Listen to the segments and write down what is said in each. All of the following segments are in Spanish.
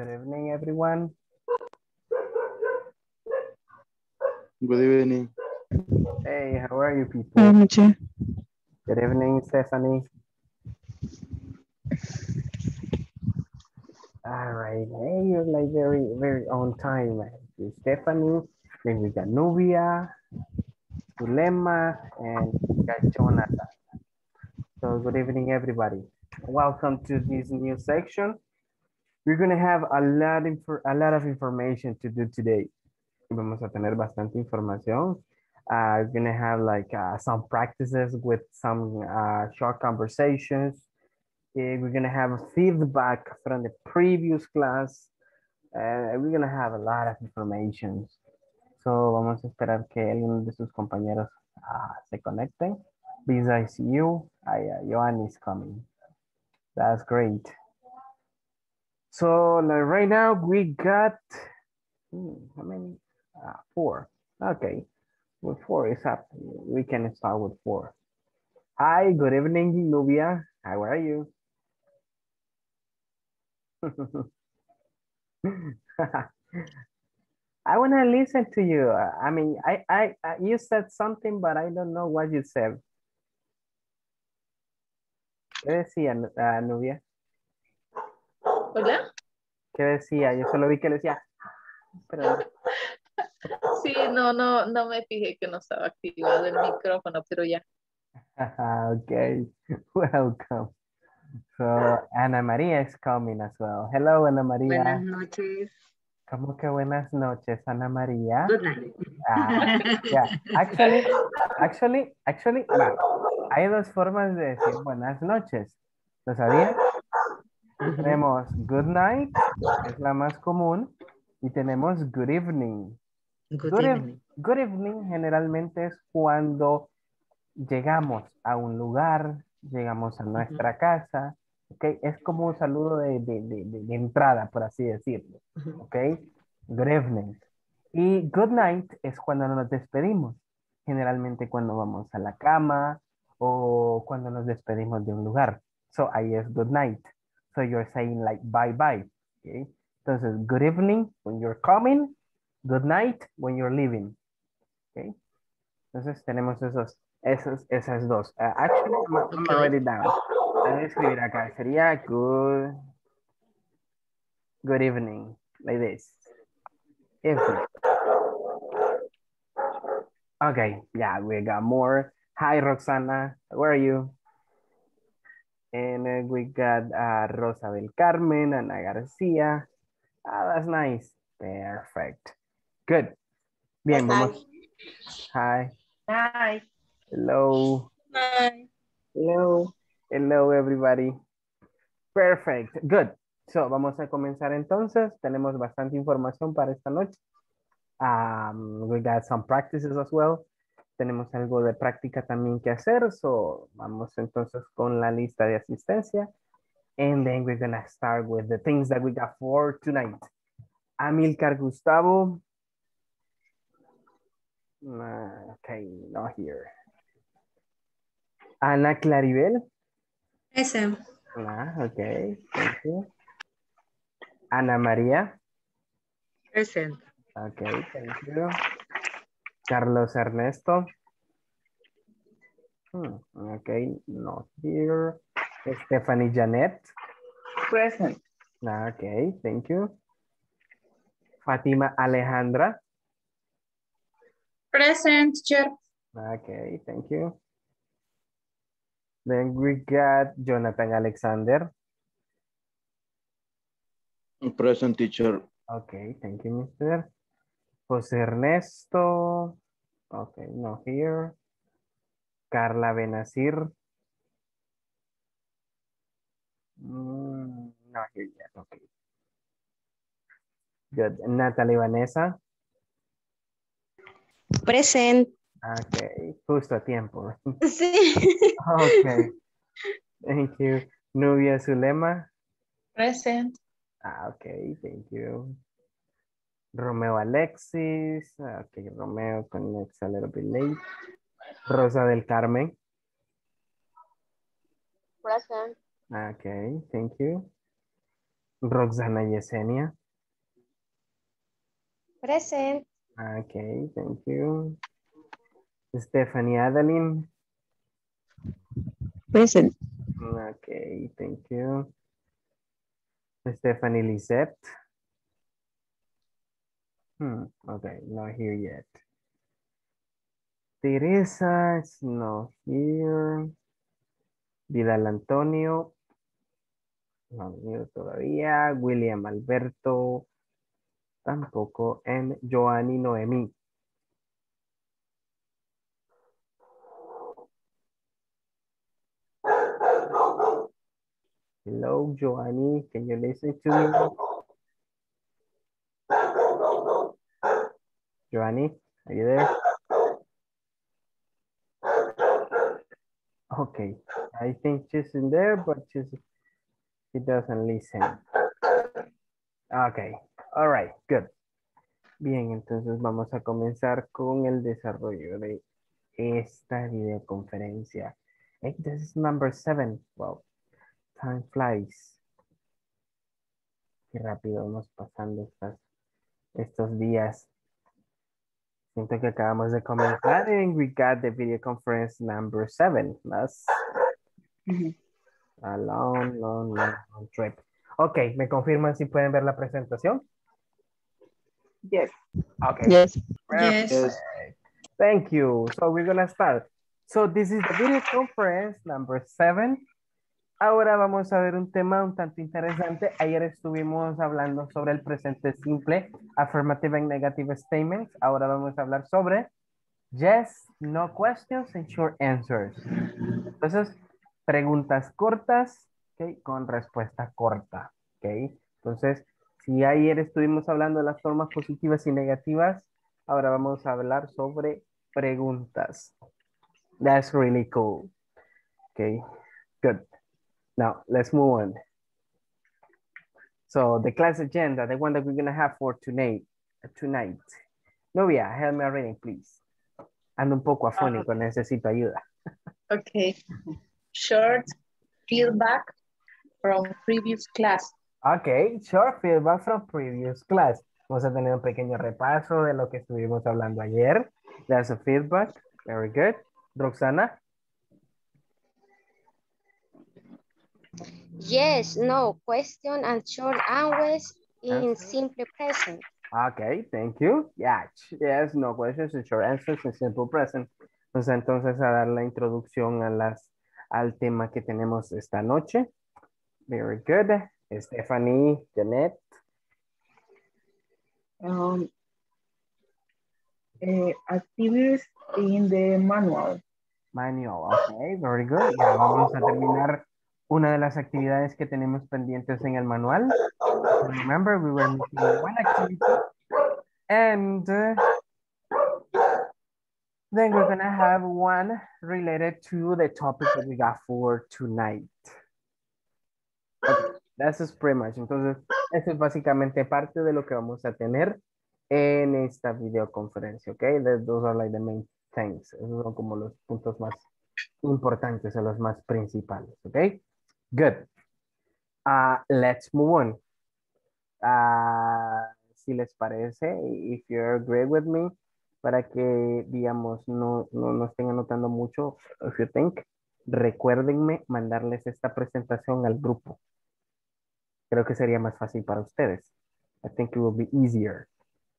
Good evening, everyone. Good evening. Hey, how are you people? Buenas noches. Good evening, Stephanie. All right, hey, you're like very, very on time, Stephanie, then we got Nubia, Zulema, and we got Jonathan. So good evening, everybody. Welcome to this new section. We're gonna have a lot, of a lot of information to do today. Vamos a tener bastante información. Uh, we're gonna have like uh, some practices with some uh, short conversations. Eh, we're gonna have feedback from the previous class. Uh, we're gonna have a lot of information. So vamos a esperar que alguno de sus compañeros uh, se conecten. See you. I, uh, Johan is coming. That's great. So like, right now we got hmm, how many? Uh, four. Okay, with four is up. We can start with four. Hi, good evening, Nubia. How are you? I want to listen to you. I mean, I, I, I, you said something, but I don't know what you said. ¿Qué decía, uh, Nubia? ¿Hola? ¿Qué decía? Yo solo vi que le decía. Pero... Sí, no, no, no me fijé que no estaba activado el micrófono, pero ya. okay, welcome. So, Ana María is coming as well. Hello, Ana María. Buenas noches. ¿Cómo que buenas noches, Ana María? Good night. Ah, yeah. Actually, actually, actually, no. hay dos formas de decir buenas noches. ¿Lo sabías? Tenemos good night, es la más común, y tenemos good evening. Good, Good, ev- evening. good evening generalmente es cuando llegamos a un lugar, llegamos a nuestra casa, ¿ok? Es como un saludo de, de- de- de- entrada, por así decirlo. ¿ok? Good evening. Y good night es cuando nos despedimos, generalmente cuando vamos a la cama o cuando nos despedimos de un lugar. So ahí es good night. So you're saying like bye bye, ¿ok? Entonces, good evening when you're coming, good night when you're leaving. ¿ok? Entonces tenemos esos, esos, esas dos. Uh, actually, I'm, I'm Okay. already down. Voy a escribir acá. Sería good, good evening, like this. Evening. Okay, yeah, we got more. Hi, Roxana. Where are you? And uh, we got uh, Rosa del Carmen, Ana García. Ah, that's nice. Perfect. Good. Bien, vamos. Hi. Hi. Hello. Hi. Hello. Hello, everybody. Perfect. Good. So, vamos a comenzar entonces. Tenemos bastante información para esta noche. Um, we got some practices as well. Tenemos algo de práctica también que hacer. So, vamos entonces con la lista de asistencia. And then we're gonna start with the things that we got for tonight. Amilcar Gustavo. Uh, okay, not here. Ana Claribel. Present. Ah, okay, thank you. Ana María. Present. Okay, thank you. Carlos Ernesto. Hmm, okay, not here. Stephanie Janet. Present. Ah, Okay, thank you. Fatima Alejandra. Present, teacher. Okay, thank you. Then we got Jonathan Alexander. Present teacher. Okay, thank you, mister. José Ernesto. Okay, no here. Carla Benazir. Mm, not here yet, okay. Good. Natalie Vanessa. Present. Okay, justo a tiempo. Sí. Okay. Thank you. Nubia Zulema. Present. Ah, okay, thank you. Romeo Alexis. Okay, Romeo connects a little bit late. Rosa del Carmen. Present. Okay, thank you. Roxana Yesenia. Present. Okay, thank you. Stephanie Adeline. Present. Okay, thank you. Stephanie Lisette. Hmm, okay, not here yet. Teresa is not here. Vidal Antonio. No ha venido todavía. William Alberto. Tampoco. And Joanny Noemí. Hello, Joanny. Can you listen to me? Joanny, are you there? Okay, I think she's in there, but she's, she doesn't listen. Okay, all right, good. Bien, entonces vamos a comenzar con el desarrollo de esta videoconferencia. Hey, this is number seven. Wow, time flies. Qué rápido vamos pasando estas, estos días. Siento que acabamos de comenzar and we got the video conference number seven. That's a long, long, long, long trip. Ok, ¿me confirman si pueden ver la presentación? Yes. Okay. Yes. Yes. Yes. Thank you. So we're gonna start. So this is the video conference number seven. Ahora vamos a ver un tema un tanto interesante. Ayer estuvimos hablando sobre el presente simple, affirmative and negative statements. Ahora vamos a hablar sobre yes, no questions and short answers. Entonces, preguntas cortas. Con respuesta corta. Entonces, si ayer estuvimos hablando de las formas positivas y negativas, ahora vamos a hablar sobre preguntas. That's really cool. Okay, good. Now, let's move on. So, the class agenda, the one that we're going to have for tonight. tonight. Novia, help me reading, please. Ando un poco afónico, ah. necesito ayuda. Okay. Short feedback from previous class. Ok, short feedback from previous class. Vamos a tener un pequeño repaso de lo que estuvimos hablando ayer. That's a feedback. Very good. Roxana. Yes, no, question and short answers in simple present. Okay, thank you. Yeah, yes, no questions and short answers in simple present. Vamos entonces a dar la introducción a las, al tema que tenemos esta noche. Very good. Stephanie, Janet. Um, eh, activities in the manual. Manual, okay, very good. Ya vamos a terminar una de las actividades que tenemos pendientes en el manual. Remember, we were missing one activity. And uh, then we're gonna have one related to the topic that we got for tonight. Okay, that's pretty much. Entonces, eso es básicamente parte de lo que vamos a tener en esta videoconferencia, ¿ok? Those are like the main things. Esos son como los puntos más importantes o los más principales, ¿ok? Good. Uh, let's move on. Ah, si les parece, if you agree with me, para que, digamos, no, no, no estén anotando mucho, if you think, recuérdenme mandarles esta presentación al grupo. Creo que sería más fácil para ustedes. I think it will be easier.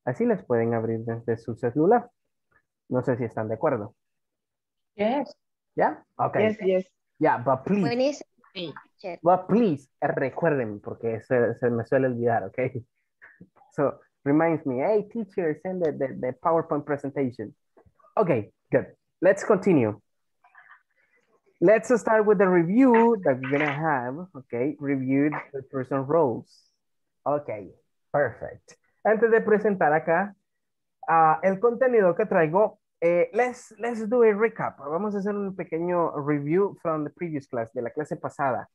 Así les pueden abrir desde su celular. No sé si están de acuerdo. Yes. ¿Ya? Ok. Yes, yes. Yeah, but please. Sí. But please, eh, recuerden, porque se, se me suele olvidar, okay? So, reminds me, hey, teacher, send the, the, the PowerPoint presentation. Okay, good. Let's continue. Let's start with the review that we're gonna have, okay? Reviewed the person roles. Okay, perfect. Antes de presentar acá ah, el contenido que traigo, eh, let's, let's do a recap. Vamos a hacer un pequeño review from the previous class, de la clase pasada.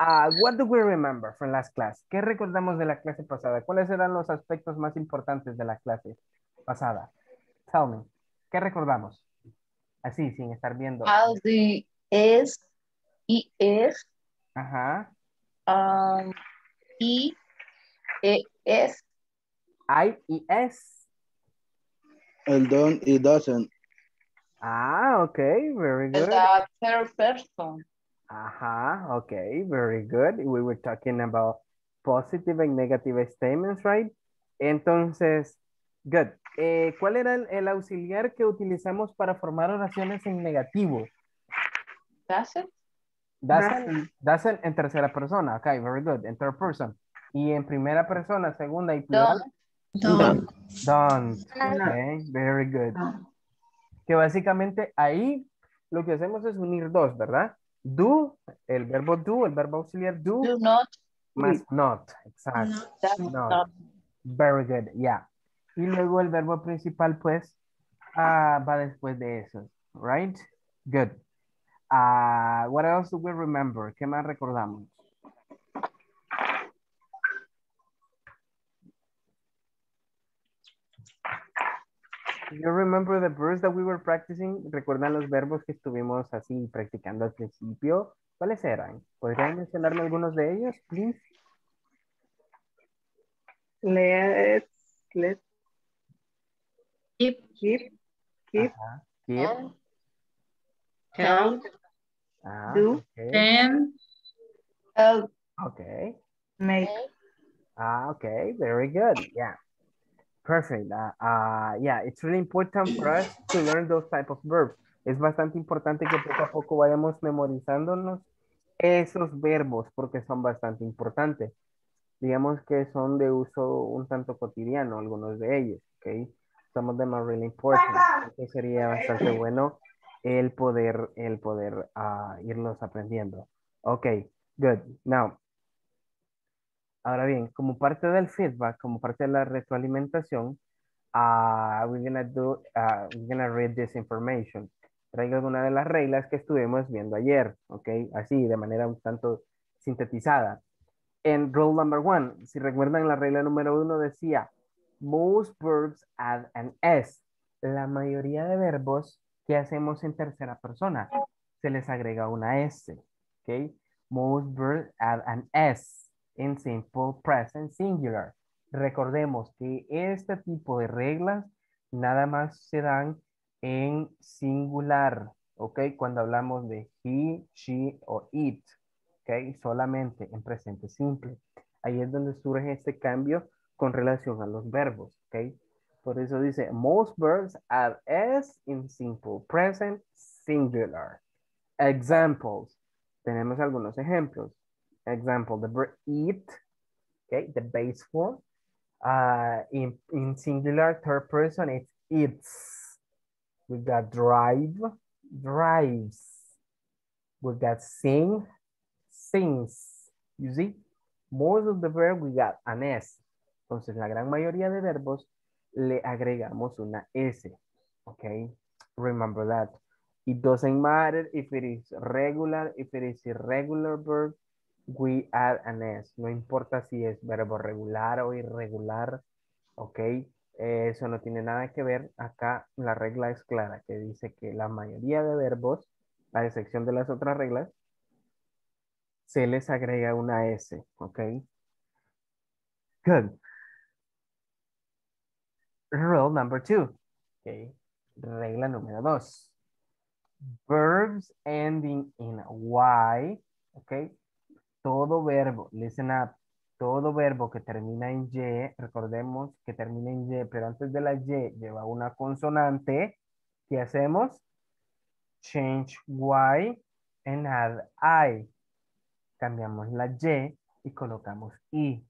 Ah, what do we remember from last class? ¿Qué recordamos de la clase pasada? ¿Cuáles eran los aspectos más importantes de la clase pasada? Tell me. ¿Qué recordamos? Así, sin estar viendo. All the is, ES, Ajá. um, E, es, I y S. El don't y doesn't. Ah, okay, very good. the third person. Ajá, okay, very good. We were talking about positive and negative statements, right? Entonces, good. Eh, ¿Cuál era el, el auxiliar que utilizamos para formar oraciones en negativo? Does it? Doesn't, Doesn't. doesn't en tercera persona. Okay, very good. En third person. Y en primera persona, segunda y plural. Don't. Don't. Don't. Okay, very good. Don't. Que básicamente ahí lo que hacemos es unir dos, ¿verdad? Do, el verbo do, el verbo auxiliar do, Do not. más not. Exacto. Does No. not. Very good, yeah. Y luego el verbo principal, pues, ah, va después de eso, right? Good. Ah, what else do we remember? ¿Qué más recordamos? Do you remember the verbs that we were practicing? ¿Recuerdan los verbos que estuvimos así practicando al principio? ¿Cuáles eran? ¿Podrían mencionarme algunos de ellos, please? Let's, let's Keep. keep, keep, Ajá. Keep. And Help. Ah, do, okay. Ten. Help. Okay. make Ah, okay, very good. Yeah, perfect. Uh, uh, yeah, it's really important for us to learn those type of verbs. Es bastante importante que poco a poco vayamos memorizándonos esos verbos porque son bastante importantes. Digamos que son de uso un tanto cotidiano, algunos de ellos, okay? Some of them are really important. Sería bastante bueno el poder, el poder ah, irlos aprendiendo. Okay, good. Now, Ahora bien, como parte del feedback, como parte de la retroalimentación, ah, we're gonna do, ah, we're gonna read this information. Traigo algunas de las reglas que estuvimos viendo ayer, ¿ok? Así, de manera un tanto sintetizada. En rule number one, si recuerdan la regla número uno decía, most verbs add an S. La mayoría de verbos que hacemos en tercera persona, se les agrega una S, ¿ok? Most verbs add an S en simple present singular. Recordemos que este tipo de reglas nada más se dan en singular, ¿ok? Cuando hablamos de he, she o it, ¿ok? Solamente en presente simple. Ahí es donde surge este cambio con relación a los verbos, ¿ok? Por eso dice, most verbs add s in simple present singular. Examples. Tenemos algunos ejemplos. Example, the verb eat, okay, the base form. Uh, in, in singular, third person, it's eats. We got drive, drives. We got sing, sings. You see? Most of the verb we got an S. Entonces, la gran mayoría de verbos le agregamos una S. Okay? Remember that. It doesn't matter if it is regular, if it is irregular verb, we add an S. No importa si es verbo regular o irregular, ¿ok? Eso no tiene nada que ver. Acá la regla es clara, que dice que la mayoría de verbos, a excepción de las otras reglas, se les agrega una S, ¿ok? Good. Rule number two, ¿ok? Regla número dos. Verbs ending in Y, ¿ok? Todo verbo, listen up, todo verbo que termina en Y, recordemos que termina en Y, pero antes de la Y lleva una consonante, ¿qué hacemos? Change Y and add I. Cambiamos la Y y colocamos I.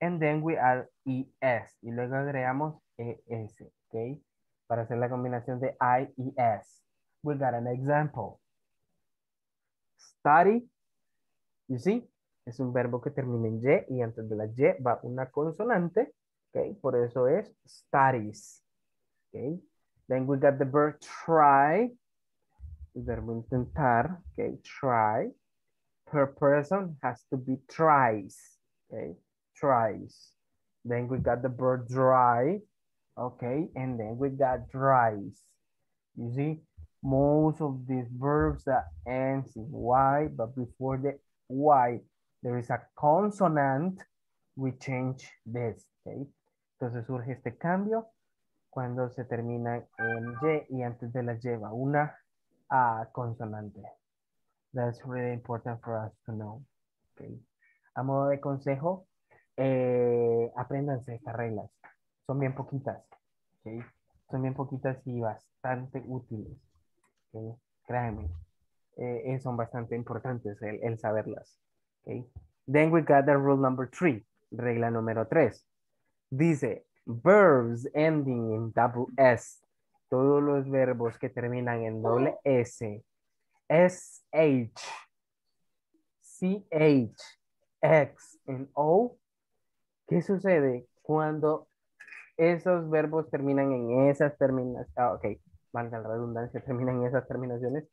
And then we add ES. Y luego agregamos ES, ¿ok? Para hacer la combinación de I y S. We got an example. Study You see? Es un verbo que termina en Y y antes de la Y va una consonante. Okay? Por eso es studies. Okay? Then we got the verb try. El verbo intentar. Okay? Try. Per person has to be tries. Okay? Tries. Then we got the verb dry. Okay? And then we got dries. You see? Most of these verbs that ends in Y, but before the Y, there is a consonant, we change this, okay? Entonces surge este cambio cuando se termina en Y y antes de la Y va una A consonante. That's really important for us to know. Okay. A modo de consejo, eh, apréndanse estas reglas. Son bien poquitas. Okay. Son bien poquitas y bastante útiles. Okay. Créanme. Eh, eh, son bastante importantes el, el saberlas. Okay. Then we got the rule number three. Regla número tres. Dice, verbs ending in double S. Todos los verbos que terminan en doble S. SH, CH, X en O. ¿Qué sucede cuando esos verbos terminan en esas terminaciones? Ah, ok, valga la redundancia, terminan en esas terminaciones.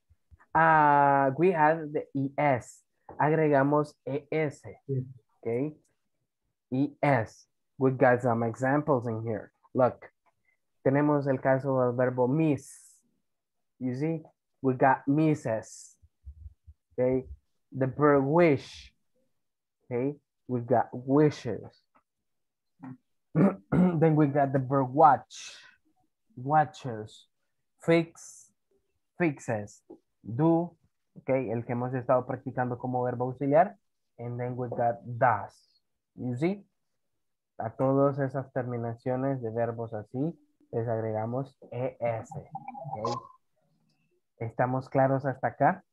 Ah, we have the ES. Agregamos ES. Ok. ES. We got some examples in here. Look. Tenemos el caso del verbo miss. You see? We got misses. Okay. The verb wish. Okay. We got wishes. then we got the verb watch. Watches. Fix. Fixes. Do. Okay. El que hemos estado practicando como verbo auxiliar. And then we got does. You see? A todas esas terminaciones de verbos así les agregamos ES. Okay. ¿Estamos claros hasta acá?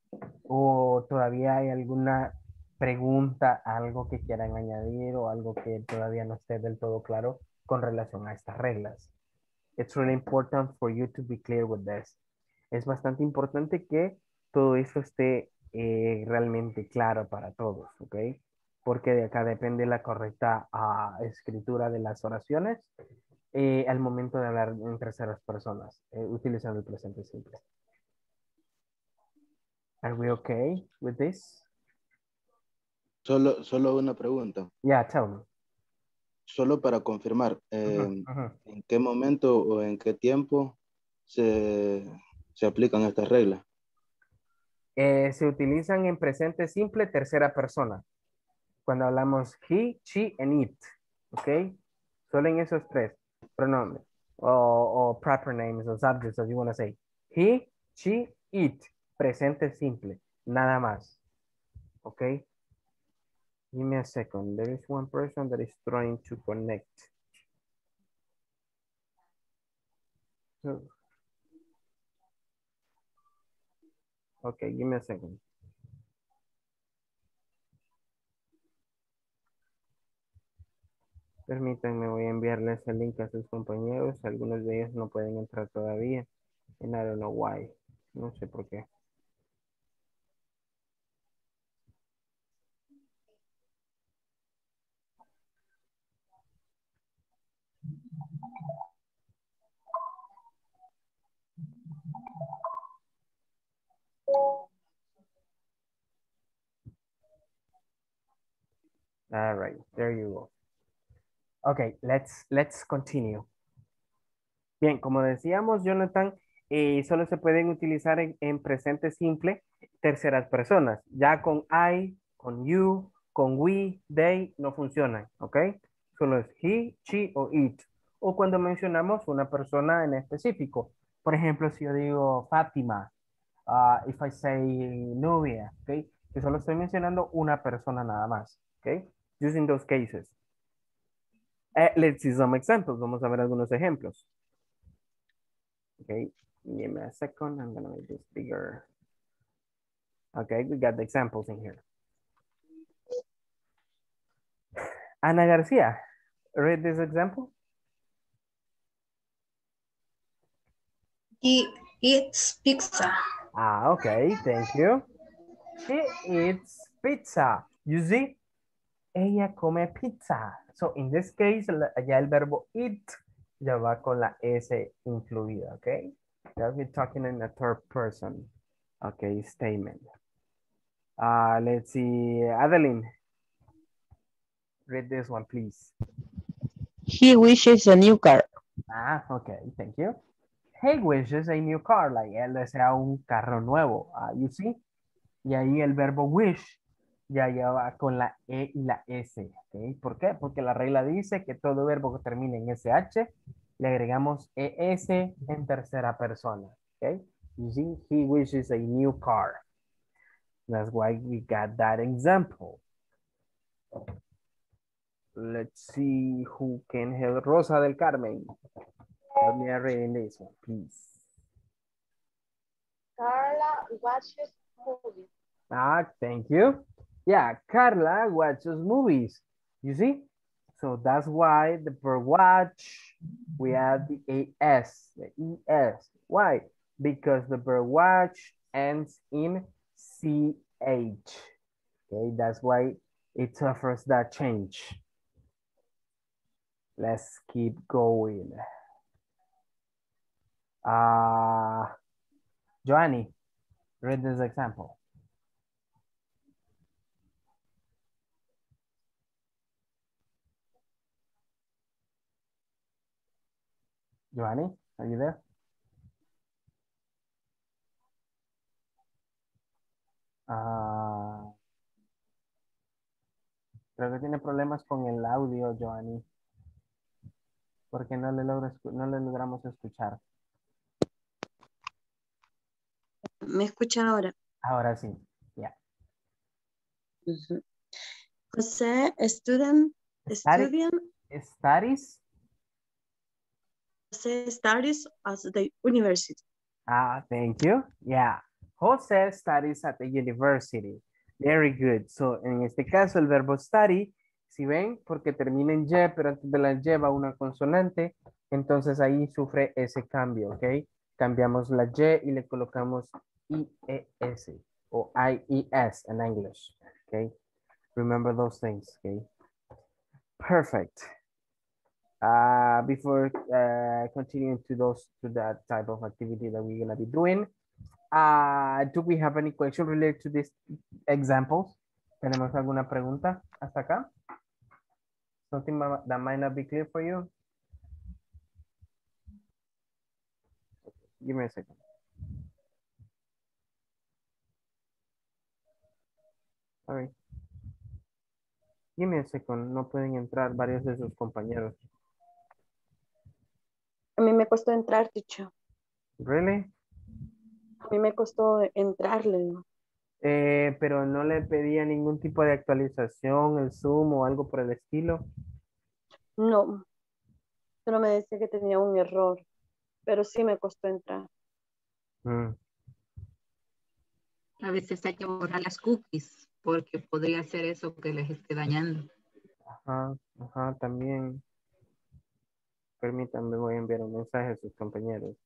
¿O todavía hay alguna pregunta, algo que quieran añadir o algo que todavía no esté del todo claro con relación a estas reglas? It's really important for you to be clear with this. Es bastante importante que todo esto esté eh, realmente claro para todos, ¿ok? Porque de acá depende la correcta uh, escritura de las oraciones eh, al momento de hablar en terceras personas, eh, utilizando el presente simple. Are we okay with this? Solo, solo una pregunta. Yeah, tell me. Solo para confirmar, eh, Ujú, ujú. ¿en qué momento o en qué tiempo se, se aplican estas reglas? Eh, se utilizan en presente simple tercera persona. Cuando hablamos he, she, and it. ¿Ok? Solo en esos tres pronombres. O, proper names o subjects, as you want to say. He, she, it. Presente simple. Nada más. ¿Ok? Give me a second. There is one person that is trying to connect. Okay, give me a second. Permítanme, voy a enviarles el link a sus compañeros. Algunos de ellos no pueden entrar todavía. And I don't know why. No sé por qué. All right, there you go. Okay, let's, let's continue. Bien, como decíamos, Jonathan, eh, solo se pueden utilizar en, en presente simple terceras personas. Ya con I, con you, con we, they, no funcionan, ¿ok? Solo es he, she o it. O cuando mencionamos una persona en específico. Por ejemplo, si yo digo Fátima, uh, if I say Nubia, ¿ok? Que solo estoy mencionando una persona nada más, ¿ok? Using those cases. Eh, let's see some examples. Vamos a ver algunos ejemplos. Okay, give me a second. I'm gonna make this bigger. Okay, we got the examples in here. Ana Garcia, read this example. He eats pizza. Ah, okay, thank you. She eats pizza. You see? Ella come pizza. So in this case, ya el verbo eat ya va con la S incluida, okay? Ya we're talking in a third person. Okay, statement. Uh, let's see, Adeline. Read this one, please. He wishes a new car. Ah, okay, thank you. He wishes a new car, like él desea un carro nuevo. Ah, you see? Y ahí el verbo wish ya lleva con la E y la S. ¿ok? ¿Por qué? Porque la regla dice que todo verbo que termine en SH le agregamos ES en tercera persona. ¿ok? You see, he wishes a new car. That's why we got that example. Let's see who can help. Rosa del Carmen. Help me reading this one, please. Carla watches movies. Ah, thank you. Yeah, Carla watches movies. You see? So that's why the verb watch, we add the AS, the ES. Why? Because the verb watch ends in CH. Okay, that's why it suffers that change. Let's keep going. Uh, Joanny, read this example. Joanny, are you there? Ah, creo que tiene problemas con el audio, Joanny. Porque no le, logro no le logramos escuchar. ¿Me escuchan ahora? Ahora sí, ya. Ujú. José, student, student, Studies? José studies at the university. Ah, thank you. Yeah. Jose studies at the university. Very good. So, en este caso, el verbo study, si ven, porque termina en Y, pero antes de la Y va una consonante, entonces ahí sufre ese cambio, ¿ok? Cambiamos la Y y le colocamos IES or IES in English, okay? Remember those things, okay? Perfect. Uh, before uh, continuing to those to that type of activity that we're gonna be doing, uh, do we have any question related to these examples? ¿Tenemos alguna pregunta hasta acá? Something that might not be clear for you? Give me a second. Sorry. Give me a second. No pueden entrar varios de sus compañeros. A mí me costó entrar, teacher. Really? A mí me costó entrarle. ¿no? Eh, pero no le pedía ningún tipo de actualización, el Zoom o algo por el estilo. No. Solo me decía que tenía un error. Pero sí me costó entrar. Mm, A veces hay que borrar las cookies porque podría ser eso que les esté dañando. Ajá, ajá, también. Permítanme, voy a enviar un mensaje a sus compañeros.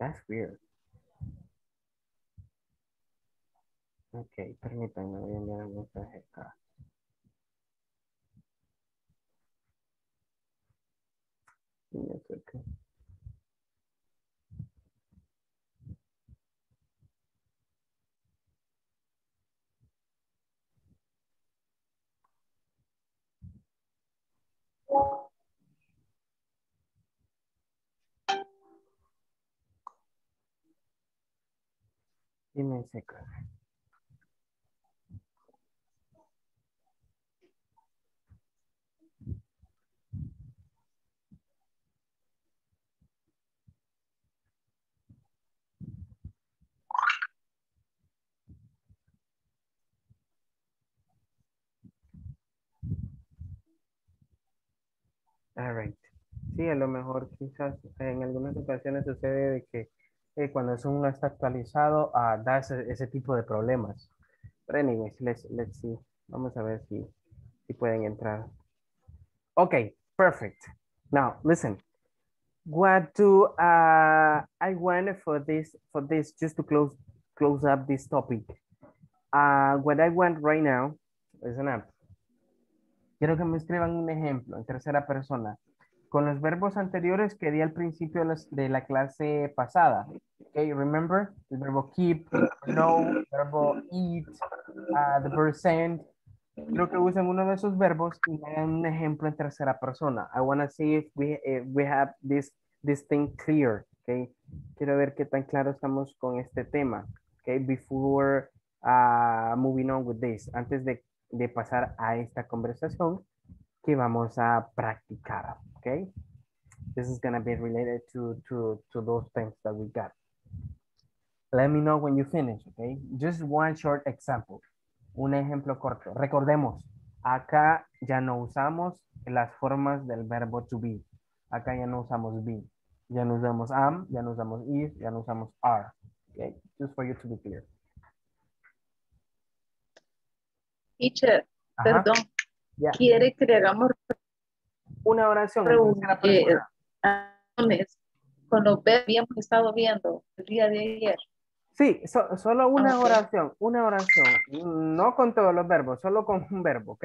That's weird. Ok, permítanme, voy a enviar un mensaje acá. Give All right. Sí, a lo mejor quizás en algunas ocasiones sucede de que eh, cuando Zoom no está actualizado, ah, da ese, ese tipo de problemas. But anyways, let's, let's see. Vamos a ver si, si pueden entrar. Okay, perfect. Now, listen. what do uh, I want for this, for this, just to close, close up this topic. Uh, what I want right now, listen up. Quiero que me escriban un ejemplo en tercera persona con los verbos anteriores que di al principio de, la clase pasada. Okay, remember? El verbo keep, know, verbo eat, uh, the verb send. Quiero que usen uno de esos verbos y hagan un ejemplo en tercera persona. I want to see if we, if we have this, this thing clear. Okay, quiero ver qué tan claro estamos con este tema. Okay, before uh, moving on with this. Antes de, de pasar a esta conversación que vamos a practicar. Okay, this is going to be related to, to, to those things that we got. Let me know when you finish, okay? Just one short example. Un ejemplo corto. Recordemos, acá ya no usamos las formas del verbo to be. Acá ya no usamos be. Ya no usamos am, ya no usamos is, ya no usamos are. Okay? Just for you to be clear. Teacher, Ajá, perdón, quiere que le hagamos Una oración. con los verbos que hemos estado viendo el día de ayer. Sí, so- solo una Ok. oración, una oración. No con todos los verbos, solo con un verbo, ¿ok?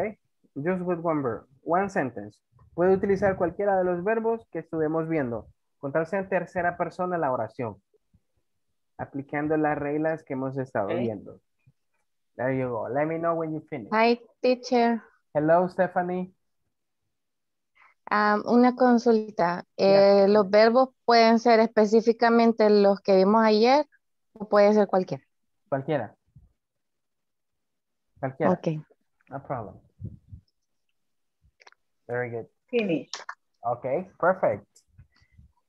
Just with one verb, one sentence. Puede utilizar cualquiera de los verbos que estuvimos viendo. Contarse en tercera persona la oración. Aplicando las reglas que hemos estado Ok. viendo. There you go. Let me know when you finish. Hi, teacher. Hello, Stephanie. Um, una consulta. Eh, ¿Los verbos pueden ser específicamente los que vimos ayer o puede ser cualquiera? Cualquiera. Cualquiera. Ok. No problem. Very good. Finish. Ok, perfect.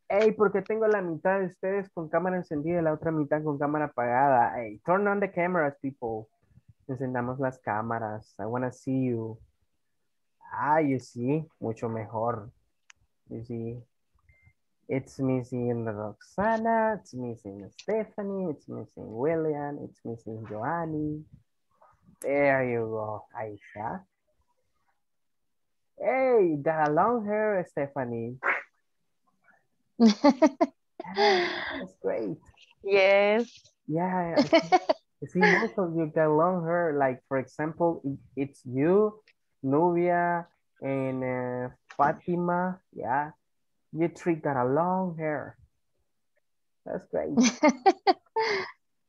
Hey, porque tengo la mitad de ustedes con cámara encendida y la otra mitad con cámara apagada. Hey, turn on the cameras, people. Encendamos las cámaras. I wanna see you. Ah, you see, mucho mejor. You see, it's missing Roxana, it's missing Stephanie, it's missing William, it's missing Joanny. There you go, Aisha. Hey, you got a long hair, Stephanie. That's great. Yes. Yeah, I see, I see most of you got long hair. Like, for example, it's you, Nubia, and uh, Fatima. Yeah, you three got a long hair. That's great.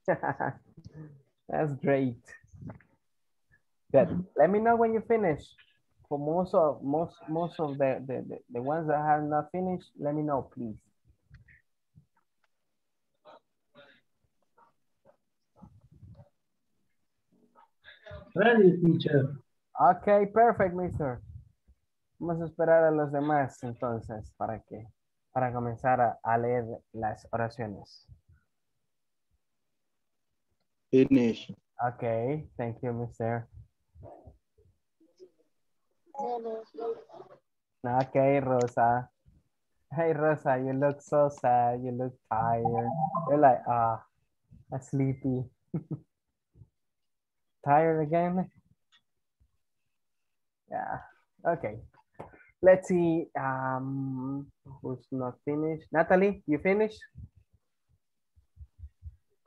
That's great. Good. Let me know when you finish. For most of most most of the, the, the, the ones that have not finished, let me know, please. Ready, teacher. Ok, perfect, mister. Vamos a esperar a los demás entonces para que para comenzar a, a leer las oraciones. Finish. Ok, thank you, mister. Ok, Rosa. Hey, Rosa, you look so sad. You look tired. You're like, ah, sleepy. tired again? Yeah, okay. Let's see, um, who's not finished? Natalie, you finished?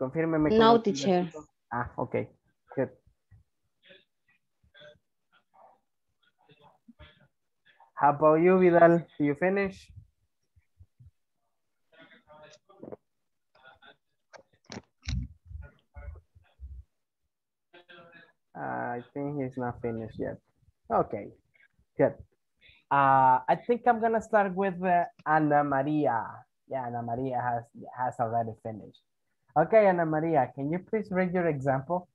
Confírmeme. No, teacher. Ah, okay, good. How about you, Vidal? Do you finish? I think he's not finished yet. Okay, good. Uh, I think I'm gonna start with uh, Ana Maria. Yeah, Ana Maria has has already finished. Okay, Ana Maria, can you please read your example?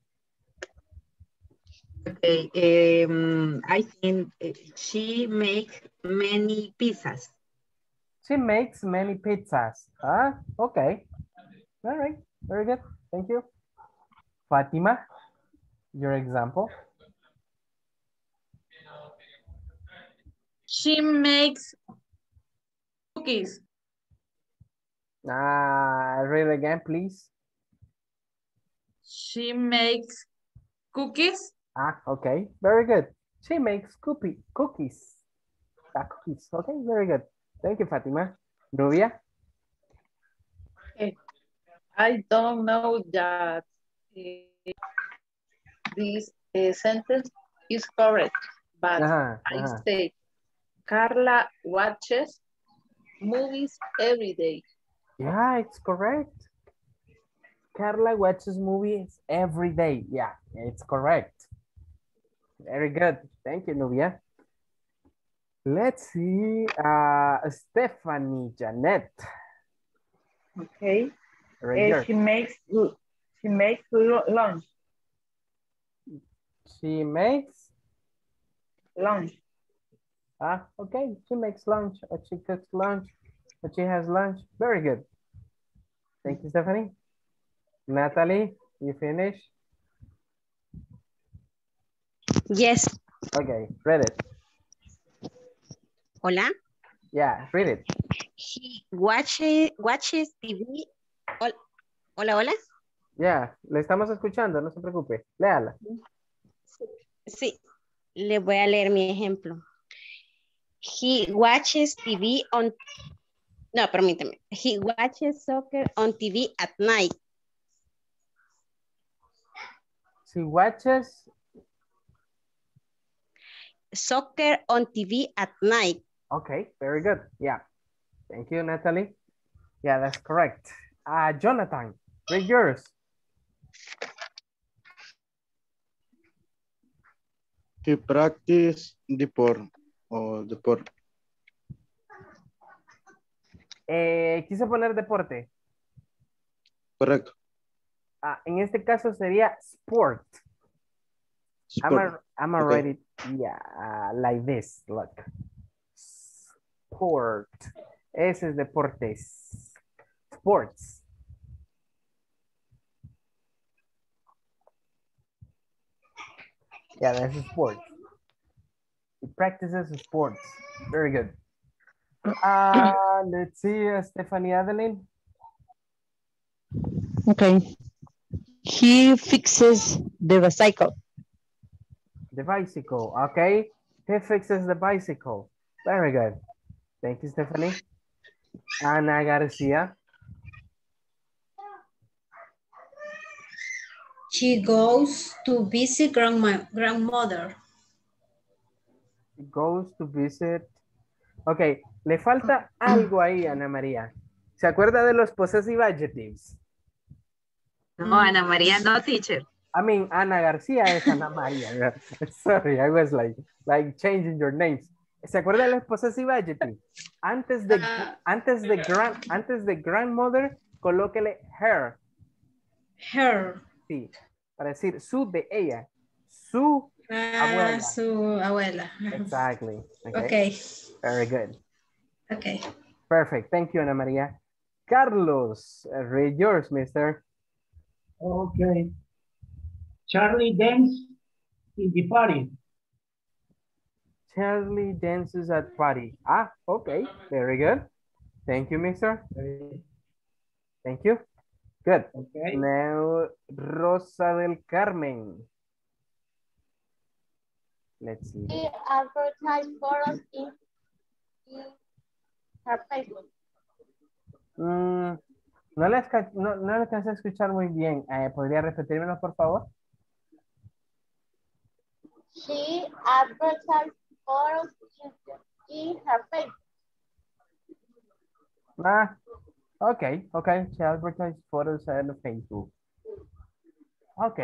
Okay, um, I think uh, she makes many pizzas. She makes many pizzas. Huh? Okay. All right. Very good. Thank you. Fatima, your example. She makes cookies. Uh, read again, please. She makes cookies. Ah, okay. Very good. She makes cookie, cookies. Ah, cookies. Okay, very good. Thank you, Fatima. Nubia? I don't know that uh, this uh, sentence is correct, but Ajá, I ajá. say Carla watches movies every day. Yeah, it's correct. Carla watches movies every day. Yeah, it's correct. Very good. Thank you, Nubia. Let's see. Uh, Stephanie Janet. Okay. Right here. she makes she makes lunch. She makes. Lunch. Ah, okay. She makes lunch or she cooks lunch or she has lunch. Very good. Thank you, Stephanie. Natalie, you finish? Yes. Okay, read it. Hola. Yeah, read it. He watches, watches TV. Hol- Hola, hola. Yeah, le estamos escuchando, no se preocupe. Léala. Sí. Le voy a leer mi ejemplo. He watches TV on. No, permíteme. He watches soccer on TV at night. He watches Soccer on TV at night. Okay, very good. Yeah. Thank you, Natalie. Yeah, that's correct. Uh, Jonathan, read yours. He practice deport o. Eh, quise poner deporte. Correcto. Ah, en este caso sería sport. I'm Sport. I'm Okay. it, yeah, uh, like this, look. Sport. Ese es deportes. Sports. Yeah, that's sport. He practices sports. Very good. Uh, let's see, uh, Stephanie Adeline. Okay. He fixes the bicycle. The bicycle, okay. He fixes the bicycle. Very good. Thank you, Stephanie. Ana Garcia. She goes to visit grandma, grandmother. Goes to visit. Ok, le falta algo ahí, Ana María. ¿Se acuerda de los possessive adjectives? No, Ana María, no, teacher. I mean, Ana García es Ana María. Sorry, I was like, like changing your names. ¿Se acuerda de los possessive adjectives? Antes de, antes de, antes de grandmother, colóquele her. Her. Sí, para decir su de ella. Su abuela. su abuela. Exactly. Okay. Very good. Okay. Perfect. Thank you, Ana María. Carlos, uh, read yours, mister. Okay. Charlie dance in the party. Charlie dances at party. Ah, okay. Very good. Thank you, mister. Thank you. Good. Okay. Now, Rosa del Carmen. Let's see. She advertised photos in, in her Facebook. Mm, no, le esca- no, no alcancé a escuchar muy bien. Eh, ¿Podría repetírmelo, por favor? She advertised photos in, in her Facebook. Ah, ok, ok. She advertised photos en Facebook. Ok.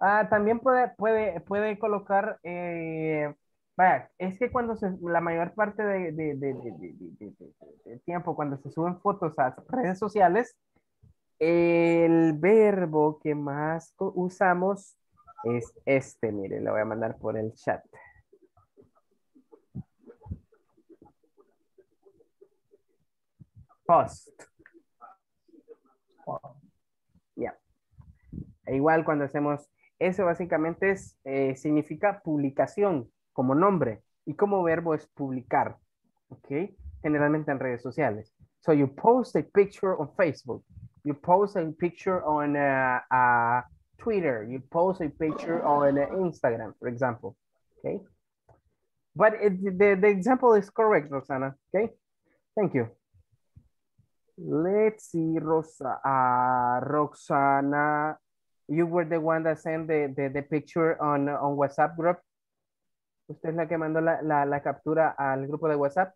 Ah, también puede, puede, puede colocar, eh, vaya, es que cuando se, la mayor parte de, de, de, de- tiempo, cuando se suben fotos a redes sociales, el verbo que más usamos es este, mire, lo voy a mandar por el chat. Post. Ya. E igual cuando hacemos eso básicamente es, eh, significa publicación como nombre y como verbo es publicar. ¿Ok? Generalmente en redes sociales. So you post a picture on Facebook. You post a picture on uh, uh, Twitter. You post a picture on uh, Instagram, for example. Okay? But the, the example is correct, Roxana. Okay? Thank you. Let's see, Rosa, uh, Roxana, you were the one that sent the, the, the picture on, on WhatsApp group. ¿Usted es la que mandó la, la, la captura al grupo de WhatsApp?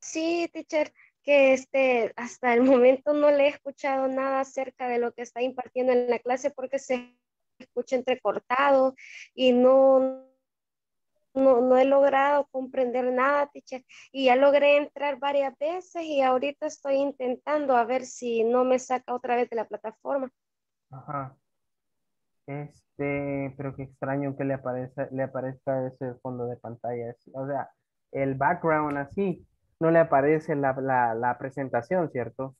Sí, teacher, que este, hasta el momento no le he escuchado nada acerca de lo que está impartiendo en la clase porque se escucha entrecortado y no, no, no he logrado comprender nada, teacher. Y ya logré entrar varias veces y ahorita estoy intentando a ver si no me saca otra vez de la plataforma. Ajá. Este, pero qué extraño que le aparezca, le aparezca ese fondo de pantalla. O sea, el background así, no le aparece la, la, la presentación, ¿cierto?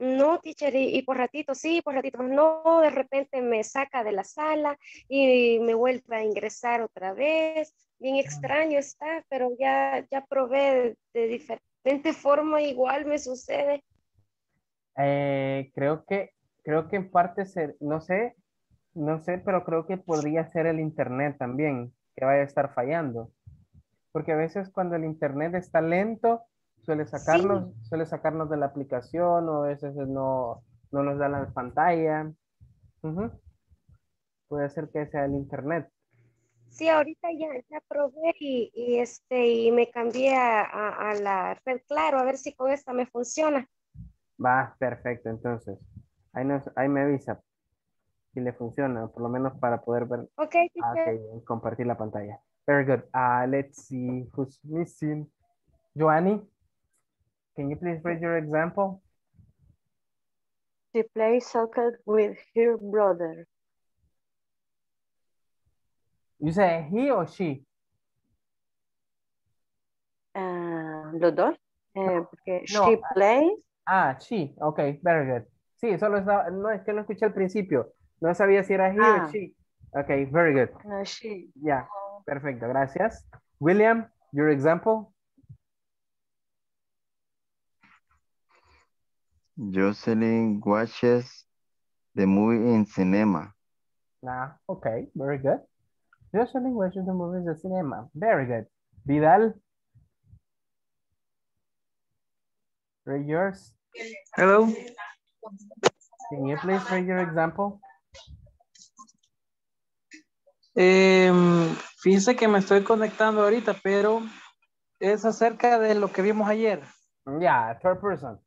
No, teacher, y, y por ratito sí, por ratito no, de repente me saca de la sala y me vuelve a ingresar otra vez. Bien extraño está, pero ya, ya probé de, de diferente forma, igual me sucede. Eh, creo que, creo que en parte, se, no sé, no sé, pero creo que podría ser el internet también, que vaya a estar fallando. Porque a veces cuando el internet está lento, suele sacarnos, suele sacarnos de la aplicación o a veces no, no nos da la pantalla. Puede ser que sea el internet. Sí, ahorita ya, ya probé y, y, este, y me cambié a, a- a la red claro, a ver si con esta me funciona. Va, perfecto, entonces. Ahí, nos, ahí me avisa si le funciona, por lo menos para poder ver, Ok, ah, teacher. ok, compartir la pantalla. Very good. Uh, let's see who's missing. Joanny, can you please read your example? She plays soccer with her brother. You say he or she? Ah, los dos. Eh, porque No, she plays. Ah, she. Okay, very good. Sí, solo estaba, no es que no escuché al principio. No sabía si era he Ah. o she. Okay, very good. no, she. Ya, perfecto, gracias. William, your example? Jocelyn watches the movie in cinema. Ah, okay, very good. Jocelyn watches the movies at cinema. Very good. Vidal? Read yours. Hello. Can you please read your example? Em, fíjense que me estoy conectando ahorita, pero es acerca de lo que vimos ayer. Yeah, third person.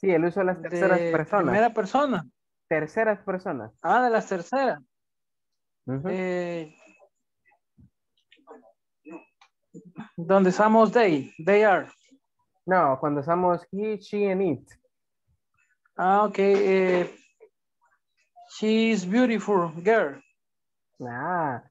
Sí, el uso de las terceras De personas. primera persona. Terceras personas. Ah, de las terceras. Ujú. Eh, donde estamos they, they are. No, cuando usamos he, she, and it. Ah, ok. eh, she's beautiful girl. Ah,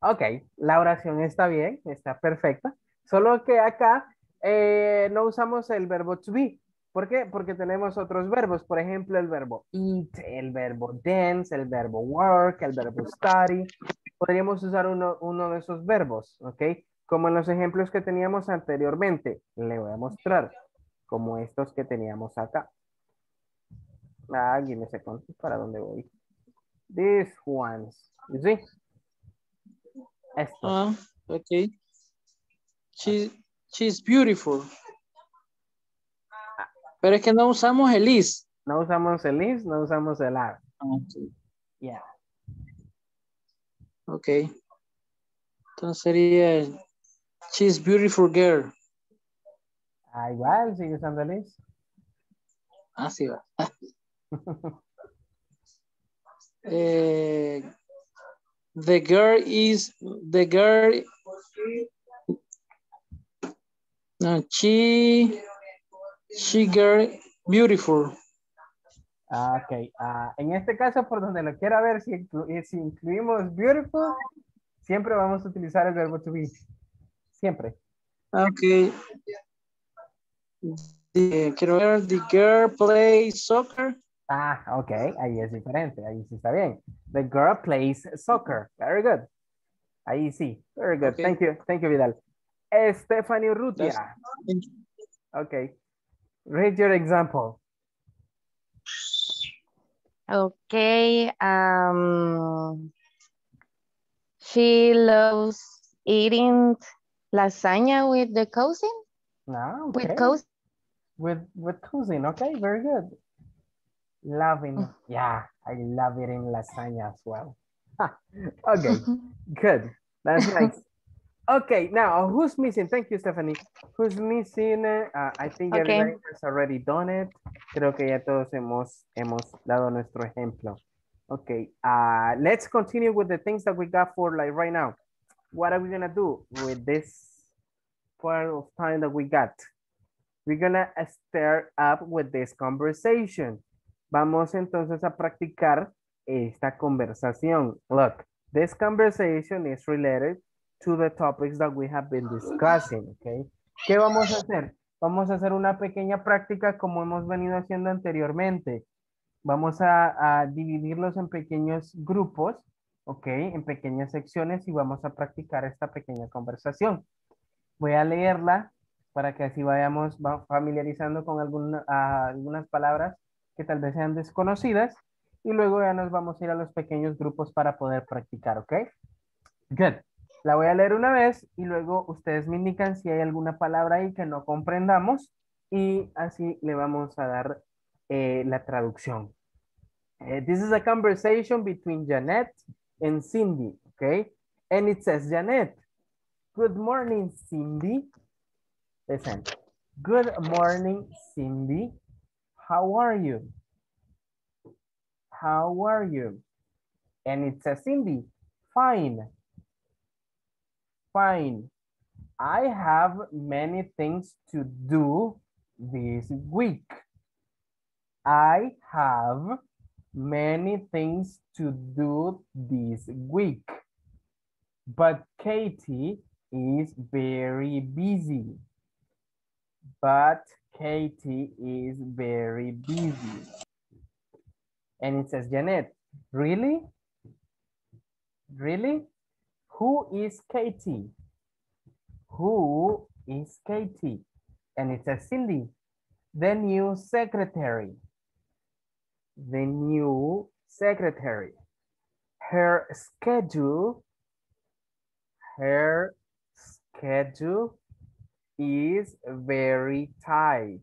ok, la oración está bien, está perfecta. Solo que acá eh, no usamos el verbo to be. ¿Por qué? Porque tenemos otros verbos, por ejemplo, el verbo eat, el verbo dance, el verbo work, el verbo study. Podríamos usar uno, uno de esos verbos, ¿ok? Como en los ejemplos que teníamos anteriormente. Le voy a mostrar, como estos que teníamos acá. Ah, me second, ¿para dónde voy? These ones, see? Estos. Ah, ok. She, she's beautiful. Pero es que no usamos el is. No usamos el is, no usamos el are. Yeah. Ok. Entonces sería she's beautiful girl. Ah, igual, sigue usando el is. Ah, sí va. Eh, the girl is the girl no she she girl beautiful Ah, ok. Ah, en este caso, por donde lo quiera ver, si, inclu- eh, si incluimos beautiful, siempre vamos a utilizar el verbo to be. Siempre. okay the, quiero ver the girl plays soccer Ah, ok. Ahí es diferente. Ahí sí está bien. The girl plays soccer. Very good. Ahí sí. Very good. Ok. Thank you. Thank you, Vidal. Stephanie Rutia. Okay. Read your example. Okay. Um, she loves eating lasagna with the cousin. Ah, With okay. cousin. With with cousin. Okay, very good. Loving. Yeah, I love eating lasagna as well. Okay, good. That's nice. Okay, now who's missing? Thank you, Stephanie. Who's missing? Uh, I think Okay. everybody has already done it. Creo que ya todos hemos, hemos dado nuestro ejemplo. Okay, uh, let's continue with the things that we got for like right now. What are we gonna do with this part of time that we got? We're gonna start up with this conversation. Vamos entonces a practicar esta conversación. Look, this conversation is related to the topics that we have been discussing, okay? ¿Qué vamos a hacer? Vamos a hacer una pequeña práctica como hemos venido haciendo anteriormente. Vamos a, dividirlos en pequeños grupos, ok, en pequeñas secciones y vamos a practicar esta pequeña conversación. Voy a leerla para que así vayamos va- familiarizando con alguna- algunas palabras que tal vez sean desconocidas y luego ya nos vamos a ir a los pequeños grupos para poder practicar, ¿ok? Good. La voy a leer una vez y luego ustedes me indican si hay alguna palabra ahí que no comprendamos y así le vamos a dar eh, la traducción. Eh, this is a conversation between Janet and Cindy, okay? And it says, Janet, good morning, Cindy. Listen, good morning, Cindy. How are you? How are you? And it says, Cindy, fine. Fine. I have many things to do this week. I have many things to do this week. But Katie is very busy. But Katie is very busy. And it says, Janet, really? Really? Who is Katie? Who is Katie? And it says, Cindy, the new secretary. The new secretary. Her schedule, her schedule is very tight.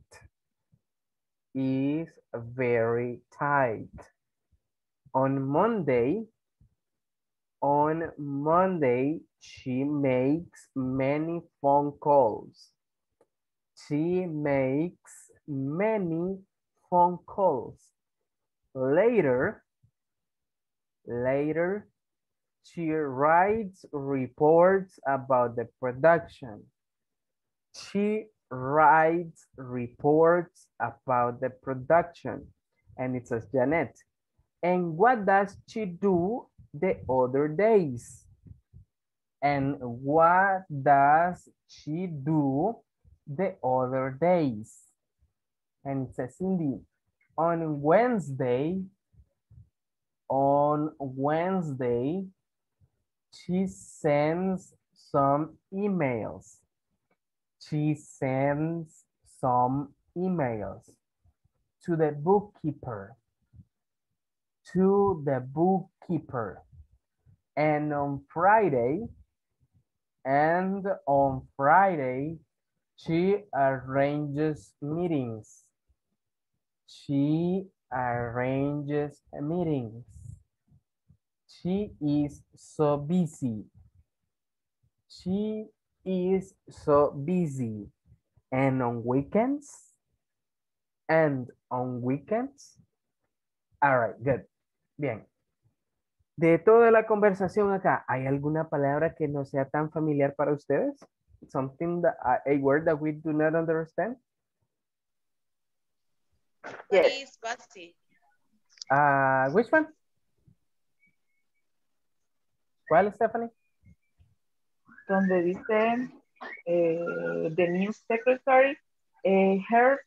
Is very tight. On Monday, on Monday, she makes many phone calls. She makes many phone calls. Later, later, she writes reports about the production. She writes reports about the production. And it says, Janet, and what does she do the other days? And what does she do the other days? And it says, Cindy, on Wednesday, on Wednesday, she sends some emails. She sends some emails to the bookkeeper, to the bookkeeper. And on Friday, and on Friday, she arranges meetings. She arranges meetings. She is so busy. She is so busy. And on weekends? And on weekends? All right, good. Bien. De toda la conversación acá, ¿hay alguna palabra que no sea tan familiar para ustedes? Something that, uh, a word that we do not understand? Yes. Uh, which one? ¿Cuál, Stephanie? Donde dice eh, the new secretary, eh, her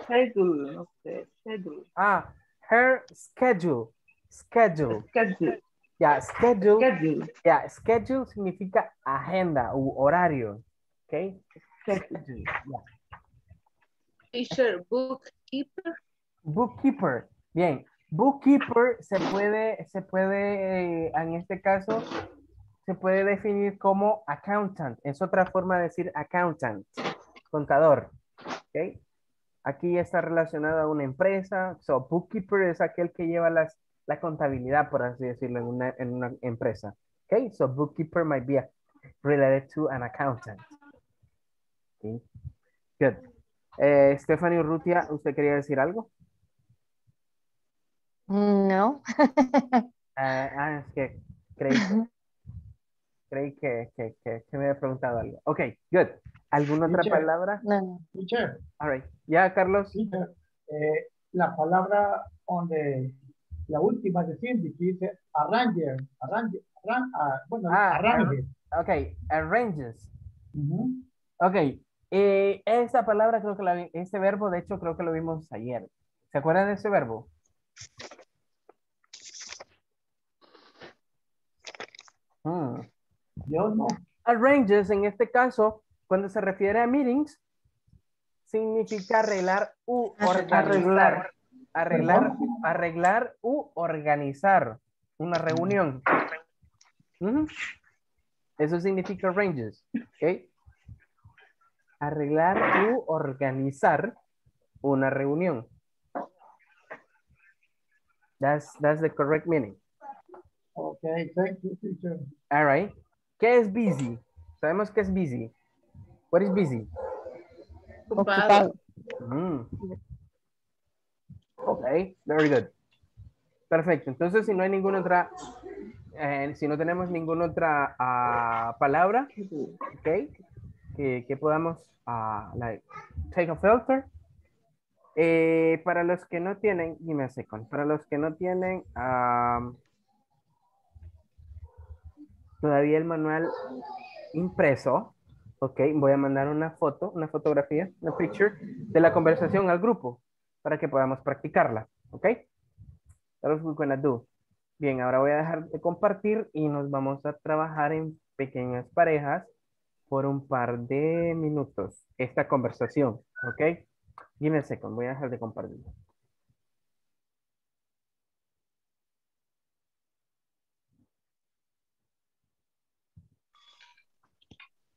schedule, no sé, schedule. Ah, her schedule. Schedule. Schedule. Ya, schedule. Schedule. Ya, schedule significa agenda u horario. ¿Ok? Schedule. ya. Teacher, bookkeeper. Bookkeeper. Bien. Bookkeeper se puede, se puede, eh, en este caso, se puede definir como accountant. Es otra forma de decir accountant, contador. ¿ok? Aquí está relacionado a una empresa. So, bookkeeper es aquel que lleva las, la contabilidad, por así decirlo, en una, en una empresa. ¿ok? So, bookkeeper might be related to an accountant. ¿ok? Good. Eh, Stephanie Urrutia, ¿usted quería decir algo? No. Ah, ah, es que creí, creí que, que, que, que me había preguntado algo. Ok, good. ¿Alguna otra Teacher. palabra? No. Teacher, All right. Ya, Carlos. teacher, eh, la palabra donde la última de Cindy que dice arranger, arranger, arran, ah, bueno, Ah, arrange. Ok, arranges. Ujú. Ok, eh, esa palabra creo que la vi, este verbo, de hecho, creo que lo vimos ayer. ¿Se acuerdan de ese verbo? Hmm. Yo no. Arranges, en este caso, cuando se refiere a meetings, significa arreglar u organizar. Arreglar, arreglar u organizar una reunión. Eso significa arranges. ¿ok? Arreglar u organizar una reunión. That's, that's the correct meaning. Okay, thank you, teacher. All right. ¿Qué es busy? Sabemos que es busy. What is busy? Ocupado. Mm. Ok, very good. Perfecto. Entonces, si no hay ninguna otra, eh, si no tenemos ninguna otra ah, palabra, ok, que, podamos, ah, like, take a filter. Eh, para los que no tienen, dime second, para los que no tienen am, todavía el manual impreso, ok, voy a mandar una foto, una fotografía, una picture de la conversación al grupo para que podamos practicarla, ok. That's what we're gonna do. Bien, ahora voy a dejar de compartir y nos vamos a trabajar en pequeñas parejas por un par de minutos esta conversación, ok. Give me a second, voy a dejar de compartir.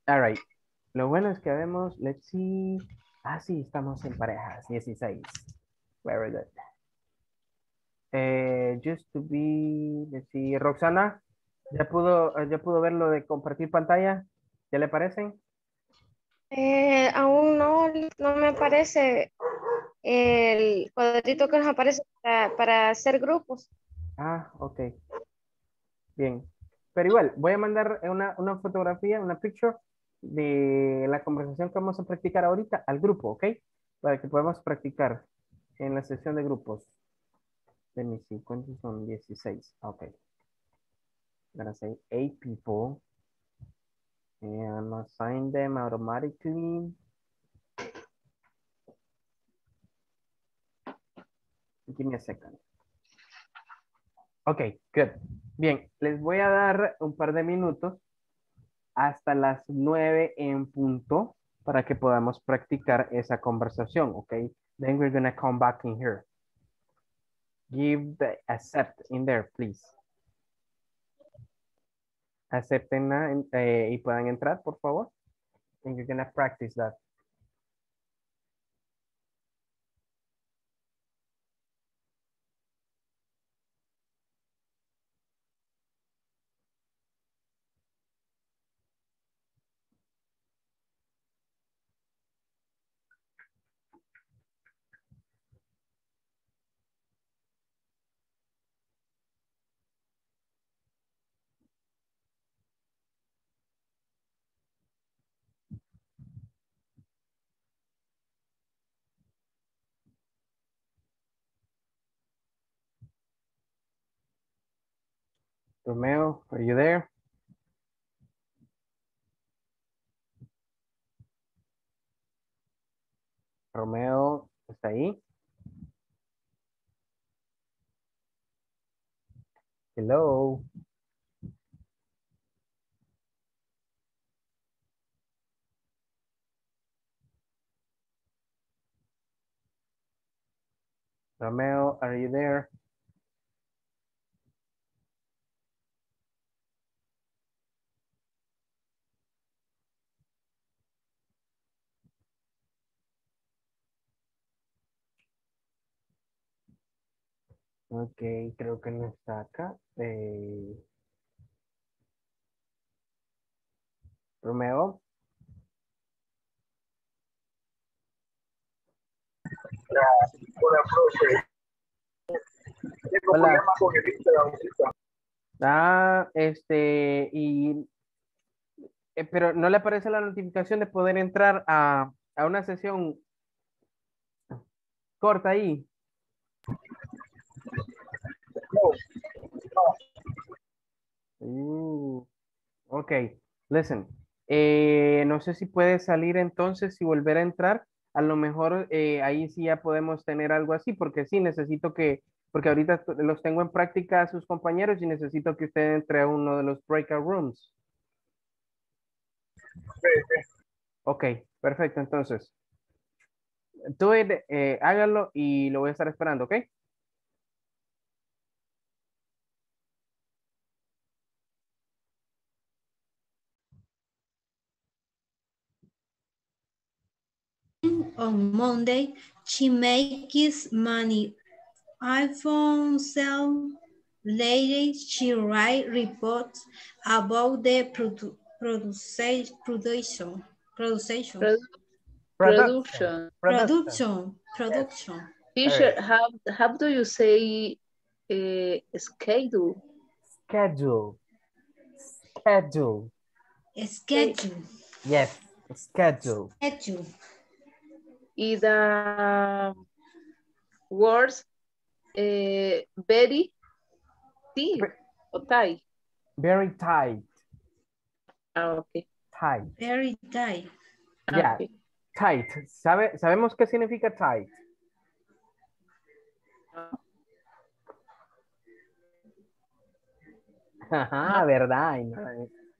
All right. Lo bueno es que vemos, let's see. Ah, sí, estamos en parejas, 16. Very good. Eh, just to be, let's see, Roxana, ¿ya pudo, ya pudo ver lo de compartir pantalla? ¿Ya le parecen? Eh, aún no, no me aparece el cuadrito que nos aparece para, para hacer grupos. Ah, ok. Bien. Pero igual, voy a mandar una, una fotografía, una picture de la conversación que vamos a practicar ahorita al grupo, ¿ok? Para que podamos practicar en la sesión de grupos. Let me see, ¿cuántos son? 16. Ok. I'm gonna say eight people. And assign them automatically. Give me a second. Ok, good. Bien, les voy a dar un par de minutos hasta las nueve en punto para que podamos practicar esa conversación, ok? Then we're gonna come back in here. Give the accept in there, please. Acepten eh, y puedan entrar, por favor. And you're gonna practice that. Romeo, are you there? Romeo, ¿está ahí? Hello. Romeo, are you there? Ok, creo que no está acá. Eh, Romeo. Hola, profe. Tengo Hola. problemas con el Instagram. Ah, este, y, eh, pero no le aparece la notificación de poder entrar a, a una sesión corta ahí. Uh, ok, listen. eh, no sé si puede salir entonces y volver a entrar. A lo mejor eh, ahí sí ya podemos tener algo así, porque sí necesito que, porque ahorita los tengo en práctica a sus compañeros y necesito que usted entre a uno de los breakout rooms. Ok, perfecto. Entonces, do it, eh, hágalo y lo voy a estar esperando, ¿ok? On Monday, she makes money. iPhone sell. Later, she write reports about the produ produce- production. Production. Produ- Production. Production. Production. Production. Teacher, how, how do you say uh, schedule? Schedule. Schedule. Schedule. Yes, schedule. Schedule. Y the words eh, very tight o. Very tight. Ah, ok. Tight. Very tight. Yeah, ok. tight. ¿Sabe, ¿Sabemos qué significa tight? Ajá, verdad.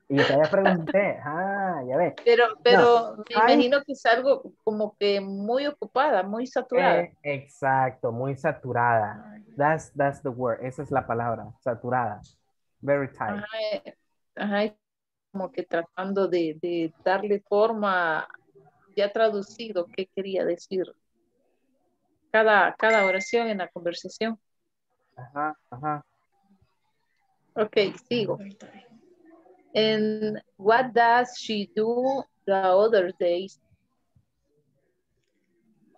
Y yo todavía pregunté, ah, ya ve. Pero, pero me imagino que es algo como que muy ocupada, muy saturada. Eh, exacto, muy saturada. That's, that's the word. Esa es la palabra, saturada. Very tight. Ajá, eh, ajá, como que tratando de, de darle forma, ya traducido, qué quería decir. Cada, cada oración en la conversación. Ajá, ajá. Ok, sigo. And what does she do the other days?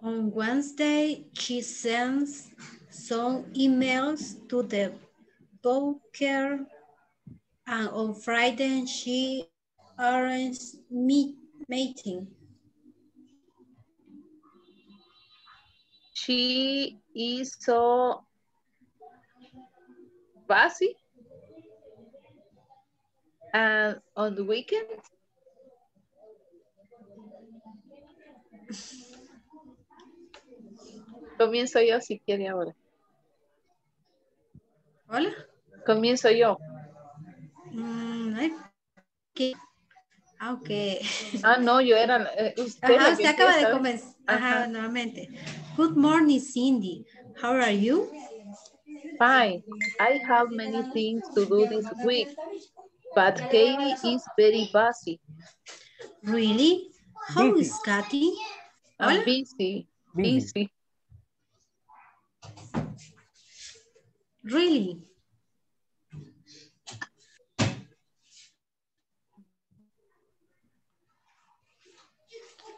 On Wednesday, she sends some emails to the broker, and on Friday, she arranges meet meeting. She is so busy. And on the weekend, comienzo yo si quiere ahora. Hola. Comienzo yo. Mm, ay, ¿qué? Ah, ok. Ah, no, yo era eh, usted. Ajá, acaba de comenzar. Ajá, Ajá. nuevamente. Good morning, Cindy. How are you? Fine. I have many things to do this week, but Katie is very busy. Really? How Busy. is Kathy? I'm Hola. busy. Busy. Busy. Really?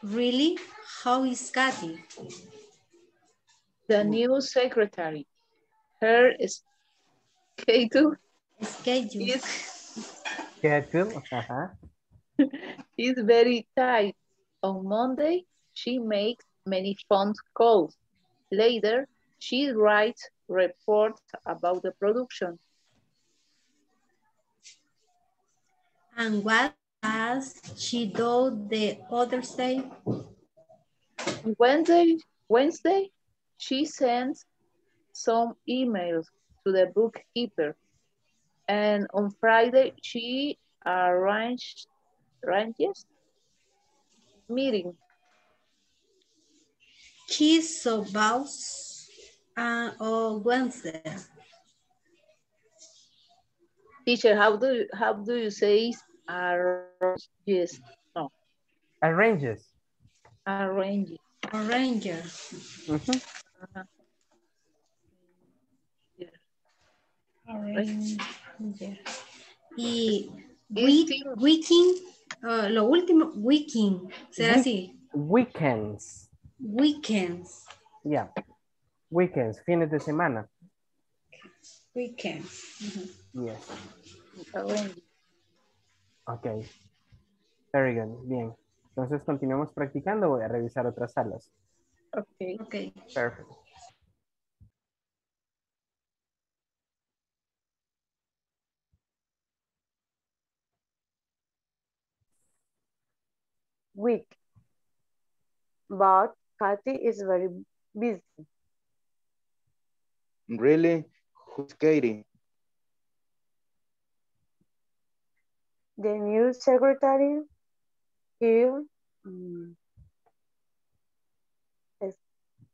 Really? How is Kathy? The new secretary. Her schedule Schedule. is, Schedule. Ajá. is very tight. On Monday, she makes many phone calls. Later, she writes reports about the production. And what does she do the other day? Wednesday, Wednesday, she sends some emails to the bookkeeper. And on Friday, she arranged, arranges meeting. She's so boss uh, on Wednesday. Teacher, how do you, how do you say arranges? No, Arranges. arrange. Ranger. Ujú. Ajá. Yeah. Y week, weekend, ah, lo último, weekend, ¿será Week- así? Weekends. Weekends, Yeah. Weekends, fines de semana. weekends. Yes. Ok. Very good. Bien. Entonces continuamos practicando. Voy a revisar otras salas. Ok. Ok. Perfect. Week. But Kathy is very busy. Really? Who's Katie? The new secretary here mm, es,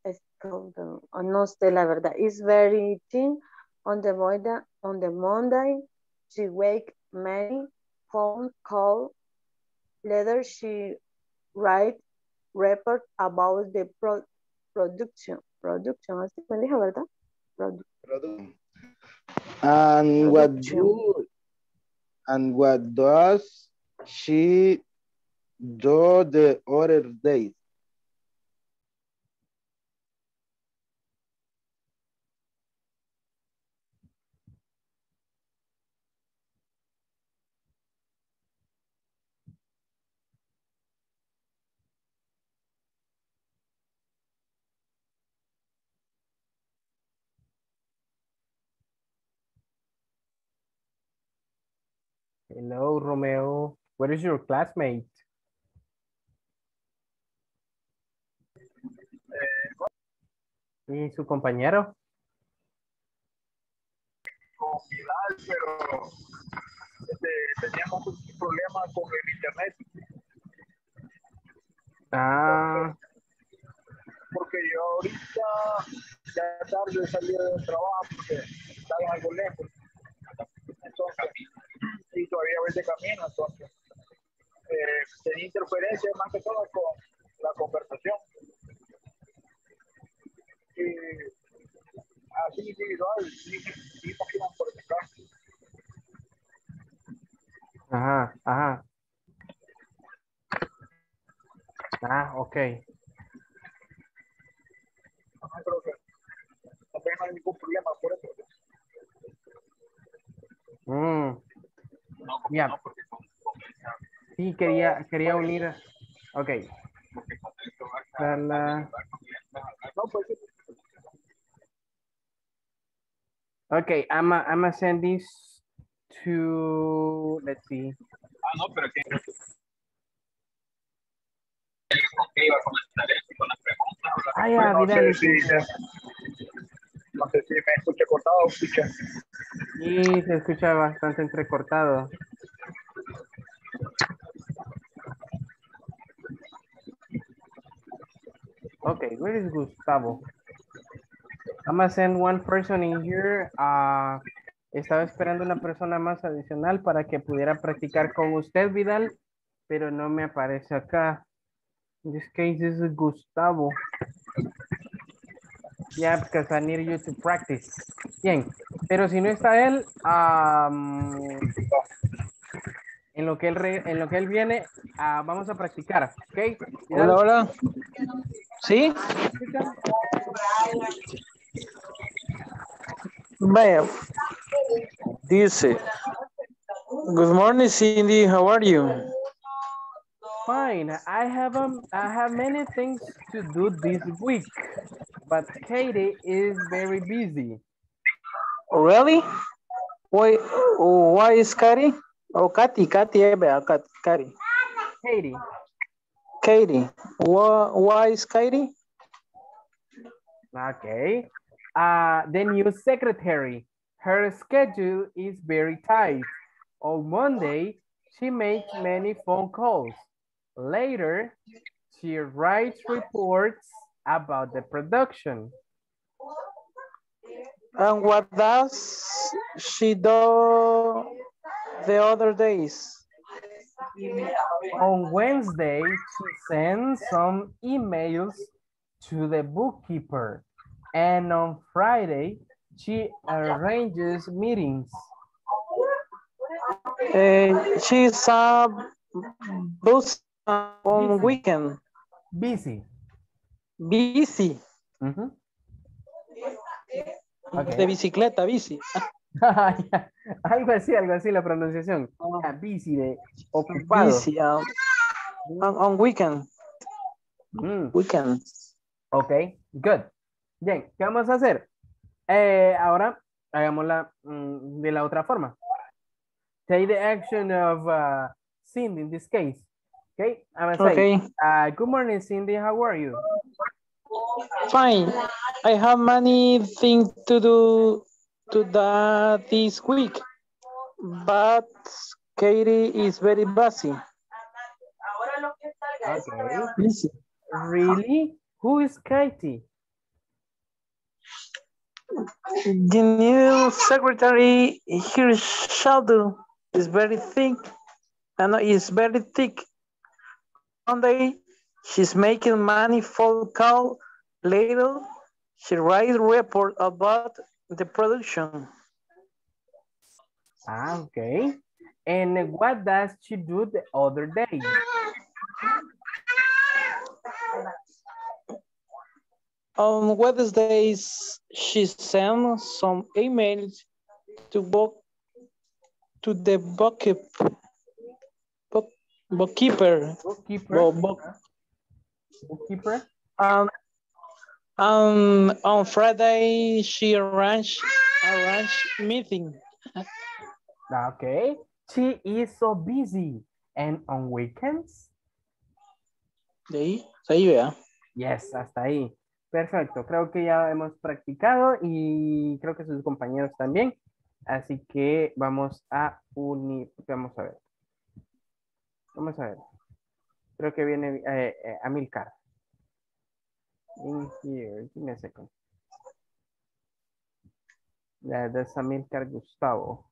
es called, no sé la verdad, is very thin on the Monday, on the Monday. She wake many phone call. Later she write report about the pro, production. Production, así me dijo, ¿verdad? Produ- And what do and what does she do the other days? Hello, Romeo. Where is your classmate? ¿Y su compañero? con Vidal, pero este, teníamos un problema con el internet Ah, porque yo ahorita ya tarde salí del trabajo porque estaba algo lejos. Entonces, y todavía voy de camino, entonces eh, tenía interferencia más que todo con la conversación. Y así individual, dijimos que iban por mi casa. ajá, ajá. Ah, ok. Ajá, creo que también no hay ningún problema por eso. Mm. Ya. Sí, quería, quería unir. Ok. Pues. Okay, I'm a, I'm send this to, let's see. Ah, no, pero que. Ah, ya, no sé si me escuché cortado o escuché. Y se escucha bastante entrecortado. Okay, where is Gustavo? I'm gonna send one person in here. Ah, estaba esperando una persona más adicional para que pudiera practicar con usted, Vidal, pero no me aparece acá. In this case, this is Gustavo. Yeah, because I need you to practice. Bien, pero si no está él, am, en lo que él re- en lo que él viene, ah, vamos a practicar, ¿ok? Hola, hola. ¿Sí? Vaya. Dice. Good morning, Cindy. How are you? Fine. I have um, I have many things to do this week, but Katie is very busy. Really? Why, why is Kari? Oh, Katy, Katy, eh, vea, Kat- Kari. Katie. Katie. Why, why is Katie? Okay. Uh, the new secretary. Her schedule is very tight. On Monday, she makes many phone calls. Later, she writes reports about the production. And what does she do the other days? On Wednesday, she sends some emails to the bookkeeper. And on Friday, She arranges meetings. Uh, she's a bus on weekend. Busy. Busy. Ujú. De bicicleta, bici. algo así, algo así la pronunciación. Ah, busy, de ocupado. Busy, um, on, on weekend. Mm. Weekend. Ok, good. Bien, ¿qué vamos a hacer? Eh, ahora hagámosla mm, de la otra forma. Take the action of uh, Cindy in this case. Okay, I'm gonna say, Okay. uh, good morning, Cindy. How are you? Fine. I have many things to do to that this week, but Katie is very busy. Okay. Busy. Really? Who is Katie? The new secretary here, Sheldon, is very thick. I know is very thick. One day, she's making money phone call. Later, she writes report about the production. Ah, okay. And what does she do the other day? On Wednesdays, she sends some emails to book to the bookkeep, book, bookkeeper. Bookkeeper. Bo- book- Bookkeeper? Um, um, on Friday, she arranged arranged meeting. Okay. She is so busy. And on weekends? De ahí, de ahí vea. Yes, hasta ahí. Perfecto. Creo que ya hemos practicado y creo que sus compañeros también. Así que vamos a unir. Vamos a ver. Vamos a ver. Creo que viene eh, eh, Amilcar. In here. Give me a second. Yeah, that's Amilcar Gustavo.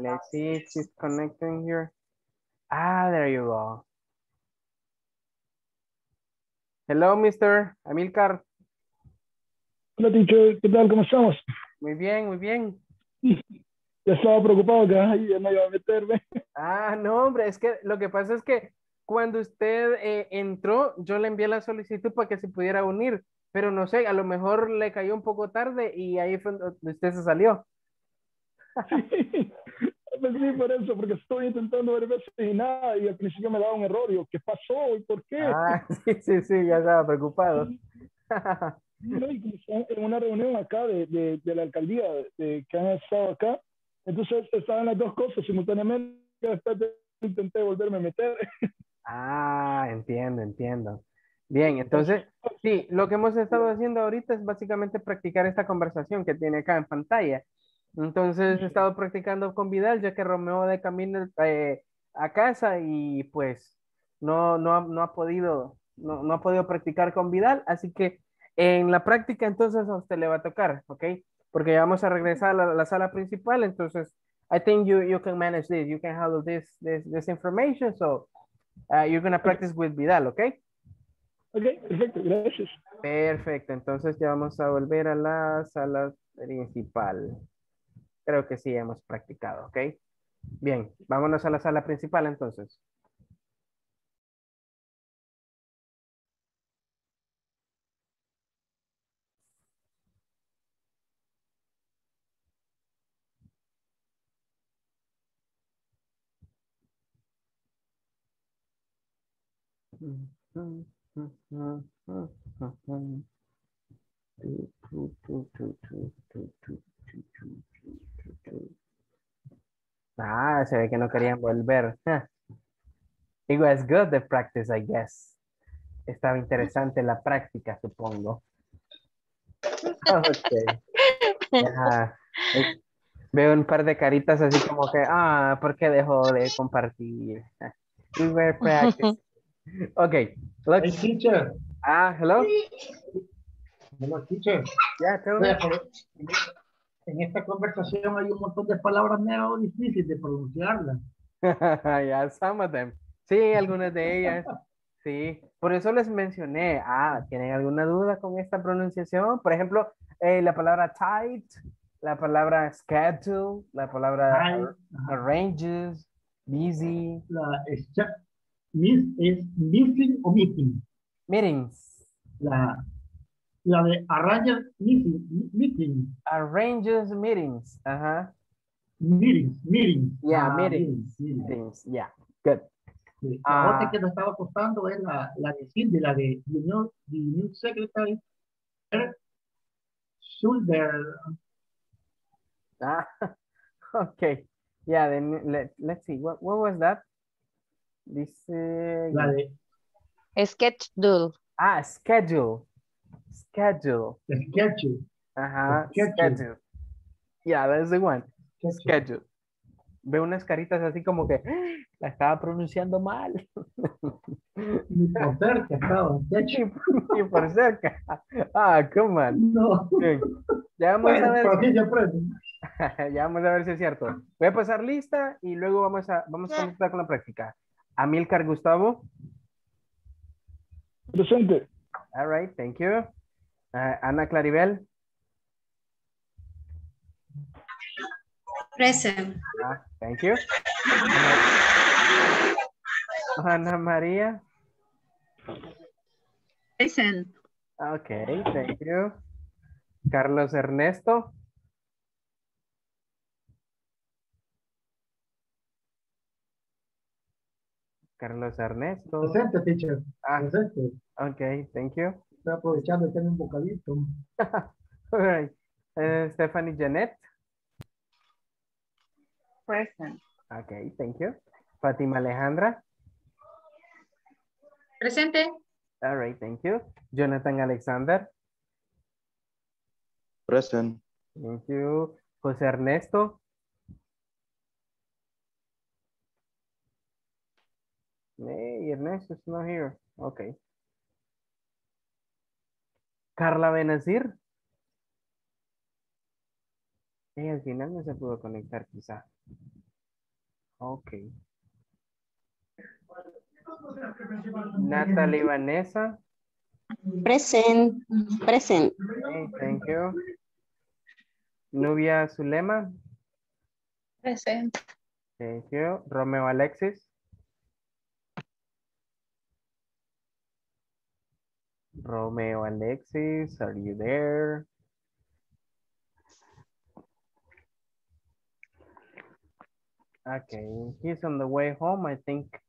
Let's see if she's connecting here. Ah, there you go. Hello, Mr. Amilcar. Hola, teacher, ¿qué tal? ¿Cómo estamos? Muy bien, muy bien. Ya estaba preocupado que ay, ya no iba a meterme. Ah, no, hombre, es que lo que pasa es que cuando usted eh, entró, yo le envié la solicitud para que se pudiera unir, pero no sé, a lo mejor le cayó un poco tarde y ahí fue donde usted se salió. Pues sí, por eso, porque estoy intentando ver veces y nada, y al principio me daba un error. Yo, ¿qué pasó y por qué? Ah, sí, sí, sí, ya estaba preocupado. No, y en una reunión acá de, de, de la alcaldía de, que han estado acá, entonces estaban las dos cosas simultáneamente. Después de- intenté volverme a meter. Ah, entiendo, entiendo. Bien, entonces, sí, lo que hemos estado haciendo ahorita es básicamente practicar esta conversación que tiene acá en pantalla. Entonces, he estado practicando con Vidal, ya que Romeo de camino eh, a casa y pues no, no, no ha podido, no, no ha podido practicar con Vidal, así que en la práctica entonces a usted le va a tocar, ¿ok? Porque ya vamos a regresar a la, la sala principal, entonces I think you, you can manage this, you can handle this, this, this information, so uh, you're gonna practice with Vidal, ¿ok? Ok, perfecto, gracias. Perfecto, entonces ya vamos a volver a la sala principal. Creo que sí hemos practicado, ¿ok? Bien, vámonos a la sala principal entonces. Ah, se ve que no querían volver. It was good the practice, I guess. Estaba interesante la práctica, supongo. Ok. Ya. Eh, Veo un par de caritas así como que, ah, ¿por qué dejó de compartir? We were practicing. Okay, look. Hey, teacher. Ah, hello. Hello, teacher. Yeah, tell me. En esta conversación hay un montón de palabras medio difíciles de pronunciarlas. yeah, some of them. Sí, algunas de ellas. Sí, por eso les mencioné. Ah, ¿tienen alguna duda con esta pronunciación? Por ejemplo, eh, la palabra tight, la palabra schedule, la palabra ar- arranges, busy, La miss es missing o meeting. meetings, La, la de arranger missing, meeting, arranges meetings. Ajá. meetings, meetings. Yeah, Ah, meetings, meetings. meetings, yeah, good. Sí. Ah. La otra que nos estaba costando es la, la de Cindy, la de the new, the new secretary. Shoulder. Ah, okay. Yeah, then let, let's see. What, what was that? Dice. La de Schedule. Ah, schedule. Schedule. schedule. Ajá, Schedule. schedule. Yeah, that's the one. Schedule. Schedule. Veo unas caritas así como que "Ah, la estaba pronunciando mal. Ni por cerca estaba. schedule. Y por cerca. Ah, come on. No. Bien. Ya vamos Bueno, a ver. se aprende. ya vamos a ver si es cierto. Voy a pasar lista y luego vamos a, vamos a comenzar con la práctica. Amilcar Gustavo. Presente. All right, thank you. Uh, Ana Claribel. Present. Ah, thank you. Ana María. Present. Okay, thank you. Carlos Ernesto. Carlos Ernesto. Presente, teacher. Ah, Presente. okay, thank you. Estoy aprovechando de tener un bocadito. All right. Uh, Stephanie Janet. Present. Okay, thank you. Fatima Alejandra. Presente. All right, thank you. Jonathan Alexander. Present. Thank you. José Ernesto. Hey, Ernesto is not here. Okay. Carla Benazir. Eh, al final no se pudo conectar quizá. Ok. Natalie Vanessa. Present. Present. Okay, thank you. Nubia Zulema. Present. Thank you. Romeo Alexis. Romeo Alexis, are you there? Okay, he's on the way home. I think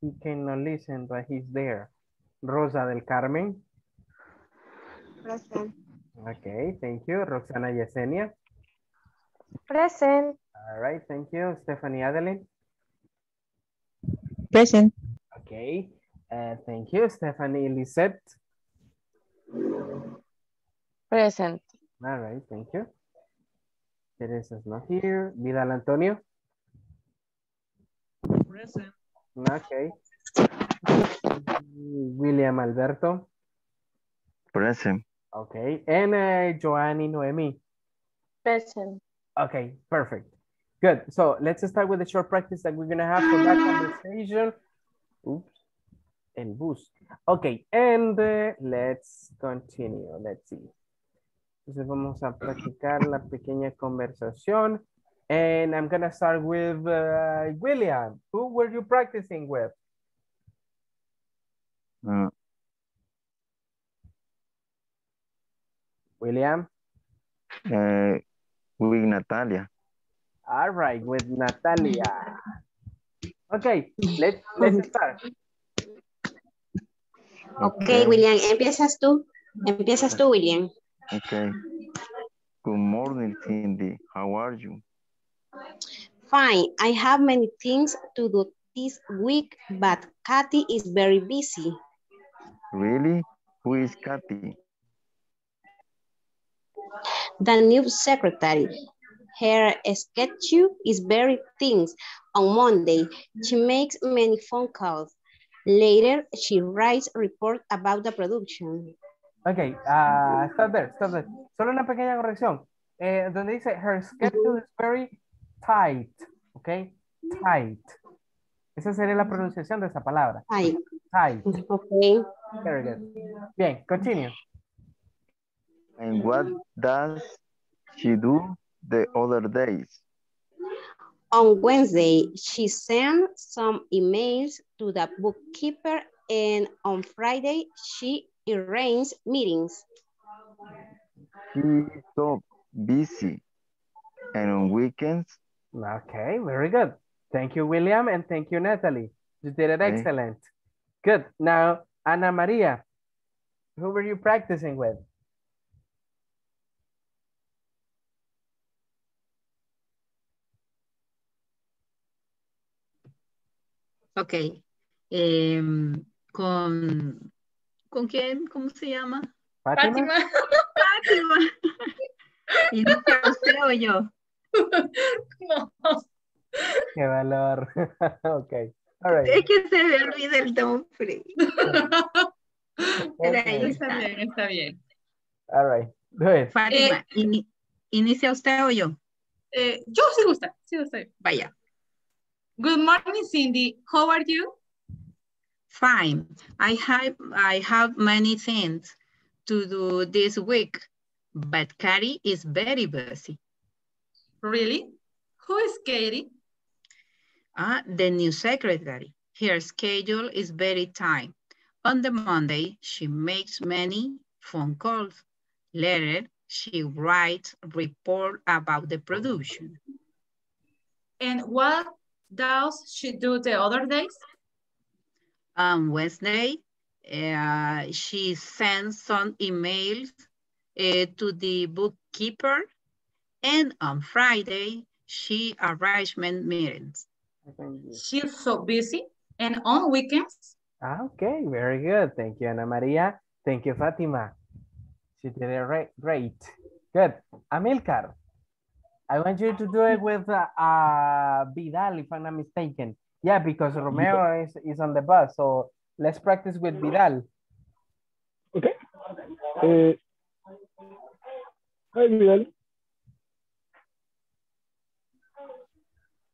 he cannot listen, but he's there. Rosa del Carmen. Present. Okay, thank you. Roxana Yesenia. Present. All right, thank you. Stephanie Adeline. Present. Okay, uh, thank you. Stephanie Lisette. Present. All right, thank you. Teresa's not here. Vidal Antonio. Present. Okay. William Alberto. Present. Okay. And uh, Joanny Noemi. Present. Okay, perfect. Good. So let's start with the short practice that we're going to have for that conversation. Oops. El bus. Okay, and uh, let's continue. Let's see. Entonces vamos a practicar la pequeña conversación. And I'm going to start with uh, William. Who were you practicing with? Uh, William? uh, with Natalia. All right, with Natalia. Okay, let's, let's start. Ok, William, empiezas tú. Empiezas tú, William. Okay. Good morning, Cindy. How are you? Fine, I have many things to do this week, but Kathy is very busy. Really? Who is Kathy? The new secretary. Her schedule is very things. On Monday, she makes many phone calls. Later, she writes a report about the production. Ok, ah, stop there, stop there. Solo una pequeña corrección. Eh, donde dice, her schedule is very tight, ok, tight. Esa sería la pronunciación de esa palabra. Tight. Tight. Okay. Very good. Bien, continue. And what does she do the other days? On Wednesday, she sent some emails to the bookkeeper and on Friday, she arranged meetings. She's so busy. And on weekends, Okay, very good. Thank you, William, and thank you, Natalie. You did it Okay. excellent. Good. Now, Ana Maria, who were you practicing with? Ok. Em, con, ¿Con quién? ¿Cómo se llama? Fátima. Fátima. ¿Inicia usted o yo? No. Qué valor. ok. All right. Es que se me olvida el nombre. Okay. ahí. Está bien, está bien. All right. Good. Fátima, ini- ¿inicia usted o yo? Eh, yo sí gusta, sí gusta. Vaya. Good morning, Cindy. How are you? Fine. I have I have many things to do this week, but Carrie is very busy. Really? Who is Katie? Ah, the new secretary. Her schedule is very tight. On the Monday, she makes many phone calls. Later, she writes report about the production. And what does she do the other days? On Wednesday, uh, she sends some emails uh, to the bookkeeper. And on Friday, she arrangement meetings. She's so busy. And on weekends? Ah, Okay, very good. Thank you, Ana Maria. Thank you, Fatima. She did it right. Great. Good. Amilcar, I want you to do it with uh, uh, Vidal, if I'm not mistaken. Yeah, because Romeo is, is on the bus, so let's practice with Vidal. Okay. Uh, hi, Vidal.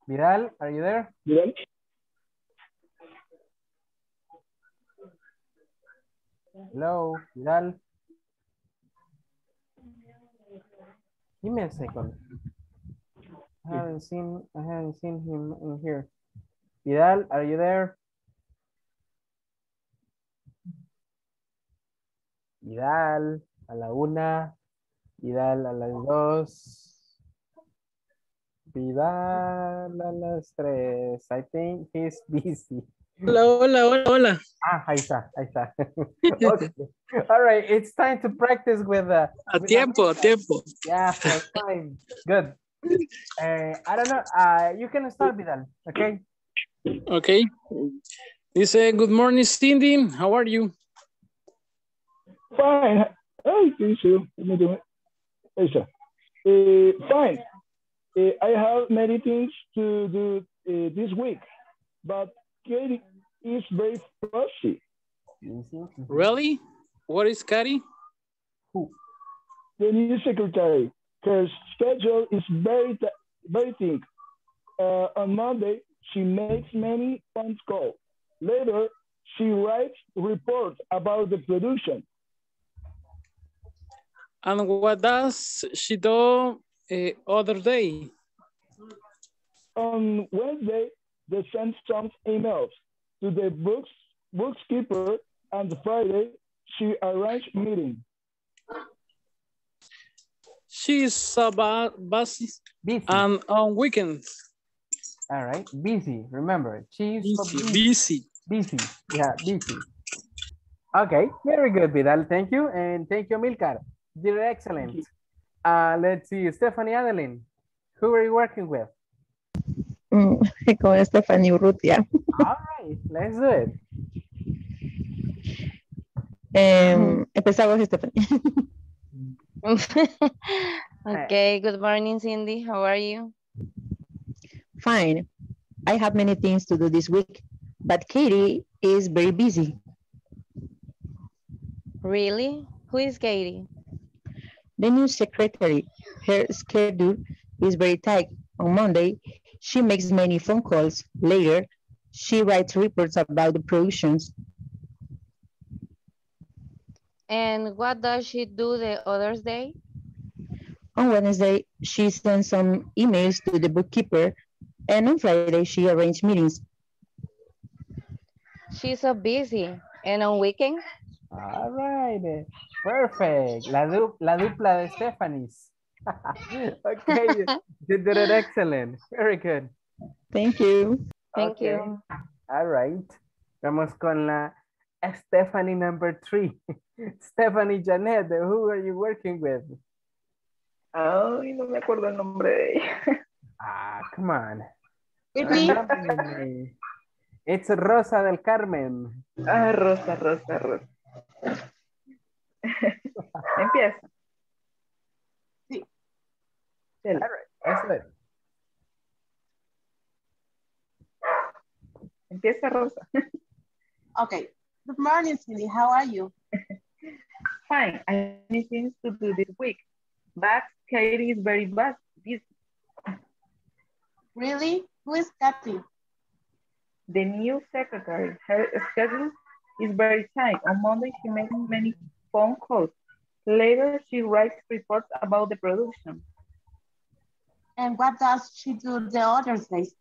Vidal, are you there? Vidal. Hello, Vidal. Give me a second. I haven't seen I haven't seen him in here. Vidal, are you there? Vidal, a la una. Vidal a las dos. Vidal a las tres. I think he's busy. Hola, hola, hola, hola. Ah, ahí está, ahí está. Okay. All right, it's time to practice with uh, A with tiempo, a tiempo. Yeah, time. Good. Uh, I don't know. Uh, you can start, Vidal. Okay. Okay. Dice, good morning, Cindy. How are you? Fine. Hey, thank you. Let me do it. Esa. Uh, fine. Uh, I have many things to do uh, this week, but Katie is very fussy. Really? What is Carrie? The new secretary. Her schedule is very, very thick. Uh, on Monday, she makes many phone calls. Later, she writes reports about the production. And what does she do uh, other day? On Wednesday, they send some emails to the books bookkeeper, and Friday, she arranged meeting. She is about busy, busy. and on weekends. All right. Busy. Remember, she's Busy, busy. busy. Yeah, busy. Okay. Very good, Vidal. Thank you. And thank you, Milcar. You did excellent. Uh, let's see. Stephanie Adeline, who are you working with? Mm, Con Stephanie Urrutia. All right. Let's do it. Em, empezamos, Stephanie. okay, good morning, Cindy. How are you? Fine. I have many things to do this week, but Katie is very busy. Really? Who is Katie? The new secretary, her schedule is very tight. On Monday, she makes many phone calls. Later, she writes reports about the productions. And what does she do the other day? On Wednesday, she sent some emails to the bookkeeper, and on Friday, she arranged meetings. She's so busy. And on weekend? All right. Perfect. La, du- la dupla de Stephanie's. okay. You you did it excellent. Very good. Thank you. Thank Okay. you. All right. Vamos con la Stephanie number three. Stephanie Janet, who are you working with? Ay, no me acuerdo el nombre de ella. Ah, come on. It's Rosa del Carmen. Ah, Rosa, Rosa, Rosa. Empieza. Sí. All right. Empieza Rosa. Okay. Good morning, Cindy. How are you? Fine. I have many things to do this week. But Katie is very busy. Really? Who is Kathy? The new secretary, her schedule is very tight. On Monday, she makes many phone calls. Later, she writes reports about the production. And what does she do the other days?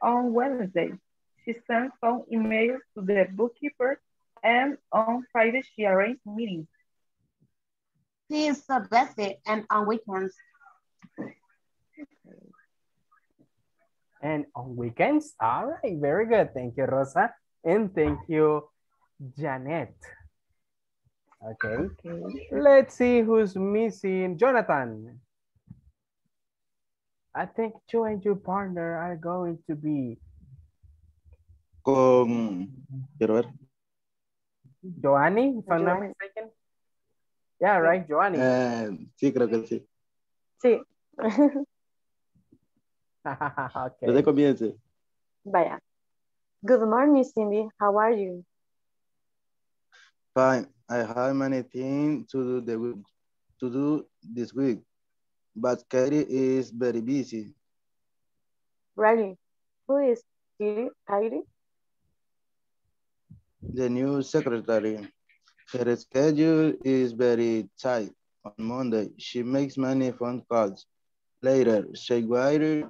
On Wednesday, she sends some emails to the bookkeeper, and on Friday, she arranges meetings. She is so busy and on weekends. And on weekends? All right, very good. Thank you, Rosa. And thank you, Janet. Okay. Okay. Let's see who's missing. Jonathan. I think you and your partner are going to be Con, quiero ver. Joanny, if I'm not mistaken. Yeah, right, Joanny. Eh, sí, creo que sí. Sí. okay. Desde comience. Vaya. Good morning, Cindy. How are you? Fine. I have many things to do the week, to do this week, but Katie is very busy. Really? Who is Katie? Katie? The new secretary. Her schedule is very tight. On Monday, she makes many phone calls. Later, she write,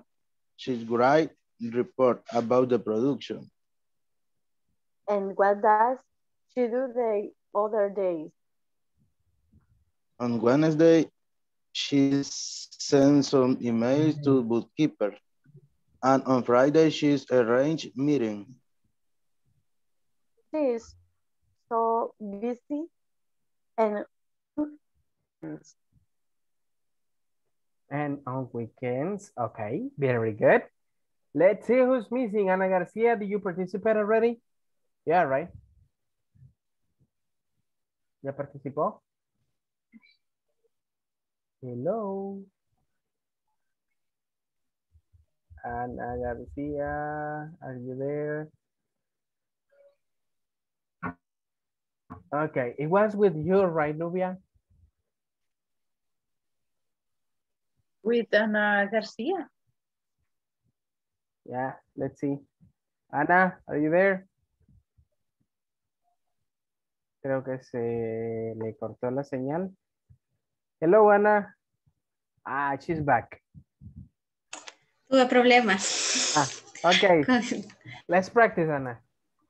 she write report about the production. And what does she do the other days? On Wednesday, she sends some emails to bookkeeper. And on Friday, she's arranged meeting. She is so busy and And on weekends, okay, very good. Let's see who's missing. Ana Garcia, did you participate already? Yeah, right. ¿Ya participó? Hello. Ana Garcia, are you there? Okay, it was with you, right, Nubia? With Ana Garcia. Yeah, let's see. Ana, are you there? Creo que se le cortó la señal. Hello, Ana. Ah, she's back. Tuve problemas. Ah, okay. Let's practice, Ana.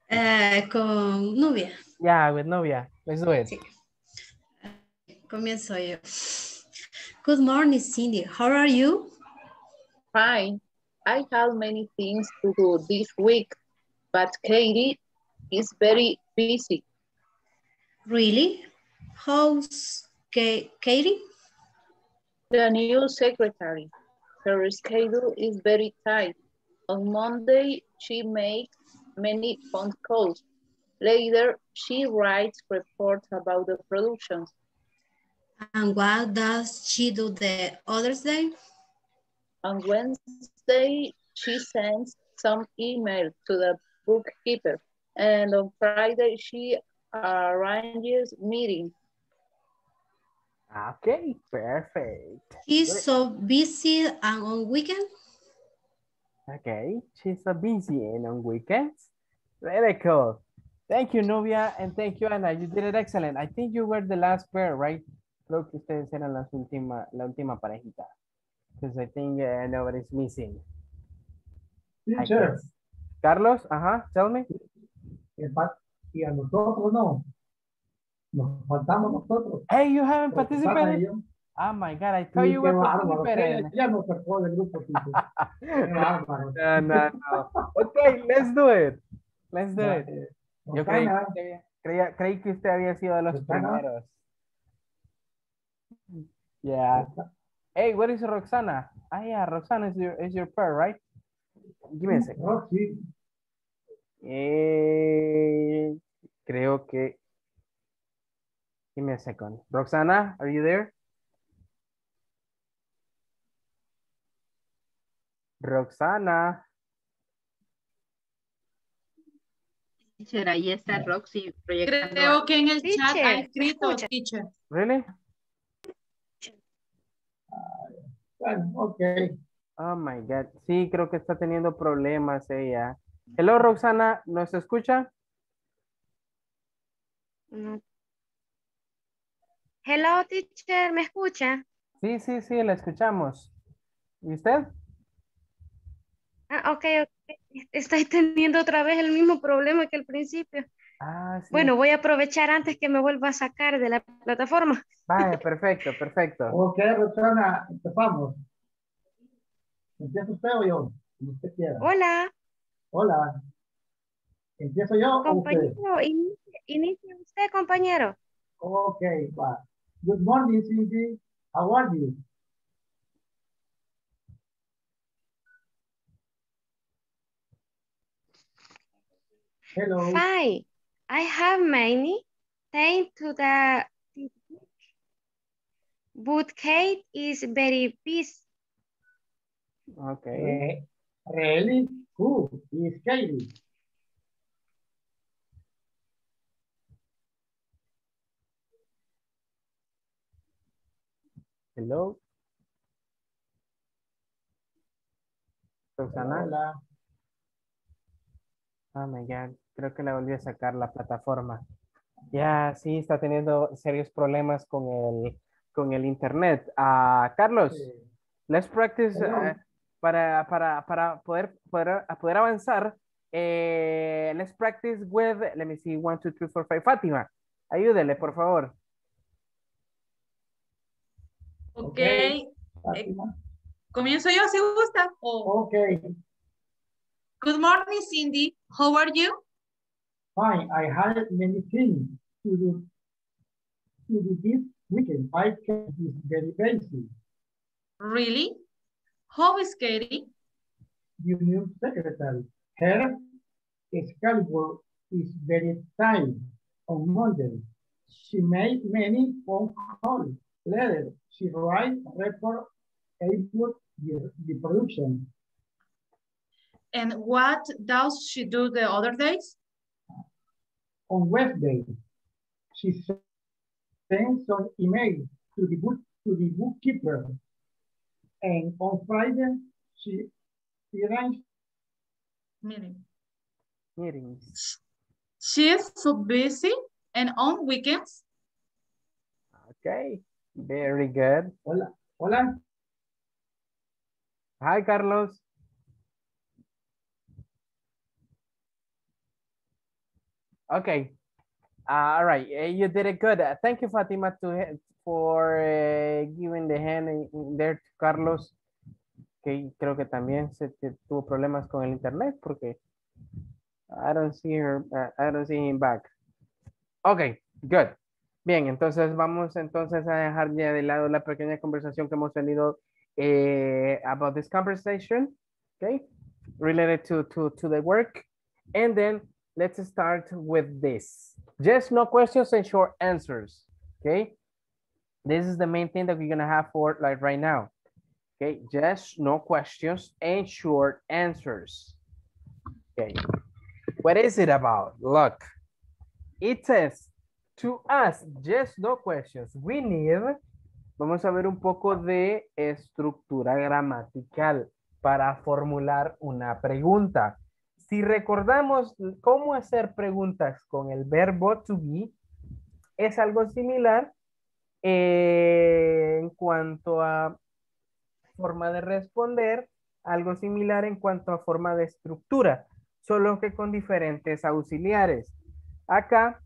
Eh, con Nubia. Yeah, with Novia. Let's do it. Comienzo yo. Good morning, Cindy. How are you? Fine. I have many things to do this week, but Katie is very busy. Really? How's Ka- Katie? The new secretary. Her schedule is very tight. On Monday, she makes many phone calls. Later, she writes reports about the productions. And what does she do the other day? On Wednesday, she sends some email to the bookkeeper. And on Friday, she arranges meetings. Ah, okay, perfect. She's so busy and on weekend? Okay, she's so busy and on weekends. Very cool. Thank you, Nubia, and thank you, Ana. You did it excellent. I think you were the last pair, right? Creo que ustedes eran las última, la última parejita. Because I think uh, nobody's missing. Teacher, guess. Carlos, ajá, tell me. el pa- y a nosotros no. Nos faltamos nosotros. Hey, you haven't participated? Oh my God, I thought Sí, you were participating. Ya nos sacó del grupo, teacher. Qué bárbaro. No, no, no. Okay, let's do it. Let's do it. Yo creí que, Roxana. usted había, creía- creí que usted había sido de los Roxana. primeros. Yeah. Hey, what is Roxana? Ah, yeah, Roxana is your, is your pair, right? Give me a second. Roxy, Eh, creo que. Give me a second. Roxana, are you there? Roxana. Teacher, ahí está Roxy proyectando. Creo que en el chat ha Teacher, escrito, escucha. teacher. Really? bueno, ok. Oh my God. Sí, creo que está teniendo problemas ella. Hello, Roxana, ¿nos escucha? No. Hello, teacher, ¿me escucha? Sí, sí, sí, la escuchamos. ¿Y usted? Ah, ok, ok. Estoy teniendo otra vez el mismo problema que al principio. Ah, sí. Bueno, voy a aprovechar antes que me vuelva a sacar de la plataforma. Vale, perfecto, perfecto. Ok, Roxana, empezamos. ¿Empieza usted o yo? Como usted quiera. Hola, Hola. ¿Empiezo yo o usted? compañero. Inicie, inicie usted, compañero. Ok, va. Good morning, Cindy. How are you? Hello. Fine. I have many. Thanks to the but Kate is very busy. Okay. Really? Who is Katie? Hello. Roxana. Hola. Oh my God, creo que la volví a sacar la plataforma. Ya, sí, está teniendo serios problemas con el, con el internet. Ah, Carlos, let's practice eh, para, para, para poder, poder, poder avanzar. eh, let's practice with, let me see, one, two, three, four, five. Fátima, ayúdele, por favor. Ok. Eh, ¿Comienzo yo si gusta? O- Ok. Good morning, Cindy. How are you? Fine. I had many things to do to do this weekend. I can be very busy. Really? How is Katie? New secretary. Her schedule is very tight on Monday. She made many phone calls. Later, she write report about the, the production. And what does she do the other days? On Wednesday, she sends an email to the book to the bookkeeper. And on Friday, she arranged Miren. Meetings. She is so busy and on weekends. Okay, very good. Hola, hola. Hi, Carlos. Okay. Uh, all right, uh, you did it good. Uh, thank you, Fatima, to, for uh, giving the hand there to Carlos, que creo que también se tuvo problemas con el internet porque I don't see her, uh, I don't see him back. Okay, good. Bien, entonces vamos entonces a dejar ya de lado la pequeña conversación que hemos tenido eh, about this conversation, okay, related to, to, to the work. And then let's start with this. Just no questions and short answers, okay? This is the main thing that we're gonna have for like right now. Okay, just no questions and short answers. Okay, what is it about? Look, it says to us, just no questions. We need, vamos a ver un poco de estructura gramatical para formular una pregunta. Si recordamos cómo hacer preguntas con el verbo to be, es algo similar eh, en cuanto a forma de responder, algo similar en cuanto a forma de estructura, solo que con diferentes auxiliares. Acá,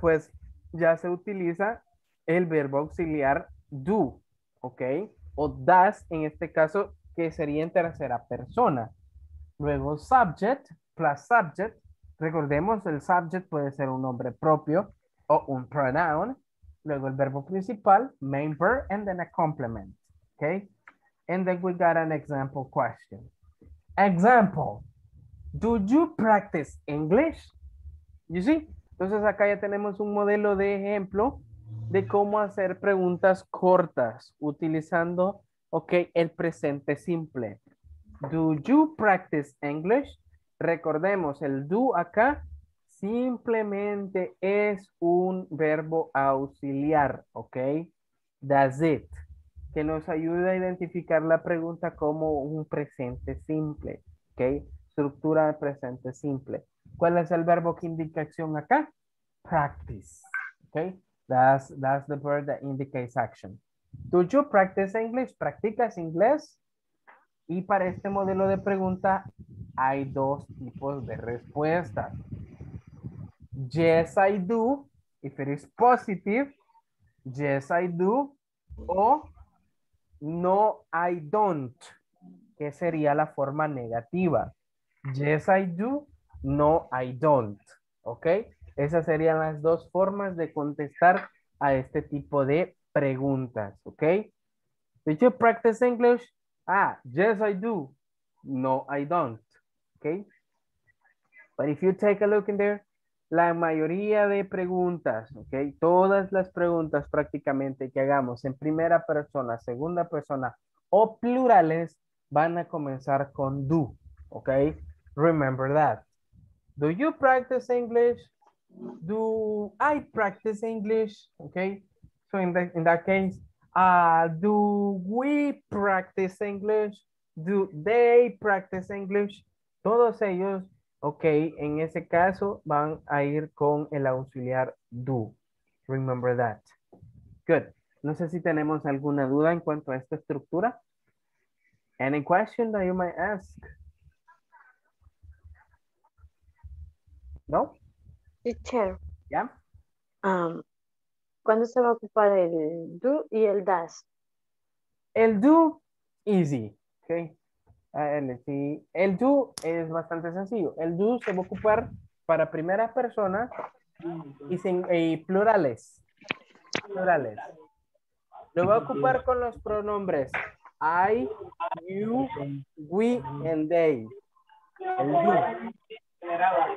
pues ya se utiliza el verbo auxiliar do, ¿ok? O das en este caso, que sería en tercera persona. Luego subject plus subject. Recordemos, el subject puede ser un nombre propio o un pronoun. Luego el verbo principal, main verb, and then a complement. Okay? And then we got an example question. Example. Do you practice English? You see? Entonces acá ya tenemos un modelo de ejemplo de cómo hacer preguntas cortas utilizando, ok, el presente simple. Do you practice English? Recordemos, el do acá simplemente es un verbo auxiliar, ¿ok? That's it. Que nos ayuda a identificar la pregunta como un presente simple, ¿ok? Estructura de presente simple. ¿Cuál es el verbo que indica acción acá? Practice, ¿ok? That's, that's the verb that indicates action. Do you practice English? ¿Practicas inglés? Y para este modelo de pregunta hay dos tipos de respuestas. Yes, I do. If it is positive, yes, I do. O no, I don't, que sería la forma negativa. Yes, I do. No, I don't. ¿Ok? Esas serían las dos formas de contestar a este tipo de preguntas. ¿Ok? Did you practice English? Ah, yes, I do. No, I don't. ¿Ok? But if you take a look in there, la mayoría de preguntas, ¿ok? Todas las preguntas prácticamente que hagamos en primera persona, segunda persona o plurales van a comenzar con do, ¿ok? Remember that. Do you practice English? Do I practice English? Okay. So in, the, in that case, uh, do we practice English? Do they practice English? Todos ellos, ok, en ese caso van a ir con el auxiliar do. Remember that. Good. No sé si tenemos alguna duda en cuanto a esta estructura. Any question that you might ask? No? Teacher. ¿Ya? Um, ¿Cuándo se va a ocupar el do y el das? El do, easy. Okay. El, do es bastante sencillo. El do se va a ocupar para primera persona y, sin, y plurales. Plurales. Lo va a ocupar con los pronombres I, you, we, and they. El do.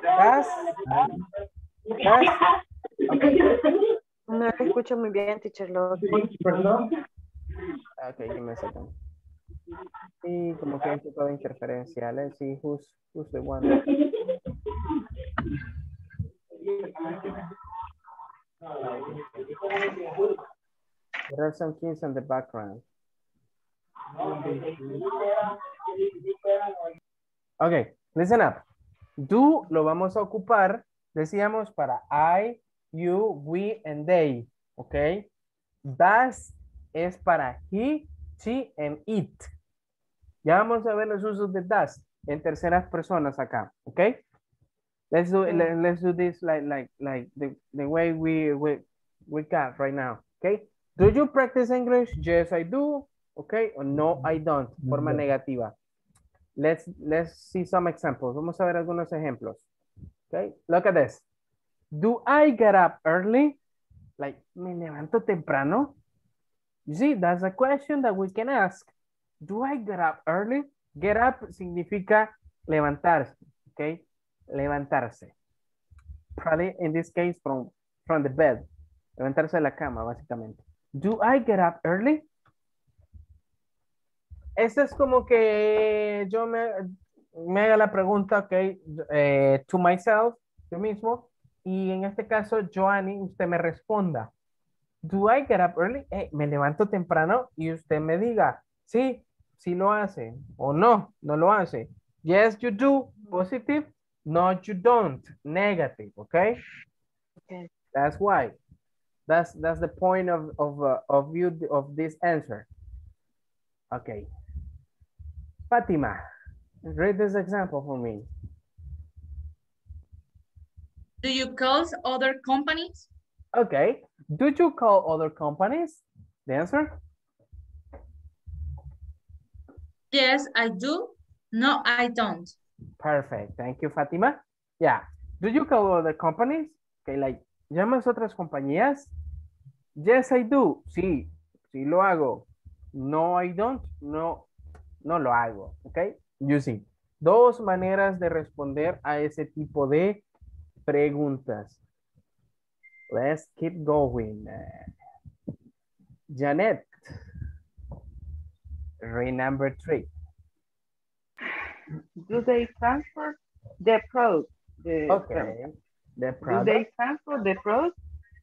Das. Das. No lo escucho muy bien, teacher. Lo... Perdón. Ok, give me a second. Sí, como que hay un poco de interferencia. Let's see who's, who's the one. There are some kids in the background. Ok, listen up. Do lo vamos a ocupar, decíamos, para I, you, we, and they. Ok. Das es para he, she, and it. Ya vamos a ver los usos de das en terceras personas acá. Ok. Let's do, let, let's do this like, like, like the, the way we, we, we got right now. Okay. Do you practice English? Yes, I do. Okay. Or no, I don't. Forma negativa. Let's, let's see some examples. Vamos a ver algunos ejemplos. Okay. Look at this. Do I get up early? Like, ¿me levanto temprano? You see, that's a question that we can ask. Do I get up early? Get up significa levantarse, okay? Levantarse. Probably in this case from, from the bed. Levantarse de la cama, básicamente. Do I get up early? Esa es como que yo me, me haga la pregunta, ok, eh, to myself, yo mismo, y en este caso, Joanny, usted me responda. Do I get up early? Eh, me levanto temprano y usted me diga, sí, sí lo hace, o no, no lo hace. Yes, you do, positive. No, you don't, negative, okay? Okay. That's why. That's that's the point of of uh, of you of this answer. Okay. Fatima, read this example for me. Do you call other companies? Okay. Do you call other companies? The answer? Yes, I do. No, I don't. Perfect. Thank you, Fatima. Yeah. Do you call other companies? Okay, like, ¿llamas otras compañías? Yes, I do. Sí, sí lo hago. No, I don't. No, no lo hago. Ok. You see. Dos maneras de responder a ese tipo de preguntas. Let's keep going. Janet. Read number three. Do they transfer the product? The, Okay. The Do they transfer the product?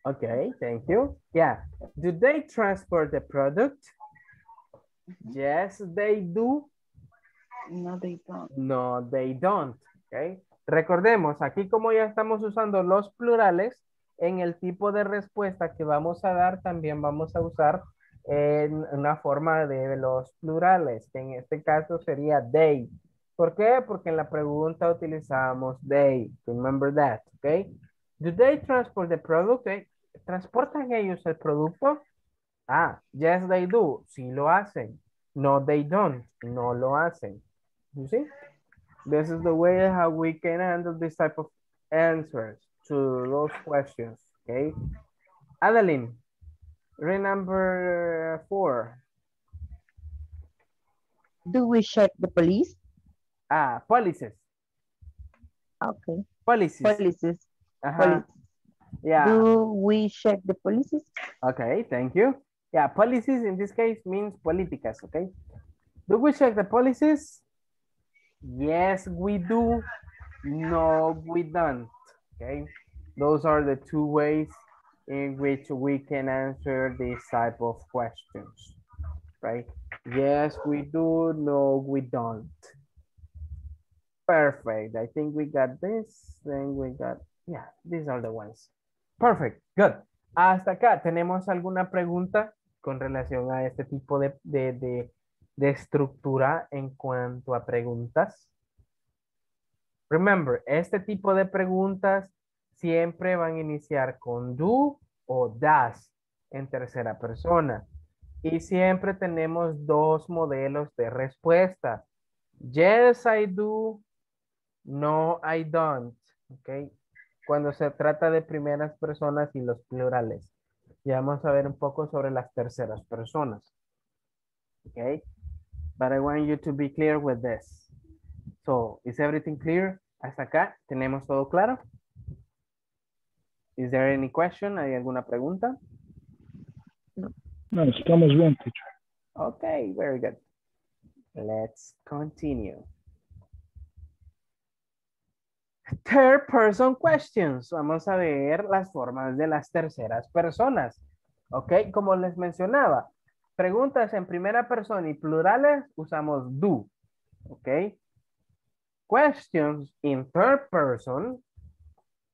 Okay, thank you. Yeah. Do they transfer the product? Yes, they do. No, they don't. No, they don't. Okay. Recordemos, aquí como ya estamos usando los plurales, en el tipo de respuesta que vamos a dar, también vamos a usar en una forma de los plurales, que en este caso sería they. ¿Por qué? Porque en la pregunta utilizamos they. Remember that, ¿ok? Do they transport the product? Eh, ¿Transportan ellos el producto? Ah, yes they do. Sí lo hacen. No, they don't. No lo hacen. See? This is the way how we can handle this type of answers to those questions, okay? Adeline, read number four. Do we check the police? Ah, policies. Okay. Policies. Policies. Ajá. Policies. Yeah. Do we check the policies? Okay, thank you. Yeah, policies in this case means políticas, okay? Do we check the policies? Yes, we do. No, we don't, okay? Those are the two ways in which we can answer this type of questions, right? Yes, we do. No, we don't. Perfect. I think we got this. Then we got, yeah, these are the ones. Perfect. Good. Hasta acá, ¿tenemos alguna pregunta con relación a este tipo de, de, de, de estructura en cuanto a preguntas? Remember, este tipo de preguntas siempre van a iniciar con do o das en tercera persona. Y siempre tenemos dos modelos de respuesta. Yes, I do. No, I don't. Okay cuando se trata de primeras personas y los plurales. Ya vamos a ver un poco sobre las terceras personas. Okay. But I want you to be clear with this. So, is everything clear? Hasta acá, ¿tenemos todo claro? Is there any question? ¿Hay alguna pregunta? No, estamos bien, teacher. Okay, very good. Let's continue. Third person questions. Vamos a ver las formas de las terceras personas. Ok, como les mencionaba, preguntas en primera persona y plurales usamos do. Ok. Questions in third person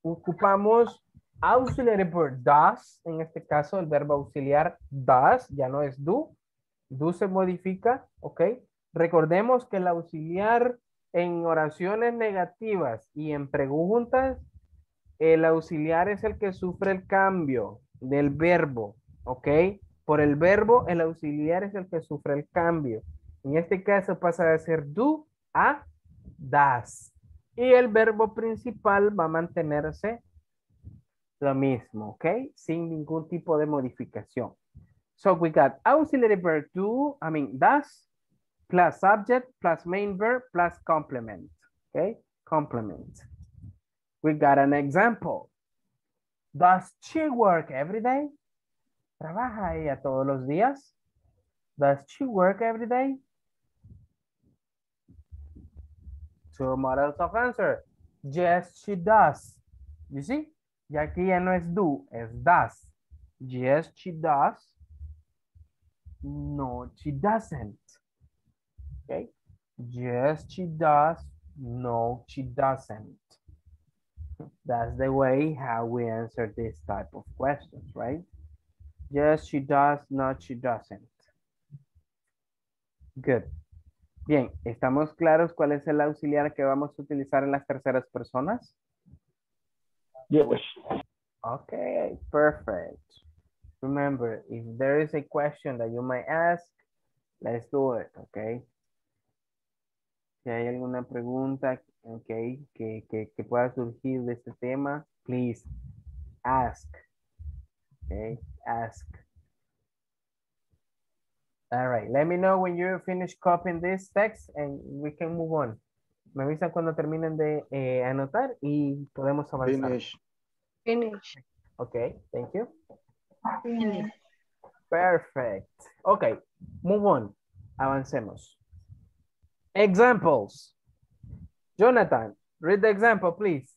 ocupamos auxiliary verb does. En este caso, el verbo auxiliar does ya no es do. Do se modifica. Ok. Recordemos que el auxiliar en oraciones negativas y en preguntas, el auxiliar es el que sufre el cambio del verbo, ¿ok? Por el verbo, el auxiliar es el que sufre el cambio. En este caso pasa de ser do a das. Y el verbo principal va a mantenerse lo mismo, ¿ok? Sin ningún tipo de modificación. So we got auxiliary verb do, I mean, das, plus subject, plus main verb, plus complement. Okay, complement. We got an example. Does she work every day? ¿Trabaja ella todos los días? Does she work every day? Two models of answer. Yes, she does. You see? Y aquí ya no es do, es does. Yes, she does. No, she doesn't. Okay. Yes, she does. No, she doesn't. That's the way how we answer this type of questions, right? Yes, she does. No, she doesn't. Good. Bien, ¿estamos claros cuál es el auxiliar que vamos a utilizar en las terceras personas? Yes. Okay, perfect. Remember, if there is a question that you might ask, let's do it, okay? Si hay alguna pregunta, okay, que, que, que pueda surgir de este tema, please ask. Okay, ask. All right, let me know when you finish copying this text and we can move on. Me avisan cuando terminen de eh, anotar y podemos avanzar. Finish. Finish. Okay, thank you. Perfect. Okay, move on. Avancemos. Examples. Jonathan, read the example, please.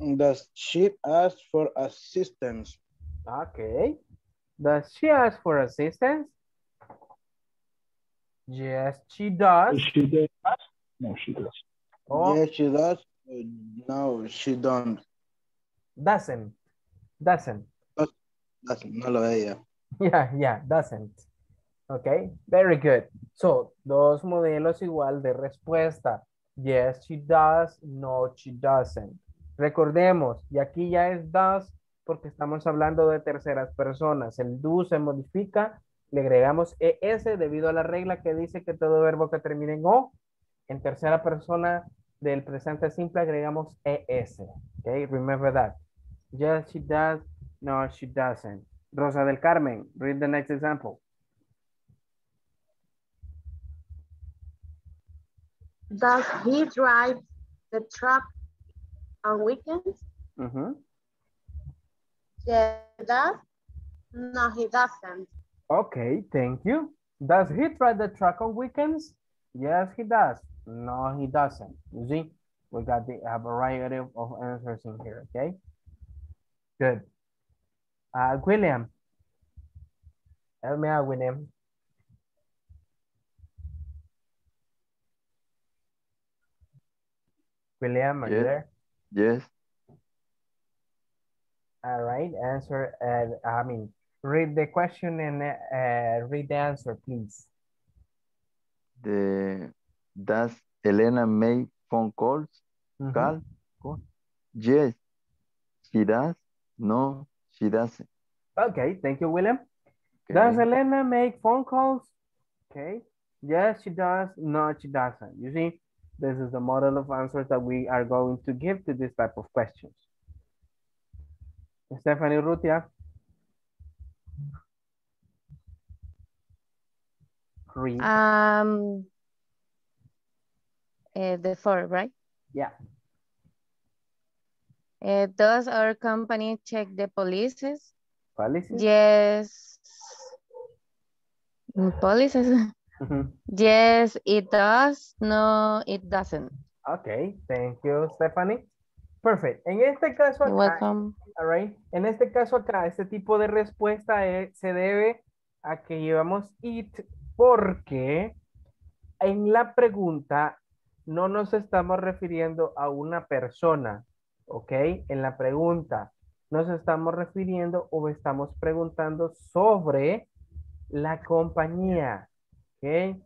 Does she ask for assistance? Okay. Does she ask for assistance? Yes, she does. She does. No, she does. Oh, Yes, she does. No, she don't. doesn't. Doesn't. Doesn't. No lo ella. Yeah, yeah, doesn't. Okay, very good. So, dos modelos igual de respuesta. Yes, she does. No, she doesn't. Recordemos, y aquí ya es does porque estamos hablando de terceras personas. El do se modifica, le agregamos es debido a la regla que dice que todo verbo que termine en o, en tercera persona del presente simple agregamos es. Okay, remember that. Yes, she does. No, she doesn't. Rosa del Carmen, read the next example. Does he drive the truck on weekends? Mm -hmm. Yes, he does. No, he doesn't. Okay, thank you. Does he drive the truck on weekends? Yes, he does. No, he doesn't. You see, we got the, a variety of answers in here, okay? Good. Uh, William. Help me out, William. William, are you there? Yes. All right, answer, uh, I mean, read the question and uh, read the answer, please. The, does Elena make phone calls? Mhm. Call? Call? Yes, she does. No, she doesn't. Okay, thank you, William. Does Elena make phone calls? Okay. Yes, she does. No, she doesn't. You see, this is the model of answers that we are going to give to this type of questions. Stephanie Rutia. Read. Um, eh, the four, right? yeah. Eh, does our company check the policies? Policies? Yes. Mm. Yes, it does. No, it doesn't. Okay, thank you, Stephanie. Perfect. En este caso acá, welcome. all right, en este caso acá, este tipo de respuesta eh, se debe a que llevamos it porque en la pregunta no nos estamos refiriendo a una persona, ¿ok? En la pregunta nos estamos refiriendo o estamos preguntando sobre la compañía, ¿ok?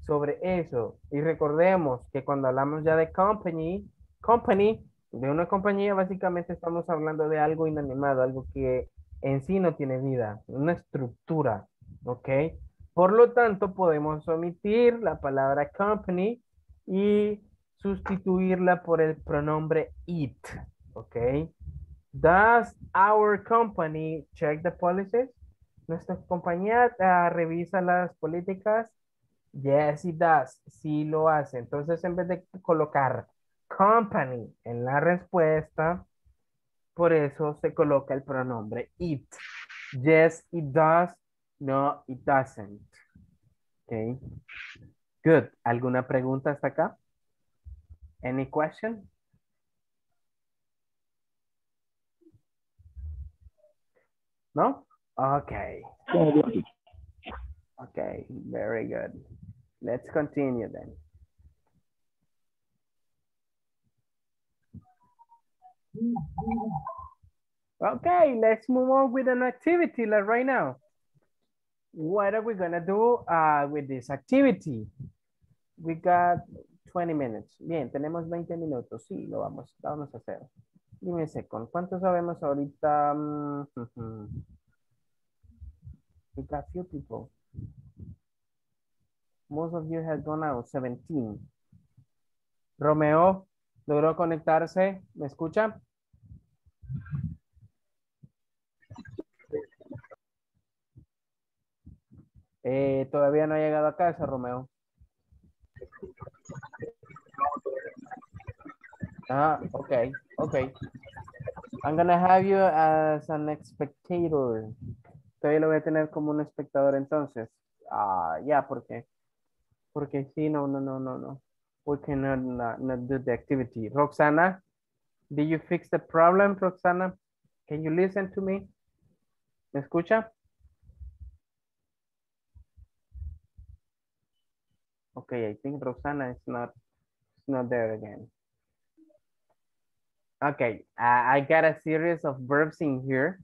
Sobre eso. Y recordemos que cuando hablamos ya de company, company, de una compañía, básicamente estamos hablando de algo inanimado, algo que en sí no tiene vida, una estructura, ¿ok? Por lo tanto, podemos omitir la palabra company y sustituirla por el pronombre it, ¿ok? Does our company check the policies? ¿Nuestra compañía ah, revisa las políticas? Yes, it does. Sí lo hace. Entonces, en vez de colocar company en la respuesta, por eso se coloca el pronombre it. Yes, it does. No, it doesn't. Okay. Good. ¿Alguna pregunta hasta acá? Any question? No? Okay. Okay, very good. Let's continue then. Okay, let's move on with an activity like right now. What are we gonna do uh, with this activity? We got 20 minutes. Bien, tenemos 20 minutos. Sí, lo vamos, lo vamos a hacer. Dime second. ¿Cuánto sabemos ahorita? Mm, ujú. We got few people. Most of you have gone out. 17. Romeo, ¿logró conectarse? ¿Me escucha? Eh, todavía no ha llegado a casa, Romeo. Ah, okay, okay. I'm gonna have you as an spectator. Todavía lo voy a tener como un espectador entonces. Ah, ya, ¿por qué? Porque sí, no, no, no, no, no. We cannot not, do the activity. Roxana, did you fix the problem, Roxana? Can you listen to me? ¿Me escucha? Okay, I think Roxana is not, is not there again. Okay, I got a series of verbs in here.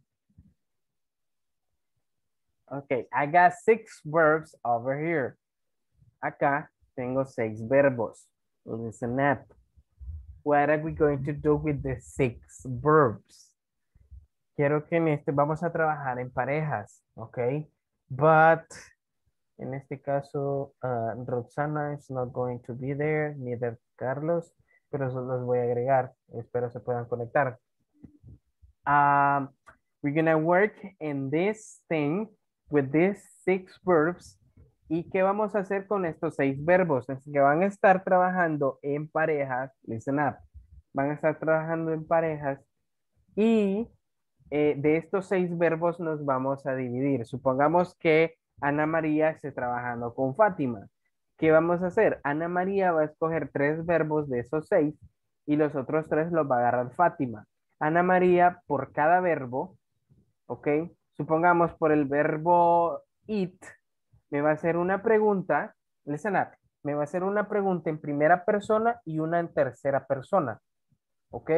Okay, I got six verbs over here. Acá tengo seis verbos. Listen up. What are we going to do with the six verbs? Quiero que en este vamos a trabajar en parejas, okay? But en este caso, uh, Roxana is not going to be there, neither Carlos, pero eso los voy a agregar. Espero se puedan conectar. Um, we're gonna work in this thing with these six verbs. ¿Y qué vamos a hacer con estos seis verbos? Es que van a estar trabajando en parejas. Listen up. Van a estar trabajando en parejas. Y eh, de estos seis verbos nos vamos a dividir. Supongamos que Ana María esté trabajando con Fátima. ¿Qué vamos a hacer? Ana María va a escoger tres verbos de esos seis y los otros tres los va a agarrar Fátima. Ana María, por cada verbo, ¿ok? Supongamos por el verbo eat, me va a hacer una pregunta, listen up, me va a hacer una pregunta en primera persona y una en tercera persona, ¿ok?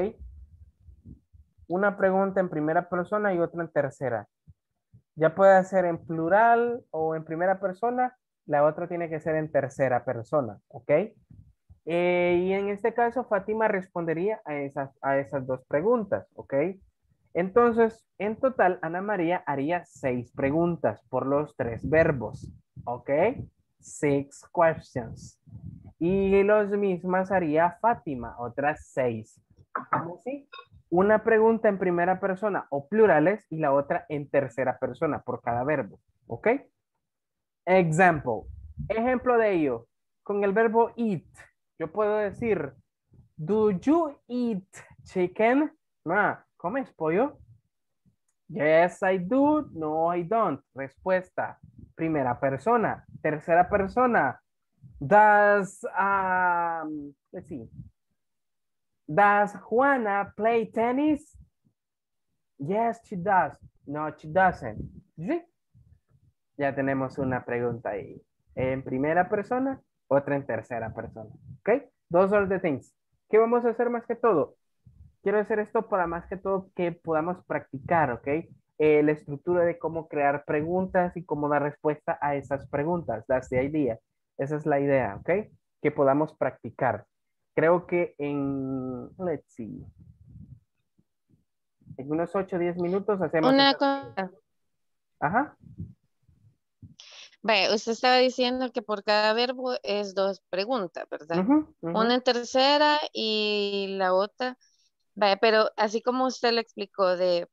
Una pregunta en primera persona y otra en tercera. Ya puede ser en plural o en primera persona, la otra tiene que ser en tercera persona, ¿ok? Eh, y en este caso, Fátima respondería a esas, a esas dos preguntas, ¿ok? Entonces, en total, Ana María haría seis preguntas por los tres verbos, ¿ok? Six questions. Y los mismas haría Fátima, otras seis. ¿Cómo así? Una pregunta en primera persona o plurales y la otra en tercera persona por cada verbo, ¿ok? Example. Ejemplo de ello. Con el verbo eat, yo puedo decir, do you eat chicken? Ma, ¿comes pollo? Yes, I do. No, I don't. Respuesta. Primera persona. Tercera persona. Does, um, let's see. Does Juana play tennis? Yes, she does. No, she doesn't. ¿Sí? Ya tenemos una pregunta ahí. En primera persona, otra en tercera persona. ¿Ok? Those are the things. ¿Qué vamos a hacer más que todo? Quiero hacer esto para más que todo que podamos practicar, ¿ok? Eh, la estructura de cómo crear preguntas y cómo dar respuesta a esas preguntas. That's the idea. Esa es la idea, ¿ok? Que podamos practicar. Creo que en, let's see, en unos 8 o 10 minutos hacemos... Una cosa. Ajá. Vaya, usted estaba diciendo que por cada verbo es dos preguntas, ¿verdad? Una en tercera y la otra. Vaya, pero así como usted le explicó de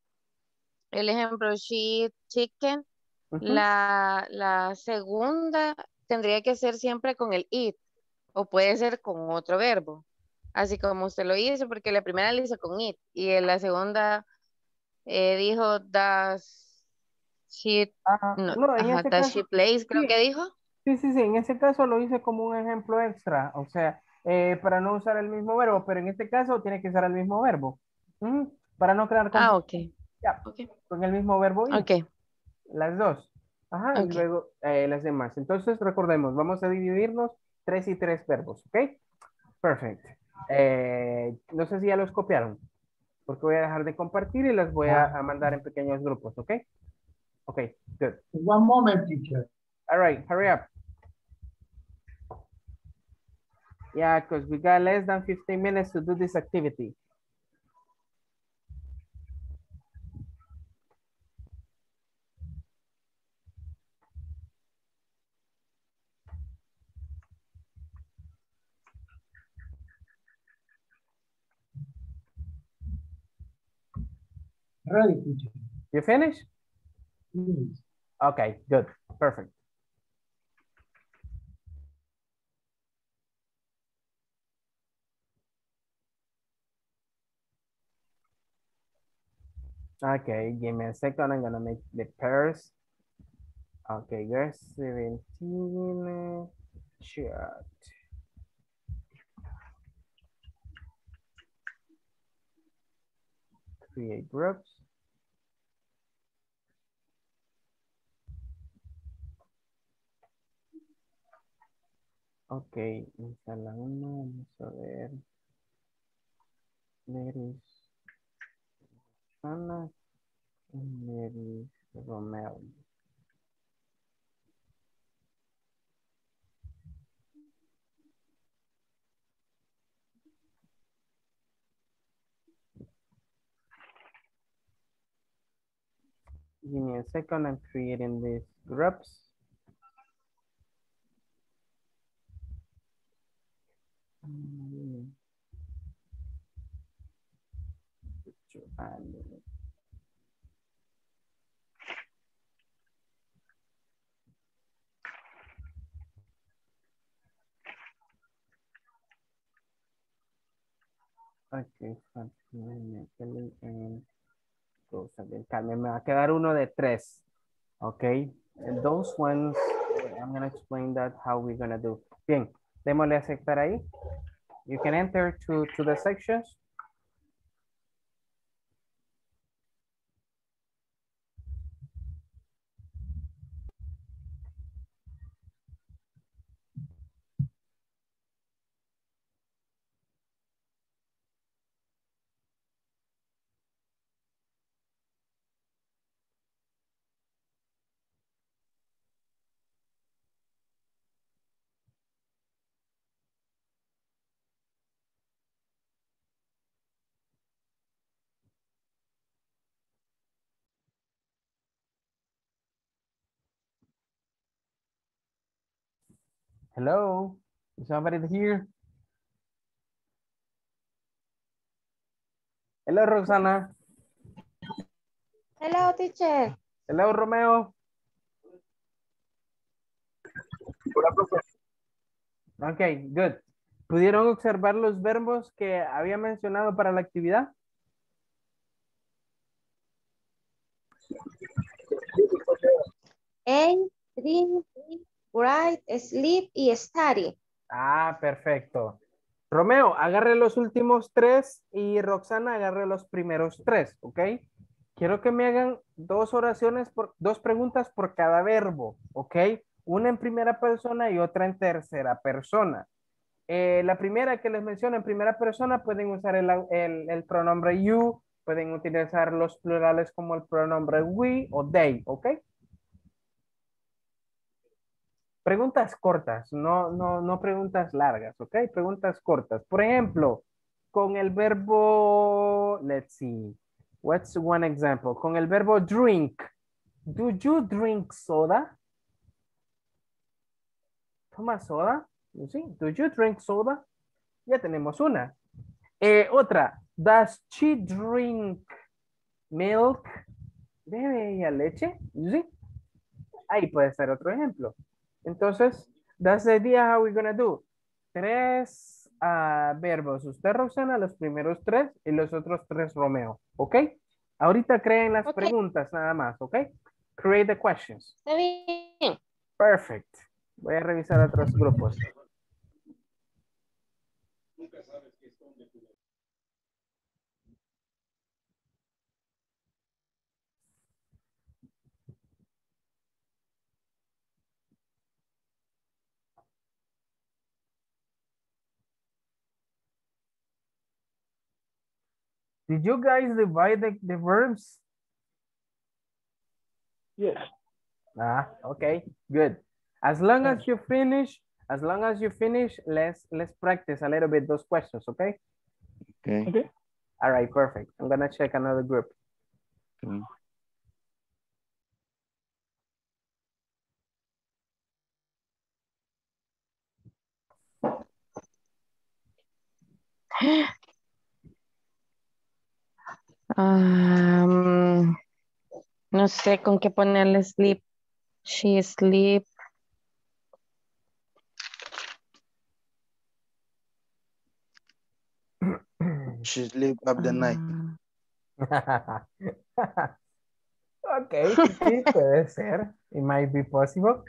el ejemplo, she chicken, la, la segunda tendría que ser siempre con el eat o puede ser con otro verbo. Así como usted lo hizo, porque la primera la hizo con it y en la segunda eh, dijo does she, no, no, ajá, este does caso, she plays, creo sí. que dijo. Sí, sí, sí, en ese caso lo hice como un ejemplo extra, o sea, eh, para no usar el mismo verbo, pero en este caso tiene que usar el mismo verbo. Ujú, Para no crear Ah, confusión. ok. Ya, con el mismo verbo y Ok. las dos. Ajá, y luego eh, las demás. Entonces, recordemos, vamos a dividirnos tres y tres verbos, ¿ok? Perfecto. Eh, no sé si ya los copiaron, porque voy a dejar de compartir y las voy a, a mandar en pequeños grupos, ¿ok? Ok, good. One moment, teacher. All right, hurry up. Yeah, because we got less than 15 minutes to do this activity. Ready, teacher. You finished? Yes. Okay, good, perfect. Okay, give me a second. I'm gonna make the pairs. Okay, there's 17. Shot. Create groups. Ok, instala uno, vamos a ver. Neris Ana y Neris Romeo. Give me a second, I'm creating these groups. Mm. Johanny. Rosa del Carmen. Me va a quedar uno de tres. Okay, and those ones, I'm gonna explain that how we're gonna do. Bien, démosle aceptar ahí. You can enter to, to the sections. Hello, is somebody here? Hello, Roxana. Hello, teacher. Hello, Romeo. Ok, good. ¿Pudieron observar los verbos que había mencionado para la actividad? Eat, drink, write, sleep y study. Ah, perfecto. Romeo, agarre los últimos tres y Roxana agarre los primeros tres, ¿ok? Quiero que me hagan dos oraciones, por, dos preguntas por cada verbo, ¿ok? Una en primera persona y otra en tercera persona. Eh, la primera que les menciono en primera persona pueden usar el, el, el pronombre you, pueden utilizar los plurales como el pronombre we o they, ¿ok? Preguntas cortas, no, no, no preguntas largas, ¿ok? Preguntas cortas. Por ejemplo, con el verbo, let's see, what's one example? Con el verbo drink. Do you drink soda? ¿Toma soda? ¿Sí? Do you drink soda? Ya tenemos una. Eh, otra, does she drink milk? ¿Bebe ella leche? ¿Sí? Ahí puede ser otro ejemplo. Entonces, that's the idea how we're gonna do. Tres uh, verbos. Usted, Roxana, los primeros tres y los otros tres, Romeo. ¿Ok? Ahorita creen las Okay. preguntas nada más, ¿ok? Create the questions. Está bien. Perfect. Voy a revisar otros grupos. Did you guys divide the, the verbs? Yes. Ah, okay, good. As long as you finish, as long as you finish, let's let's practice a little bit those questions, okay? Okay. Okay. All right, perfect. I'm gonna check another group. okay. No sé con qué ponerle sleep. She sleep. She sleep up the night. ok, sí, puede ser. It might be possible.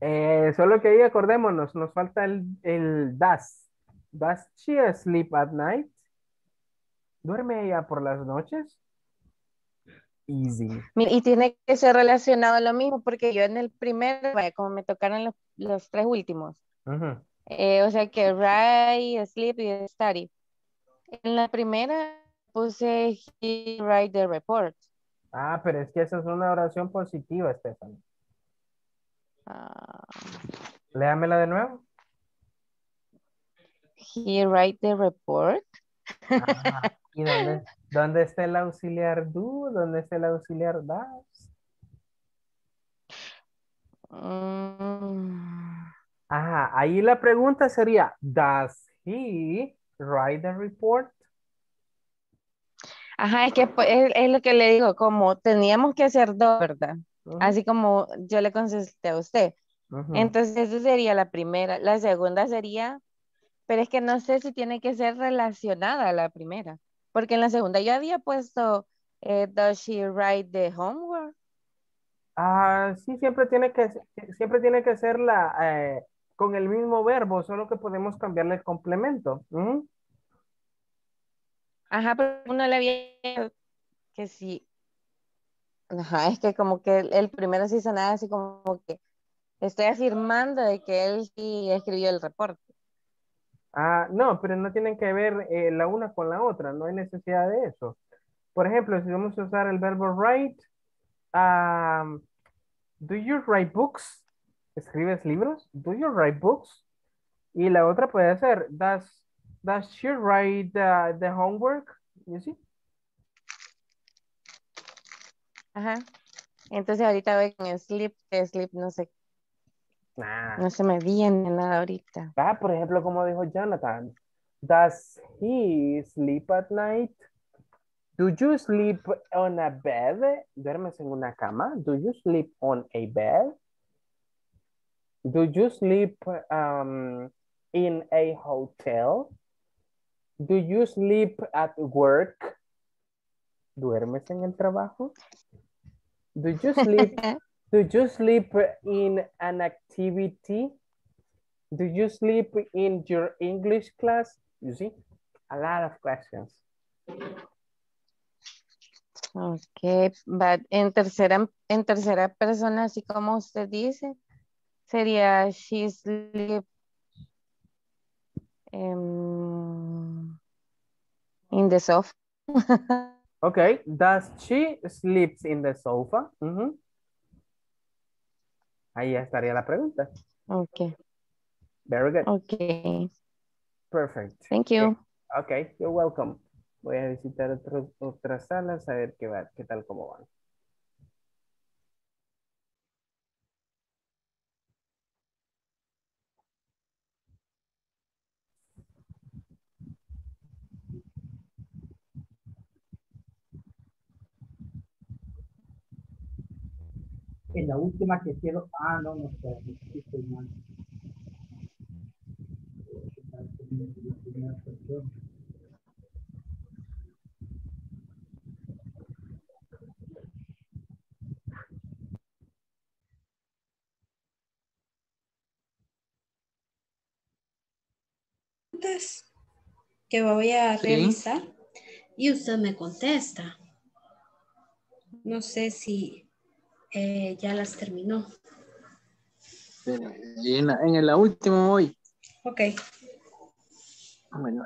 Eh, solo que ahí acordémonos, nos falta el, el does. Does she sleep at night? ¿Duerme ella por las noches? Easy. Y tiene que ser relacionado a lo mismo, porque yo en el primer, vaya, como me tocaron los, los tres últimos, eh, o sea que write, sleep y study. En la primera puse he write the report. Ah, pero es que esa es una oración positiva, Stephanie. Ah, Léamela de nuevo. he write the report. ¿Y dónde, dónde está el auxiliar do? ¿Dónde está el auxiliar das? Mm, Ajá, ahí la pregunta sería, ¿Does he write the report? Ajá, es que pues, es, es lo que le digo, como teníamos que hacer dos, ¿verdad? Así como yo le contesté a usted. Entonces, esa sería la primera. La segunda sería, pero es que no sé si tiene que ser relacionada a la primera, porque en la segunda yo había puesto, eh, does she write the homework? Ah, sí, siempre tiene que, siempre tiene que ser la, eh, con el mismo verbo, solo que podemos cambiarle el complemento. Ajá, pero uno le había que sí. Ajá, es que como que el, el primero sí sonaba así como que estoy afirmando de que él sí escribió el reporte. Ah, no, pero no tienen que ver eh, la una con la otra, no hay necesidad de eso. Por ejemplo, si vamos a usar el verbo write, um, do you write books? ¿Escribes libros? Do you write books? Y la otra puede ser, does, does she write the, homework? You see? Ajá. Entonces ahorita voy con sleep, sleep no sé, Nah. no se me viene nada ahorita. Ah, por ejemplo, como dijo Jonathan, does he sleep at night? Do you sleep on a bed? ¿Duermes en una cama? Do you sleep on a bed? Do you sleep um, in a hotel? Do you sleep at work? ¿Duermes en el trabajo? Do you sleep Do you sleep in an activity? Do you sleep in your English class? You see, a lot of questions. Ok, but en tercera, en tercera persona, así como usted dice, sería she sleep em, in the sofa. Okay, does she sleeps in the sofa? Ujú. Ahí estaría la pregunta. Ok, Very good. ok. Perfect. Thank you. Okay, you're welcome. Voy a visitar otros- otras salas a ver qué, va, qué tal cómo van. En la última que quiero. Ah, no, no sé. estoy mal. Que voy a Sí. realizar y usted me contesta. No sé si eh, ya las terminó. En la, en la última hoy. Ok. Bueno.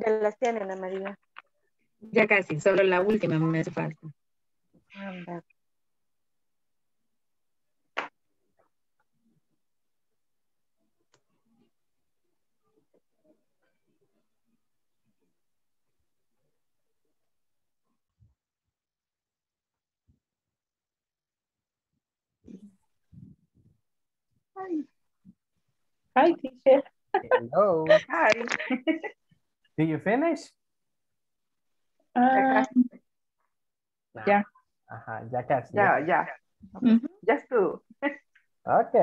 Ya las tiene, Ana María. Ya casi, solo la última me hace falta. Anda. Hi. Hi, teacher. Hello. Hi. Do you finish? Ah, Nah. ya. Ajá, ya casi. Ya, ya. Just two. Ok.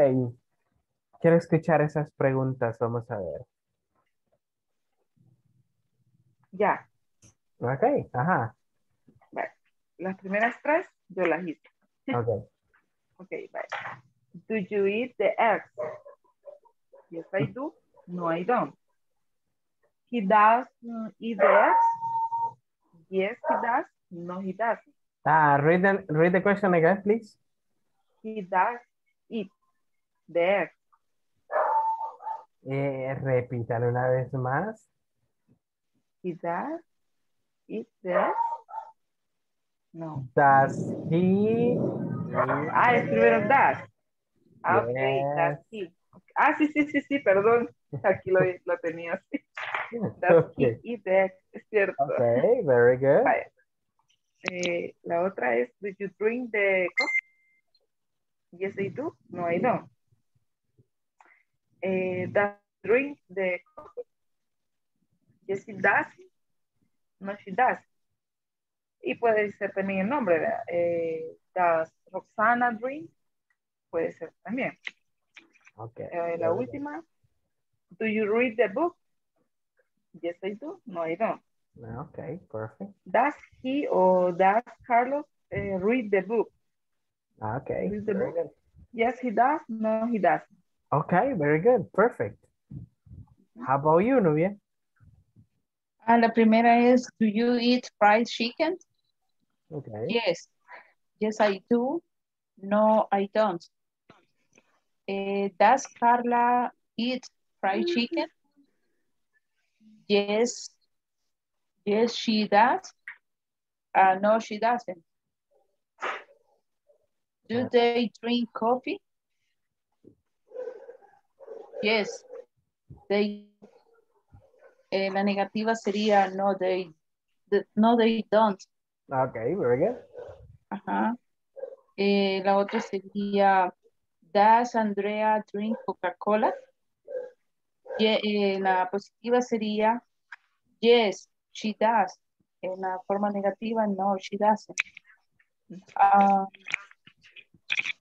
Quiero escuchar esas preguntas. Vamos a ver. Ya. Ok, ajá. Vale. Las primeras tres yo las hice. Ok. Okay, bye. Do you eat the eggs? Yes, I do. No, I don't. He does eat the eggs? Yes, he does. No, he doesn't. Ah, read the, read the question again, please. He does eat the eggs. Eh, repítalo una vez más. He does eat the eggs? No. Does he? Ah, escribieron does. Ah, ok, does Yes. he. Ah, sí, sí, sí, sí, perdón. Aquí lo, lo tenía así. Does Okay. eggs? Es cierto. Okay, very good. Eh, la otra es, do you drink the coffee? Yes, I do. No, I don't. Eh, does drink the coffee? Yes, he does. No, she does. Y puede ser también el nombre, ¿verdad? Eh, does Roxana drink? Puede ser también. Okay. Eh, la última, do you read the book? Yes, I do. No, I don't. Okay, perfect. Does he or does Carlos eh, read the book? Okay, Read the very book? good. Yes, he does. No, he doesn't. Okay, very good. Perfect. How about you, Nubia? Ah, the primera is, do you eat fried chicken? Okay. Yes. Yes, I do. No, I don't. Eh, does Carla eat fried chicken? Yes. Yes, she does. Uh, no, she doesn't. Do they drink coffee? Yes. They. Eh, la negativa sería no, they. the- no, they don't. Okay, very good. Ajá. Eh, la otra sería, ¿Does Andrea drink Coca-Cola? Eh, la positiva sería, yes, she does. En la forma negativa, no, she doesn't. Ah,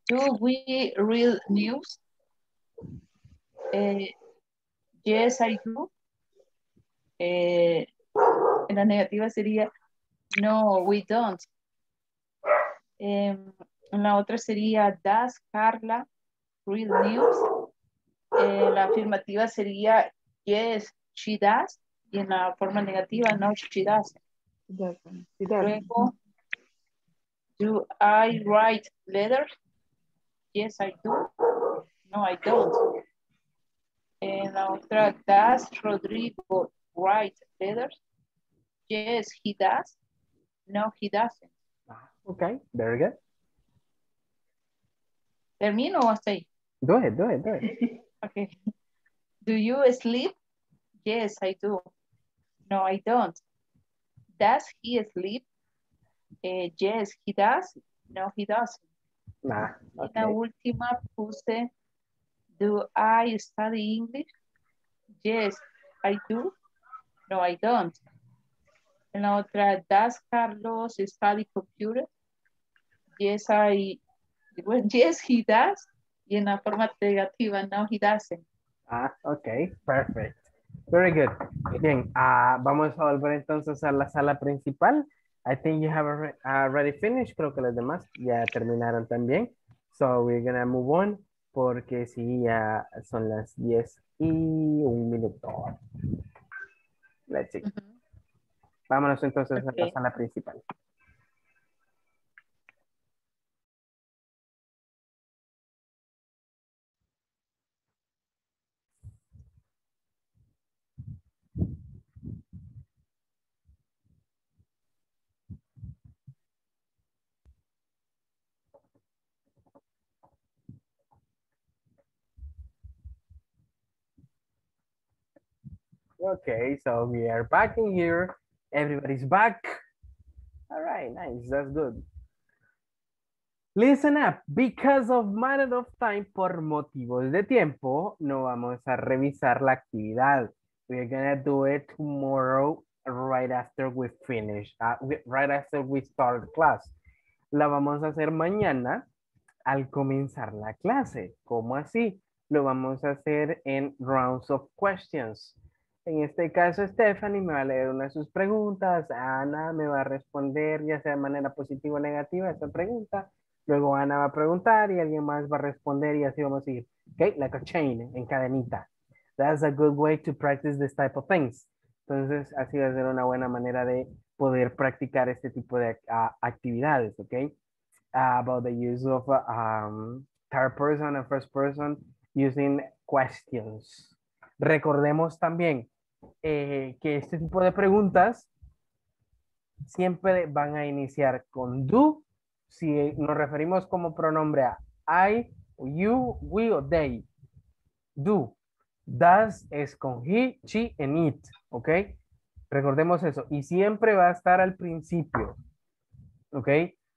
do we read news? Eh, yes, I do. Eh, en la negativa sería, no, we don't. Em, la otra sería, does Carla read news? Eh, la afirmativa sería, yes, she does. Y en la forma negativa, no, she doesn't. Doesn't. He doesn't. Luego, do I write letters? Yes, I do. No, I don't. En la otra, does Rodrigo write letters? Yes, he does. No, he doesn't. Okay, very good. ¿Termino o hasta ahí? Go ahead, go ahead, go ahead. Okay. Do you sleep? Yes, I do. No, I don't. Does he sleep? Eh, yes, he does. No, he doesn't. Nah, la okay. última puse, do I study English? Yes, I do. No, I don't. En la otra, does Carlos study computer? Yes, I, well, yes, he does. Y en la forma negativa, no, he doesn't. Ah, ok, perfect. Very good. Bien, ah, vamos a volver entonces a la sala principal. I think you have alre- already finished. Creo que los demás ya terminaron también. So we're gonna move on porque sí, ya son las 10 y un minuto. Let's see. Vámonos entonces a la sala principal. Okay, so we are back in here. Everybody's back. All right, nice. That's good. Listen up. Because of matter of time, por motivos de tiempo, no vamos a revisar la actividad. We're gonna do it tomorrow right after we finish, uh, right after we start class. La vamos a hacer mañana al comenzar la clase. ¿Cómo así? Lo vamos a hacer en rounds of questions. En este caso, Stephanie me va a leer una de sus preguntas. Ana me va a responder, ya sea de manera positiva o negativa, esa pregunta. Luego Ana va a preguntar y alguien más va a responder y así vamos a ir. Okay, like a chain, en cadenita. That's a good way to practice this type of things. Entonces, así va a ser una buena manera de poder practicar este tipo de ah, actividades, ¿ok? Ah, about the use of um, third person and first person using questions. Recordemos también eh, que este tipo de preguntas siempre van a iniciar con do si nos referimos como pronombre a I, you, we o they. Do. Does es con he, she and it. ¿Ok? Recordemos eso. Y siempre va a estar al principio. ¿Ok?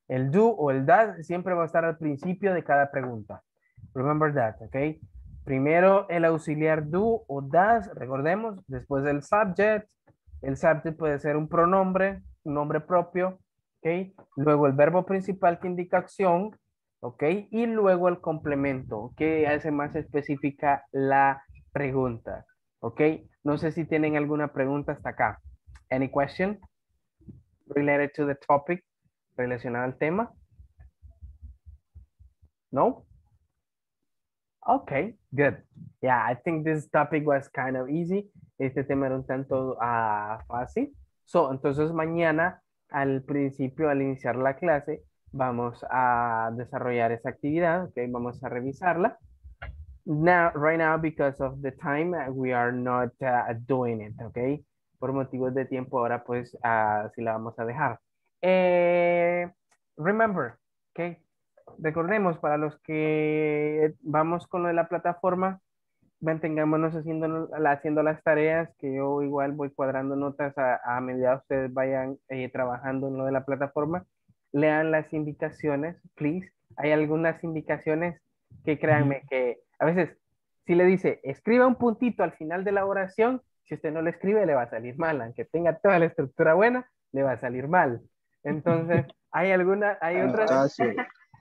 El do o el does siempre va a estar al principio de cada pregunta. Remember that, ¿ok? Primero el auxiliar do o does, recordemos, después el subject. El subject puede ser un pronombre, un nombre propio, ¿ok? Luego el verbo principal que indica acción, ¿ok? Y luego el complemento, que hace más específica la pregunta, ¿ok? No sé si tienen alguna pregunta hasta acá. Any question related to the topic, relacionada al tema? No? Okay, good. Yeah, I think this topic was kind of easy. Este tema era un tanto ah, fácil. So, entonces mañana al principio, al iniciar la clase, vamos a desarrollar esa actividad, ok, vamos a revisarla. Now, right now, because of the time, uh, we are not uh, doing it, ok. Por motivos de tiempo, ahora pues ah, sí la vamos a dejar. Eh, remember, ok, recordemos para los que vamos con lo de la plataforma, mantengámonos haciendo, haciendo las tareas, que yo igual voy cuadrando notas a, a medida que ustedes vayan eh, trabajando en lo de la plataforma. Lean las indicaciones, please. Hay algunas indicaciones que créanme que a veces, si le dice, escriba un puntito al final de la oración, si usted no lo escribe, le va a salir mal. Aunque tenga toda la estructura buena, le va a salir mal. Entonces, hay alguna, hay otras...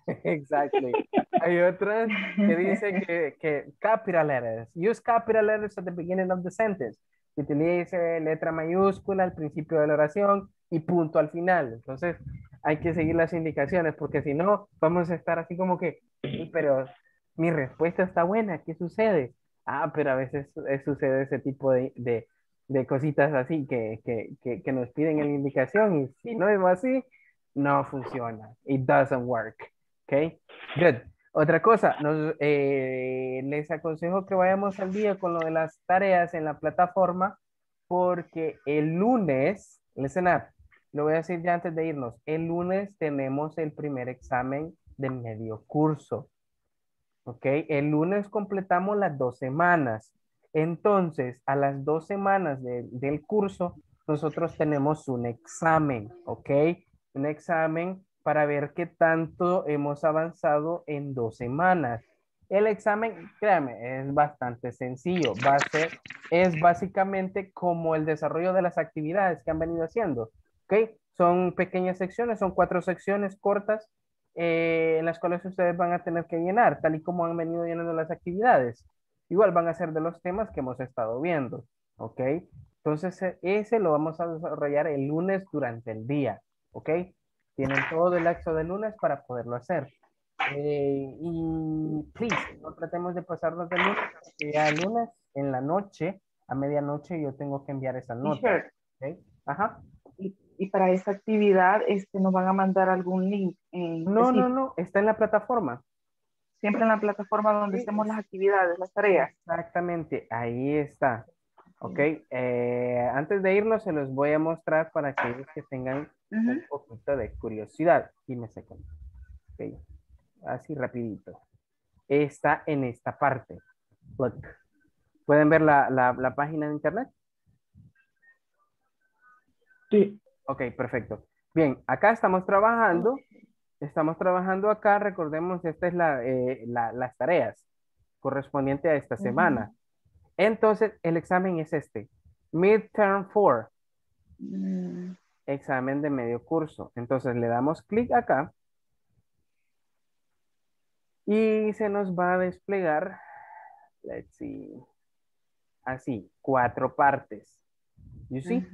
Exactly. Hay otras que dice que, que capital letters. Use capital letters at the beginning of the sentence. Utilice letra mayúscula al principio de la oración y punto al final. Entonces, hay que seguir las indicaciones porque si no, vamos a estar así como que, "Sí, pero mi respuesta está buena, ¿qué sucede? Ah, pero a veces eh, sucede ese tipo de, de, de cositas así que, que, que, que nos piden en la indicación y si no es así, no funciona. It doesn't work. Ok, good. Otra cosa, eh, les aconsejo que vayamos al día con lo de las tareas en la plataforma porque el lunes, listen up, lo voy a decir ya antes de irnos, el lunes tenemos el primer examen de medio curso. Ok, el lunes completamos las dos semanas. Entonces, a las dos semanas de- del curso, nosotros tenemos un examen, ¿ok? Un examen para ver qué tanto hemos avanzado en dos semanas. El examen, créame, es bastante sencillo. Va a ser, es básicamente como el desarrollo de las actividades que han venido haciendo, ¿ok? Son pequeñas secciones, son cuatro secciones cortas eh, en las cuales ustedes van a tener que llenar, tal y como han venido llenando las actividades. Igual van a ser de los temas que hemos estado viendo, ¿ok? Entonces, e- ese lo vamos a desarrollar el lunes durante el día, ¿ok? Tienen todo el lapso de lunes para poderlo hacer. Eh, y, please, no tratemos de pasarnos de lunes, porque ya el lunes en la noche, a medianoche, yo tengo que enviar esa nota. Teacher, ¿ok? Ajá. y, y para esa actividad, este, ¿nos van a mandar algún link? en No, no, no, está en la plataforma. Siempre en la plataforma donde hacemos las actividades, las tareas. Exactamente, ahí está. Ok, eh, antes de irnos se los voy a mostrar para aquellos que tengan un poquito de curiosidad. Dime segundo. Ok, así rapidito. Está en esta parte. Look. ¿Pueden ver la, la- la página de internet? Sí. Ok, perfecto. Bien, acá estamos trabajando. Estamos trabajando acá. Recordemos, esta es la, eh, la- las tareas correspondientes a esta semana. Entonces, el examen es este. Midterm 4. Examen de medio curso. Entonces, le damos clic acá. Y se nos va a desplegar, let's see, así, cuatro partes. You see?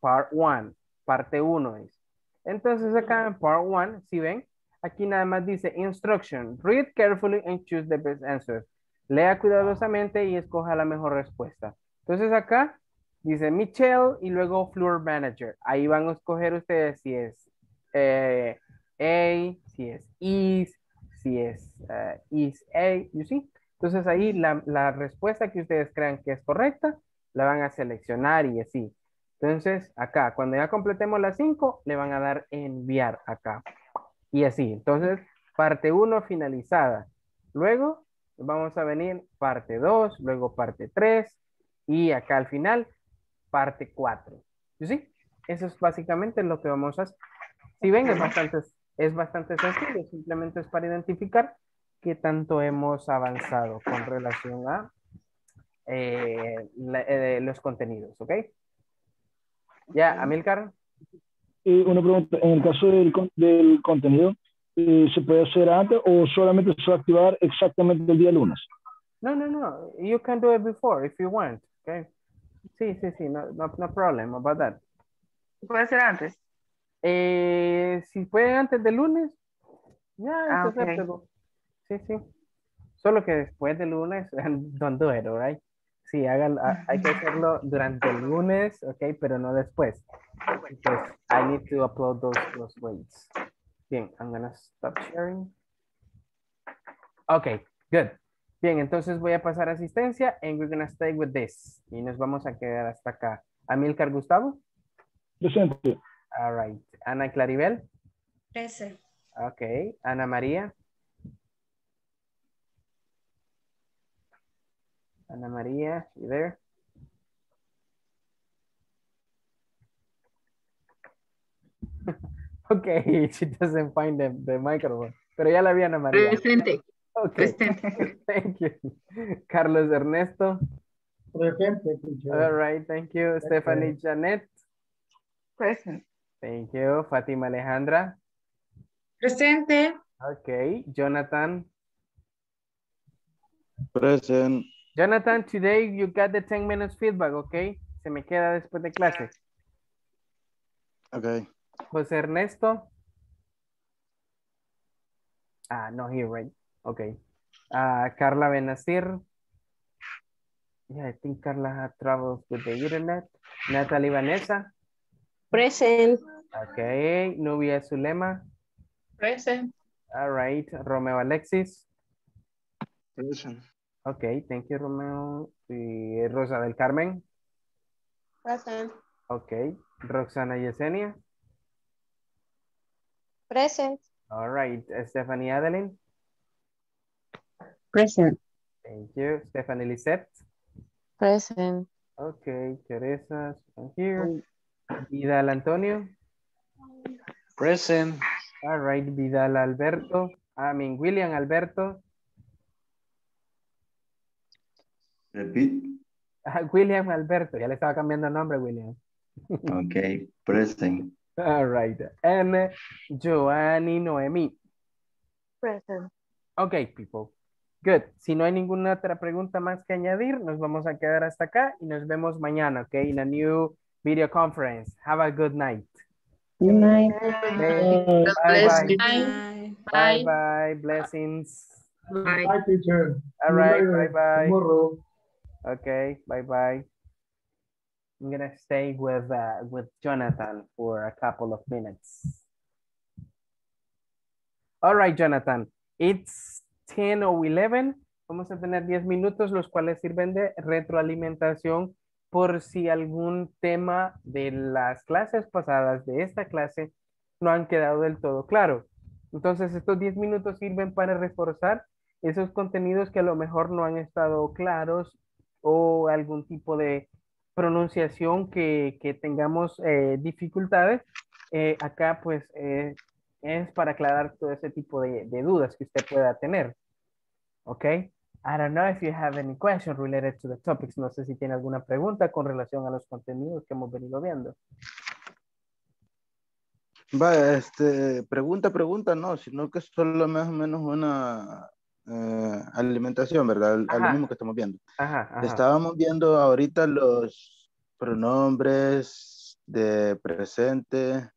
Part 1, parte 1 es. Entonces acá en part 1, si ven, aquí nada más dice instruction, read carefully and choose the best answer. Lea cuidadosamente y escoja la mejor respuesta. Entonces acá dice Michelle y luego floor manager. Ahí van a escoger ustedes si es eh, A, si es is, si es eh, is A, you see? Entonces ahí la, respuesta que ustedes crean que es correcta, la van a seleccionar y así. Entonces, acá, cuando ya completemos las cinco, le van a dar enviar acá. Y así. Entonces, parte 1 finalizada. Luego, vamos a venir parte 2, luego parte 3 y acá al final, parte 4. ¿Sí? Eso es básicamente lo que vamos a hacer. Si ven, es bastante, es bastante sencillo. Simplemente es para identificar qué tanto hemos avanzado con relación a eh, la- eh, los contenidos. ¿Ok? Ya, Amilcar. Eh, una pregunta, en el caso del, del contenido, eh, ¿se puede hacer antes o solamente se va a activar exactamente el día lunes? No, no, no. You can do it before if you want. Okay. Sí, sí, sí. No, no, no problem about that. ¿Puede ser antes? Eh, si pueden antes del lunes, ya, Ah, it's ok. acceptable. Sí, sí. Solo que después del lunes, don't do it, alright? Sí, hagan, ha- hay que hacerlo durante el lunes, ok, pero no después. Because I need to upload those, those weights. Bien, I'm gonna stop sharing. Ok, good. Bien, entonces voy a pasar asistencia and we're gonna stay with this. Y nos vamos a quedar hasta acá. Amilcar Gustavo. Presente. All right. Ana Claribel. Present. Ok. Ana María. Ana María, you there? okay, she doesn't find the, the microphone. Pero ya la vi Ana María. Presente. Okay. Thank you. Carlos Ernesto. Presente, teacher. All right, thank you. Stephanie Janet. Present. Thank you. Fatima Alejandra. Presente. Okay. Jonathan. Present. Jonathan, today you got the 10 minutes feedback, okay? Se me queda después de clase. Okay. José Ernesto. Ah, no here, right? Okay. Uh, Carla Benazir. Yeah, I think Carla had troubles with the internet. Natalie Vanessa. Present. Okay. Nubia Zulema. Present. All right. Romeo Alexis. Present. Okay, thank you, Romeo. Y Rosa del Carmen. Present. Okay. Roxana Yesenia. Present. All right. Stephanie Adeline. Present. Thank you. Stephanie Lisette. Present. Okay, Teresa, I'm here. Vidal Antonio. Present. All right, Vidal Alberto. I mean, William Alberto. Repeat. William Alberto, ya le estaba cambiando el nombre, William. Okay, present. All right. And Joanny Noemi. Present. Okay, people. Good. Si no hay ninguna otra pregunta más que añadir, nos vamos a quedar hasta acá y nos vemos mañana, okay, in a new video conference. Have a good night. Good night. You. Bye. Bye bye. Blessings. Bye. Bye, teacher. All right. Bye bye. Tomorrow. Okay. Bye bye. I'm gonna stay with uh, with Jonathan for a couple of minutes. All right, Jonathan. It's 10 o 11. Vamos a tener 10 minutos, los cuales sirven de retroalimentación por si algún tema de las clases pasadas de esta clase no han quedado del todo claro. Entonces, estos 10 minutos sirven para reforzar esos contenidos que a lo mejor no han estado claros o algún tipo de pronunciación que, que tengamos eh, dificultades, eh, acá pues eh, es para aclarar todo ese tipo de, de dudas que usted pueda tener. ¿Ok? I don't know if you have any questions related to the topics. No sé si tiene alguna pregunta con relación a los contenidos que hemos venido viendo. Vaya, este, pregunta, pregunta, no, sino que solo más o menos una eh, alimentación, ¿verdad? A lo mismo que estamos viendo. Ajá, ajá. Estábamos viendo ahorita los pronombres de presente,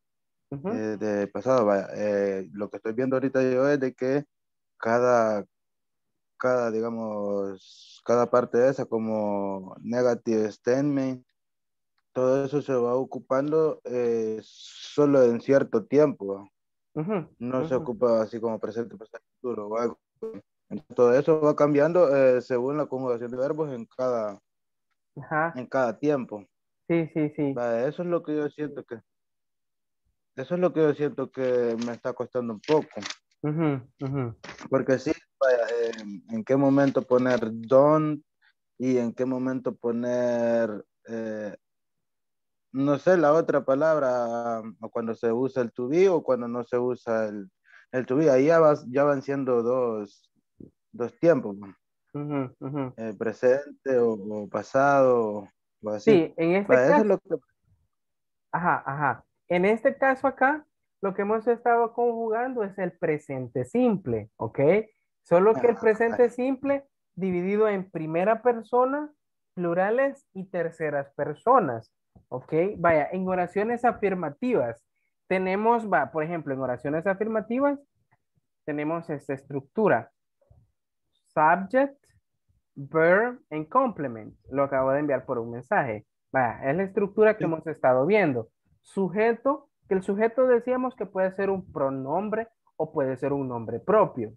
eh, de pasado. Vaya, eh, lo que estoy viendo ahorita yo es de que cada, cada, digamos, cada parte de esa, como negative statement, todo eso se va ocupando eh, solo en cierto tiempo. Ujú, No se ujú. ocupa así como presente, presente, futuro o algo. Entonces, todo eso va cambiando eh, según la conjugación de verbos en cada, Ajá. en cada tiempo. Sí, sí, sí. Vaya, eso es lo que yo siento que eso es lo que yo siento que me está costando un poco. Ujú, ujú. Porque sí, vaya, eh, en qué momento poner don't y en qué momento poner, eh, no sé, la otra palabra, o cuando se usa el to be o cuando no se usa el, el to be. Ahí ya, vas- ya van siendo dos, dos tiempos, ¿no? Ujú, ujú. Eh, presente o, o pasado o así. Sí, en este Vaya, eso caso. es lo que- Ajá, ajá. En este caso acá, lo que hemos estado conjugando es el presente simple, ¿ok? Solo que el presente simple dividido en primera persona, plurales y terceras personas, ¿ok? Vaya, en oraciones afirmativas tenemos, va, por ejemplo, en oraciones afirmativas tenemos esta estructura. Subject, verb and complement. Lo acabo de enviar por un mensaje. Vaya, es la estructura que hemos estado viendo. Sujeto, que el sujeto decíamos que puede ser un pronombre o puede ser un nombre propio.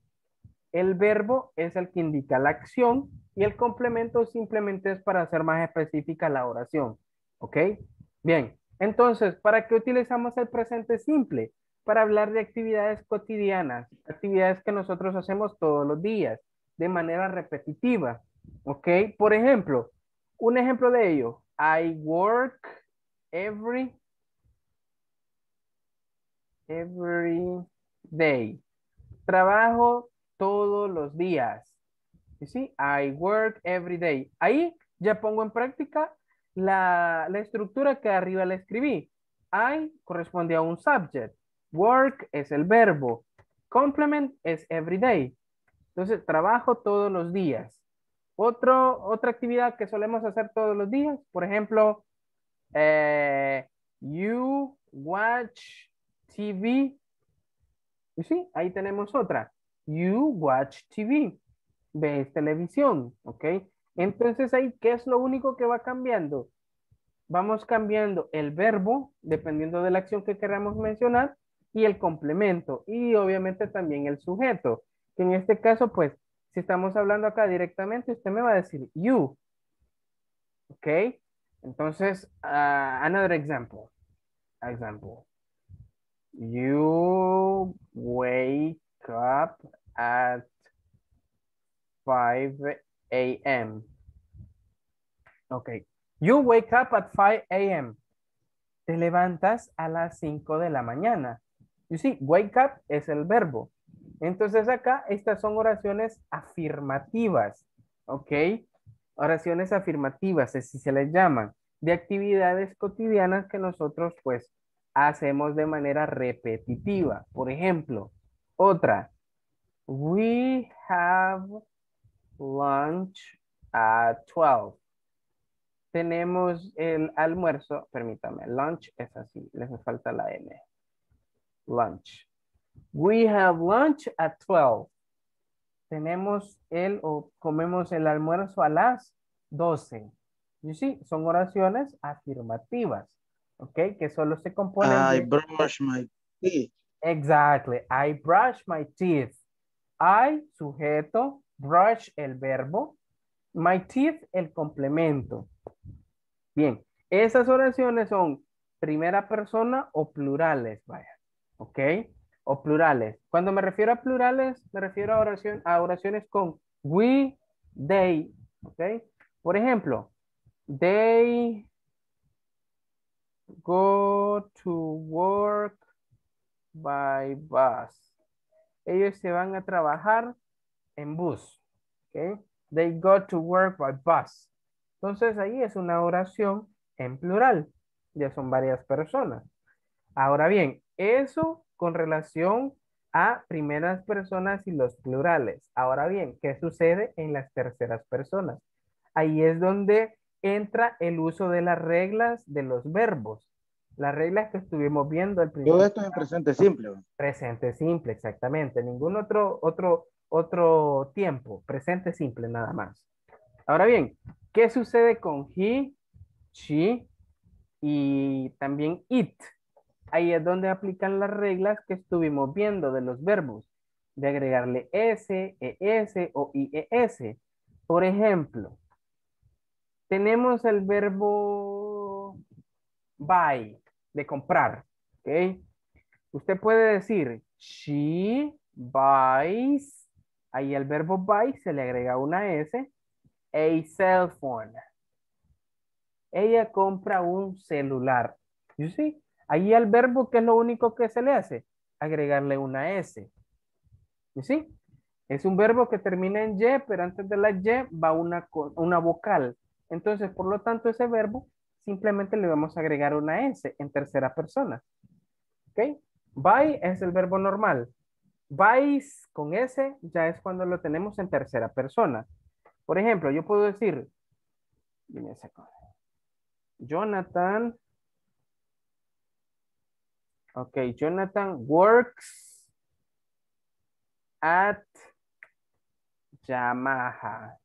El verbo es el que indica la acción y el complemento simplemente es para hacer más específica la oración. ¿Ok? Bien, entonces, ¿para qué utilizamos el presente simple? Para hablar de actividades cotidianas, actividades que nosotros hacemos todos los días, de manera repetitiva. ¿Ok? Por ejemplo, un ejemplo de ello, I work every, every day. Trabajo todos los días. You see, I work every day. Ahí ya pongo en práctica la, la estructura que arriba le escribí. I corresponde a un subject. Work es el verbo. Complement es every day. Entonces, trabajo todos los días. Otro, otra actividad que solemos hacer todos los días, por ejemplo, eh, you watch TV. Sí, ahí tenemos otra. You watch TV. Ves televisión, ¿ok? Entonces ahí, ¿qué es lo único que va cambiando? Vamos cambiando el verbo, dependiendo de la acción que queramos mencionar, y el complemento, y obviamente también el sujeto, que en este caso, pues, si estamos hablando acá directamente, usted me va a decir you, ¿ok? Entonces, ah, another example, example. You wake up at 5 a.m. Ok. You wake up at 5 a.m. Te levantas a las 5 de la mañana. You see, wake up es el verbo. Entonces acá, estas son oraciones afirmativas. Ok. Oraciones afirmativas, así se les llaman, de actividades cotidianas que nosotros pues hacemos de manera repetitiva. Por ejemplo, otra. We have lunch at 12. Tenemos el almuerzo, permítame, lunch es así, les falta la N. Lunch. We have lunch at 12. Tenemos el o comemos el almuerzo a las 12. You see, son oraciones afirmativas, ¿ok? Que solo se componen I de- brush my teeth. Exactly. I brush my teeth. I, sujeto, brush, el verbo, my teeth, el complemento. Bien, esas oraciones son primera persona o plurales, vaya. ¿Ok? O plurales. Cuando me refiero a plurales, me refiero a, oración, a oraciones con we, they. ¿Ok? Por ejemplo, they go to work by bus. Ellos se van a trabajar en bus. Okay. They go to work by bus. Entonces ahí es una oración en plural. Ya son varias personas. Ahora bien, eso con relación a primeras personas y los plurales. Ahora bien, ¿qué sucede en las terceras personas? Ahí es donde entra el uso de las reglas de los verbos. Las reglas que estuvimos viendo al principio. Todo esto es en presente simple. Presente simple, exactamente. Ningún otro, otro, otro tiempo. Presente simple nada más. Ahora bien, ¿qué sucede con he, she y también it? Ahí es donde aplican las reglas que estuvimos viendo de los verbos. De agregarle s, es o ies. Por ejemplo, tenemos el verbo buy, de comprar. ¿Ok? Usted puede decir, she buys, ahí el verbo buy se le agrega una S, a cell phone. Ella compra un celular. You see? Ahí el verbo, ¿qué es lo único que se le hace? Agregarle una S. You see? Es un verbo que termina en Y, pero antes de la Y va una, una vocal. Entonces, por lo tanto, ese verbo simplemente le vamos a agregar una S en tercera persona. ¿Ok? Buy es el verbo normal. Buys con S ya es cuando lo tenemos en tercera persona. Por ejemplo, yo puedo decir, Jonathan, ok, Jonathan works at Yamaha.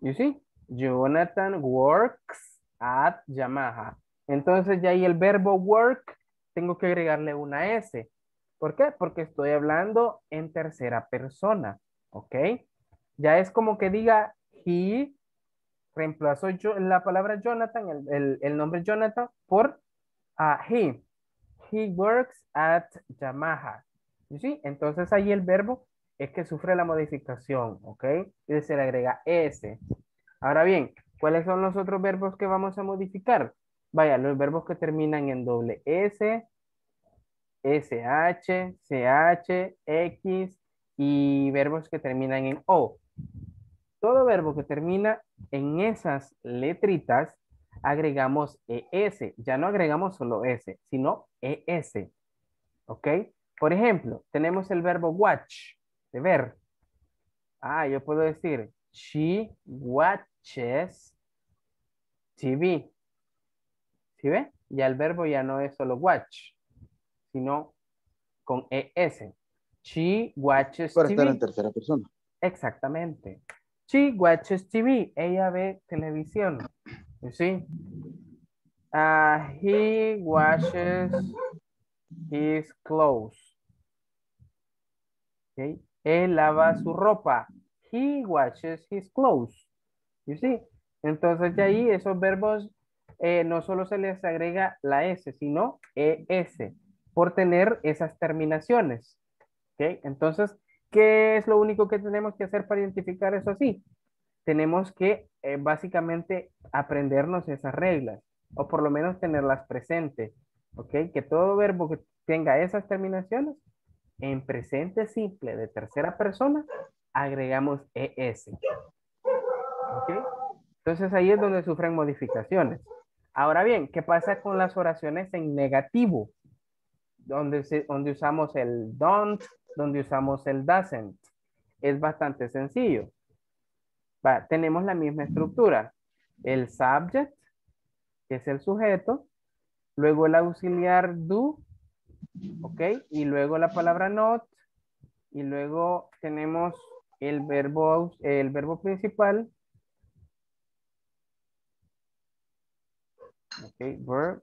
You see? Jonathan works at Yamaha. Entonces ya ahí el verbo work tengo que agregarle una S. ¿Por qué? Porque estoy hablando en tercera persona. ¿Ok? Ya es como que diga he, reemplazo yo la palabra Jonathan, el, nombre Jonathan, por uh, he. He works at Yamaha. ¿Sí? Entonces ahí el verbo es que sufre la modificación, ¿ok? Y se le agrega S. Ahora bien, ¿cuáles son los otros verbos que vamos a modificar? Vaya, los verbos que terminan en doble S, SH, CH, X y verbos que terminan en O. Todo verbo que termina en esas letritas, agregamos ES. Ya no agregamos solo S, sino ES. ¿Ok? Por ejemplo, tenemos el verbo watch, de ver. Ah, yo puedo decir, she watch watches TV. ¿Sí ve? Ya el verbo ya no es solo watch, sino con ES. She watches Para TV. estar en tercera persona. Exactamente. She watches TV. Ella ve televisión. ¿Sí? Uh, he washes his clothes. Okay. Él lava su ropa. He washes his clothes. You see? Entonces, de ahí esos verbos eh, no solo se les agrega la S, sino ES, por tener esas terminaciones. ¿Ok? Entonces, ¿qué es lo único que tenemos que hacer para identificar eso así? Tenemos que eh, básicamente aprendernos esas reglas, o por lo menos tenerlas presentes. ¿Ok? Que todo verbo que tenga esas terminaciones, en presente simple de tercera persona, agregamos ES. Entonces ahí es donde sufren modificaciones. Ahora bien, ¿qué pasa con las oraciones en negativo? Donde, donde usamos el don't, donde usamos el doesn't. Es bastante sencillo. tenemos la misma estructura. El subject, que es el sujeto, luego el auxiliar do, ¿ok? Y luego la palabra not, y luego tenemos el verbo, el verbo principal, Ok, verb.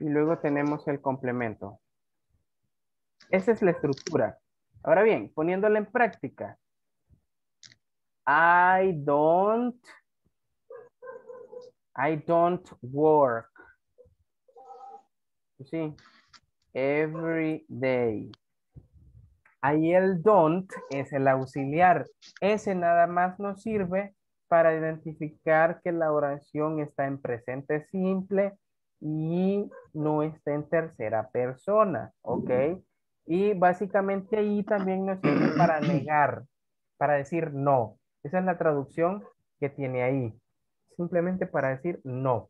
Y luego tenemos el complemento. Esa es la estructura. Ahora bien, poniéndola en práctica. I don't, I don't work. Sí. Every day. Ahí el don't es el auxiliar. Ese nada más nos sirve para identificar que la oración está en presente simple y no está en tercera persona, ¿ok? Y básicamente ahí también nos sirve para negar, para decir no. Esa es la traducción que tiene ahí. Simplemente para decir no.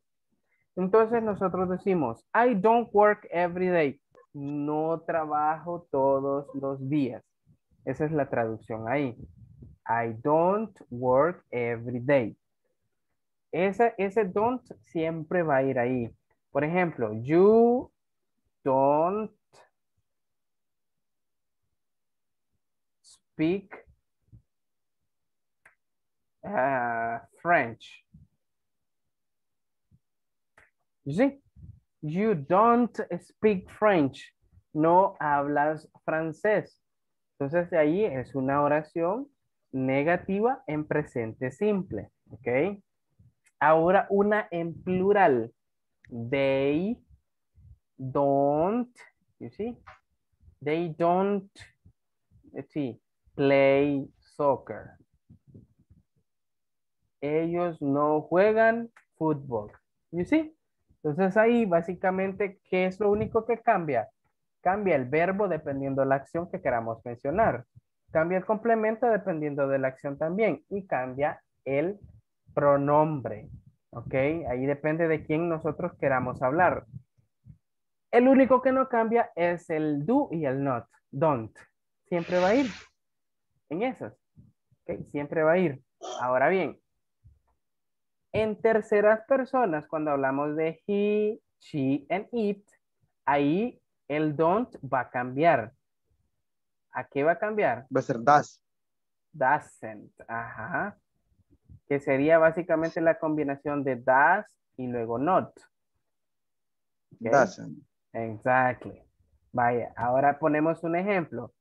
Entonces nosotros decimos, I don't work every day. No trabajo todos los días. Esa es la traducción ahí. I don't work every day. Ese, ese don't siempre va a ir ahí. Por ejemplo, you don't speak uh, French. You you don't speak French. No hablas francés. Entonces, ahí es una oración negativa en presente simple. ¿Ok? Ahora una en plural. They don't, you see? They don't, let's see, play soccer. Ellos no juegan fútbol. You see? Entonces ahí básicamente, ¿qué es lo único que cambia? Cambia el verbo dependiendo de la acción que queramos mencionar. Cambia el complemento dependiendo de la acción también. Y cambia el pronombre. ¿Ok? Ahí depende de quién nosotros queramos hablar. El único que no cambia es el do y el not. Don't. Siempre va a ir en esos. ¿Ok? Siempre va a ir. Ahora bien, en terceras personas, cuando hablamos de he, she, and it, ahí el don't va a cambiar. ¿A qué va a cambiar? Va a ser does. Doesn't. Ajá. Que sería básicamente la combinación de does y luego not. Okay. Doesn't. Exactly. Vaya, ahora ponemos un ejemplo.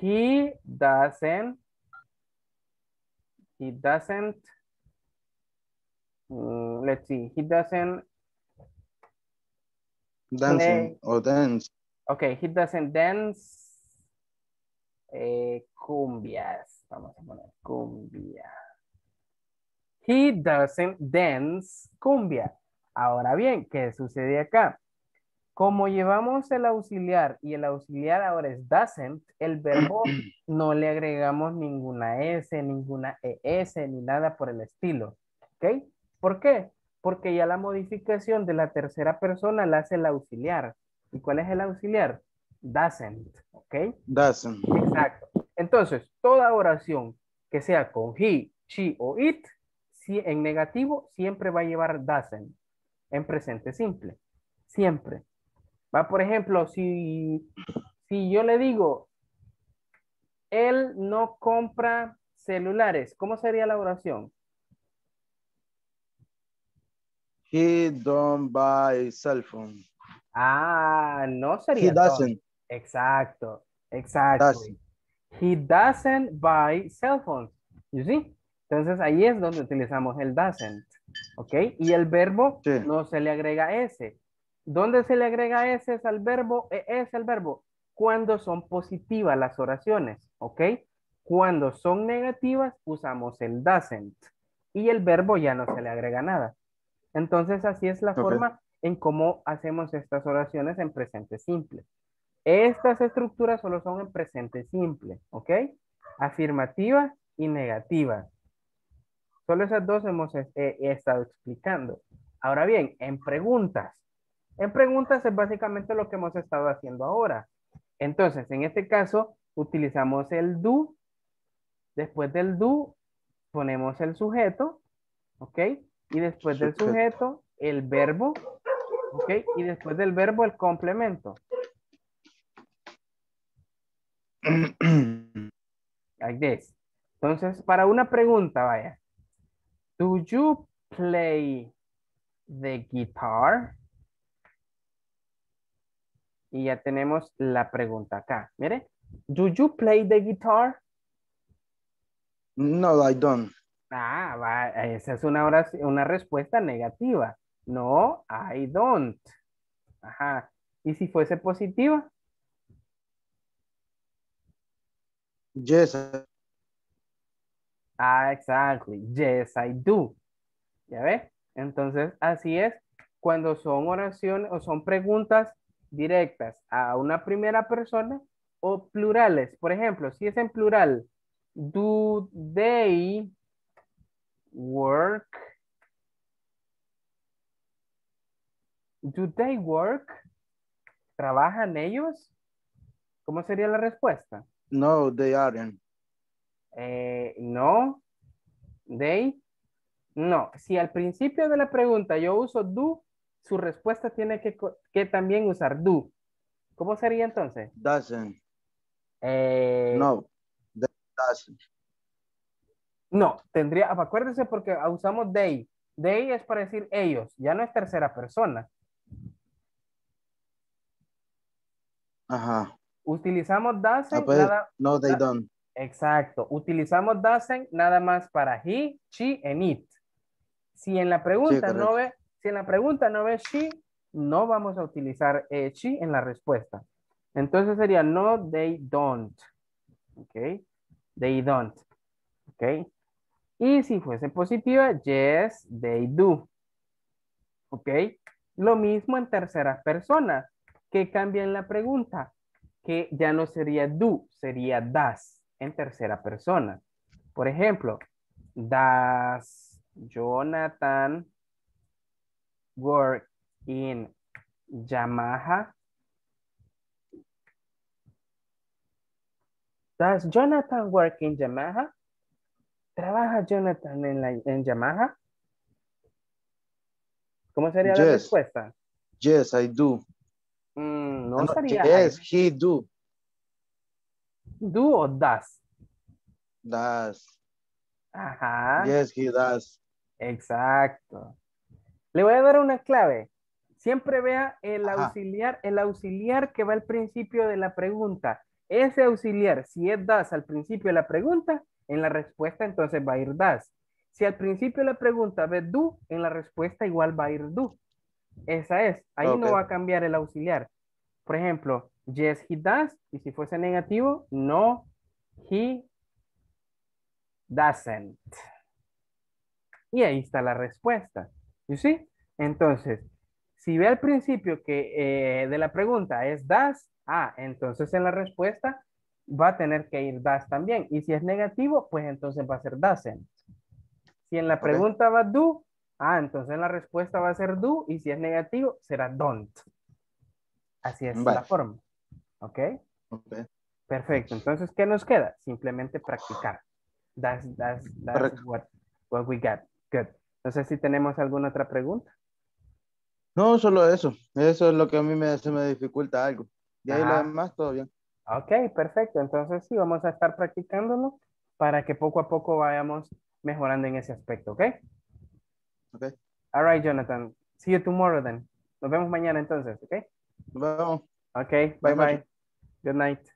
He doesn't. He doesn't. mm, let's see. He doesn't. Dancing o dance. Okay, he doesn't dance eh, cumbias. Vamos a poner cumbia. He doesn't dance cumbia. Ahora bien, ¿qué sucede acá? Como llevamos el auxiliar y el auxiliar ahora es doesn't, el verbo no le agregamos ninguna S, ninguna ES, ni nada por el estilo. ¿Ok? ¿Por qué? Porque ya la modificación de la tercera persona la hace el auxiliar. ¿Y cuál es el auxiliar? Doesn't. ¿Ok? Doesn't. Exacto. Entonces, toda oración que sea con he, she o it, si en negativo, siempre va a llevar doesn't. En presente simple. Siempre. Va, por ejemplo, si, si yo le digo, él no compra celulares, ¿cómo sería la oración? He don't buy cell phone. Ah, no sería. He doesn't. Exacto, exacto. Doesn't. He doesn't buy cell phones. You see? Entonces ahí es donde utilizamos el doesn't. ¿Ok? Y el verbo Sí. no se le agrega S. ¿Dónde se le agrega S es al verbo? E- Es el verbo. Cuando son positivas las oraciones. ¿Ok? Cuando son negativas usamos el doesn't. Y el verbo ya no se le agrega nada. Entonces así es la forma en cómo hacemos estas oraciones en presente simple. Estas estructuras solo son en presente simple, ¿ok? Afirmativa y negativa. Solo esas dos hemos eh, he estado explicando. Ahora bien, en preguntas. En preguntas es básicamente lo que hemos estado haciendo ahora. Entonces, en este caso, utilizamos el do. Después del do, ponemos el sujeto, ¿ok? Y después del sujeto, el verbo, ¿ok? Y después del verbo, el complemento. Like this. Entonces, para una pregunta, vaya. Do you play the guitar? Y ya tenemos la pregunta acá. Mire. Do you play the guitar? No, I don't. Ah, va, esa es una, una respuesta negativa. No, I don't. Ajá. ¿Y si fuese positiva? Yes, Ah, exactly. Yes, I do. ¿Ya ve? Entonces, así es cuando son oraciones o son preguntas directas a una primera persona o plurales. Por ejemplo, si es en plural, do they work? Do they work? ¿Trabajan ellos? ¿Cómo sería la respuesta? No, they aren't. Eh, no. They. No. Si al principio de la pregunta yo uso do, su respuesta tiene que, que también usar do. ¿Cómo sería entonces? Doesn't. Eh, No, doesn't. No, tendría, acuérdese porque usamos they. They es para decir ellos, ya no es tercera persona. Ajá. Utilizamos Ah, doesn't, pues, nada, no, they don't. Exacto. Utilizamos doesn't nada más para he, she, and it. Si en la pregunta no ve, si en la pregunta no ve she, no vamos a utilizar eh, she en la respuesta. Entonces sería no, they don't. Ok. They don't. Ok. Y si fuese positiva, yes, they do. Ok. Lo mismo en tercera persona. que cambia en la pregunta? Que ya no sería do, sería das en tercera persona. Por ejemplo, does Jonathan work in Yamaha? Does Jonathan work in Yamaha? ¿Trabaja Jonathan en, la, en Yamaha? ¿Cómo sería la respuesta? Yes, I do. Mm, no Ah, no, sería yes, he do. Do o does. Does. Ajá. Yes, he does. Exacto. Le voy a dar una clave. Siempre vea el Ajá. auxiliar, el auxiliar que va al principio de la pregunta. Ese auxiliar, si es das al principio de la pregunta, en la respuesta entonces va a ir das. Si al principio de la pregunta ve do, en la respuesta igual va a ir do. Esa es. Ahí no va a cambiar el auxiliar. Por ejemplo, yes, he does. Y si fuese negativo, no, he doesn't. Y ahí está la respuesta. ¿You see? Entonces, si ve al principio que eh, de la pregunta es das, ah, entonces en la respuesta va a tener que ir das también. Y si es negativo, pues entonces va a ser doesn't. Si en la pregunta va do, ah, entonces la respuesta va a ser do. Y si es negativo, será don't. Así es la forma. ¿Ok? Ok. Perfecto. Entonces, ¿qué nos queda? Simplemente practicar. That's, that's, that's what, what we got. Good. No sé si tenemos alguna otra pregunta. No, solo eso. Eso es lo que a mí me, se me dificulta algo. Y ahí lo demás, todo bien. Ok, perfecto. Entonces sí, vamos a estar practicándolo para que poco a poco vayamos mejorando en ese aspecto, ¿ok? Ok. All right, Jonathan. See you tomorrow then. Nos vemos mañana entonces, ¿ok? Nos vemos. Ok, bye bye. Good night.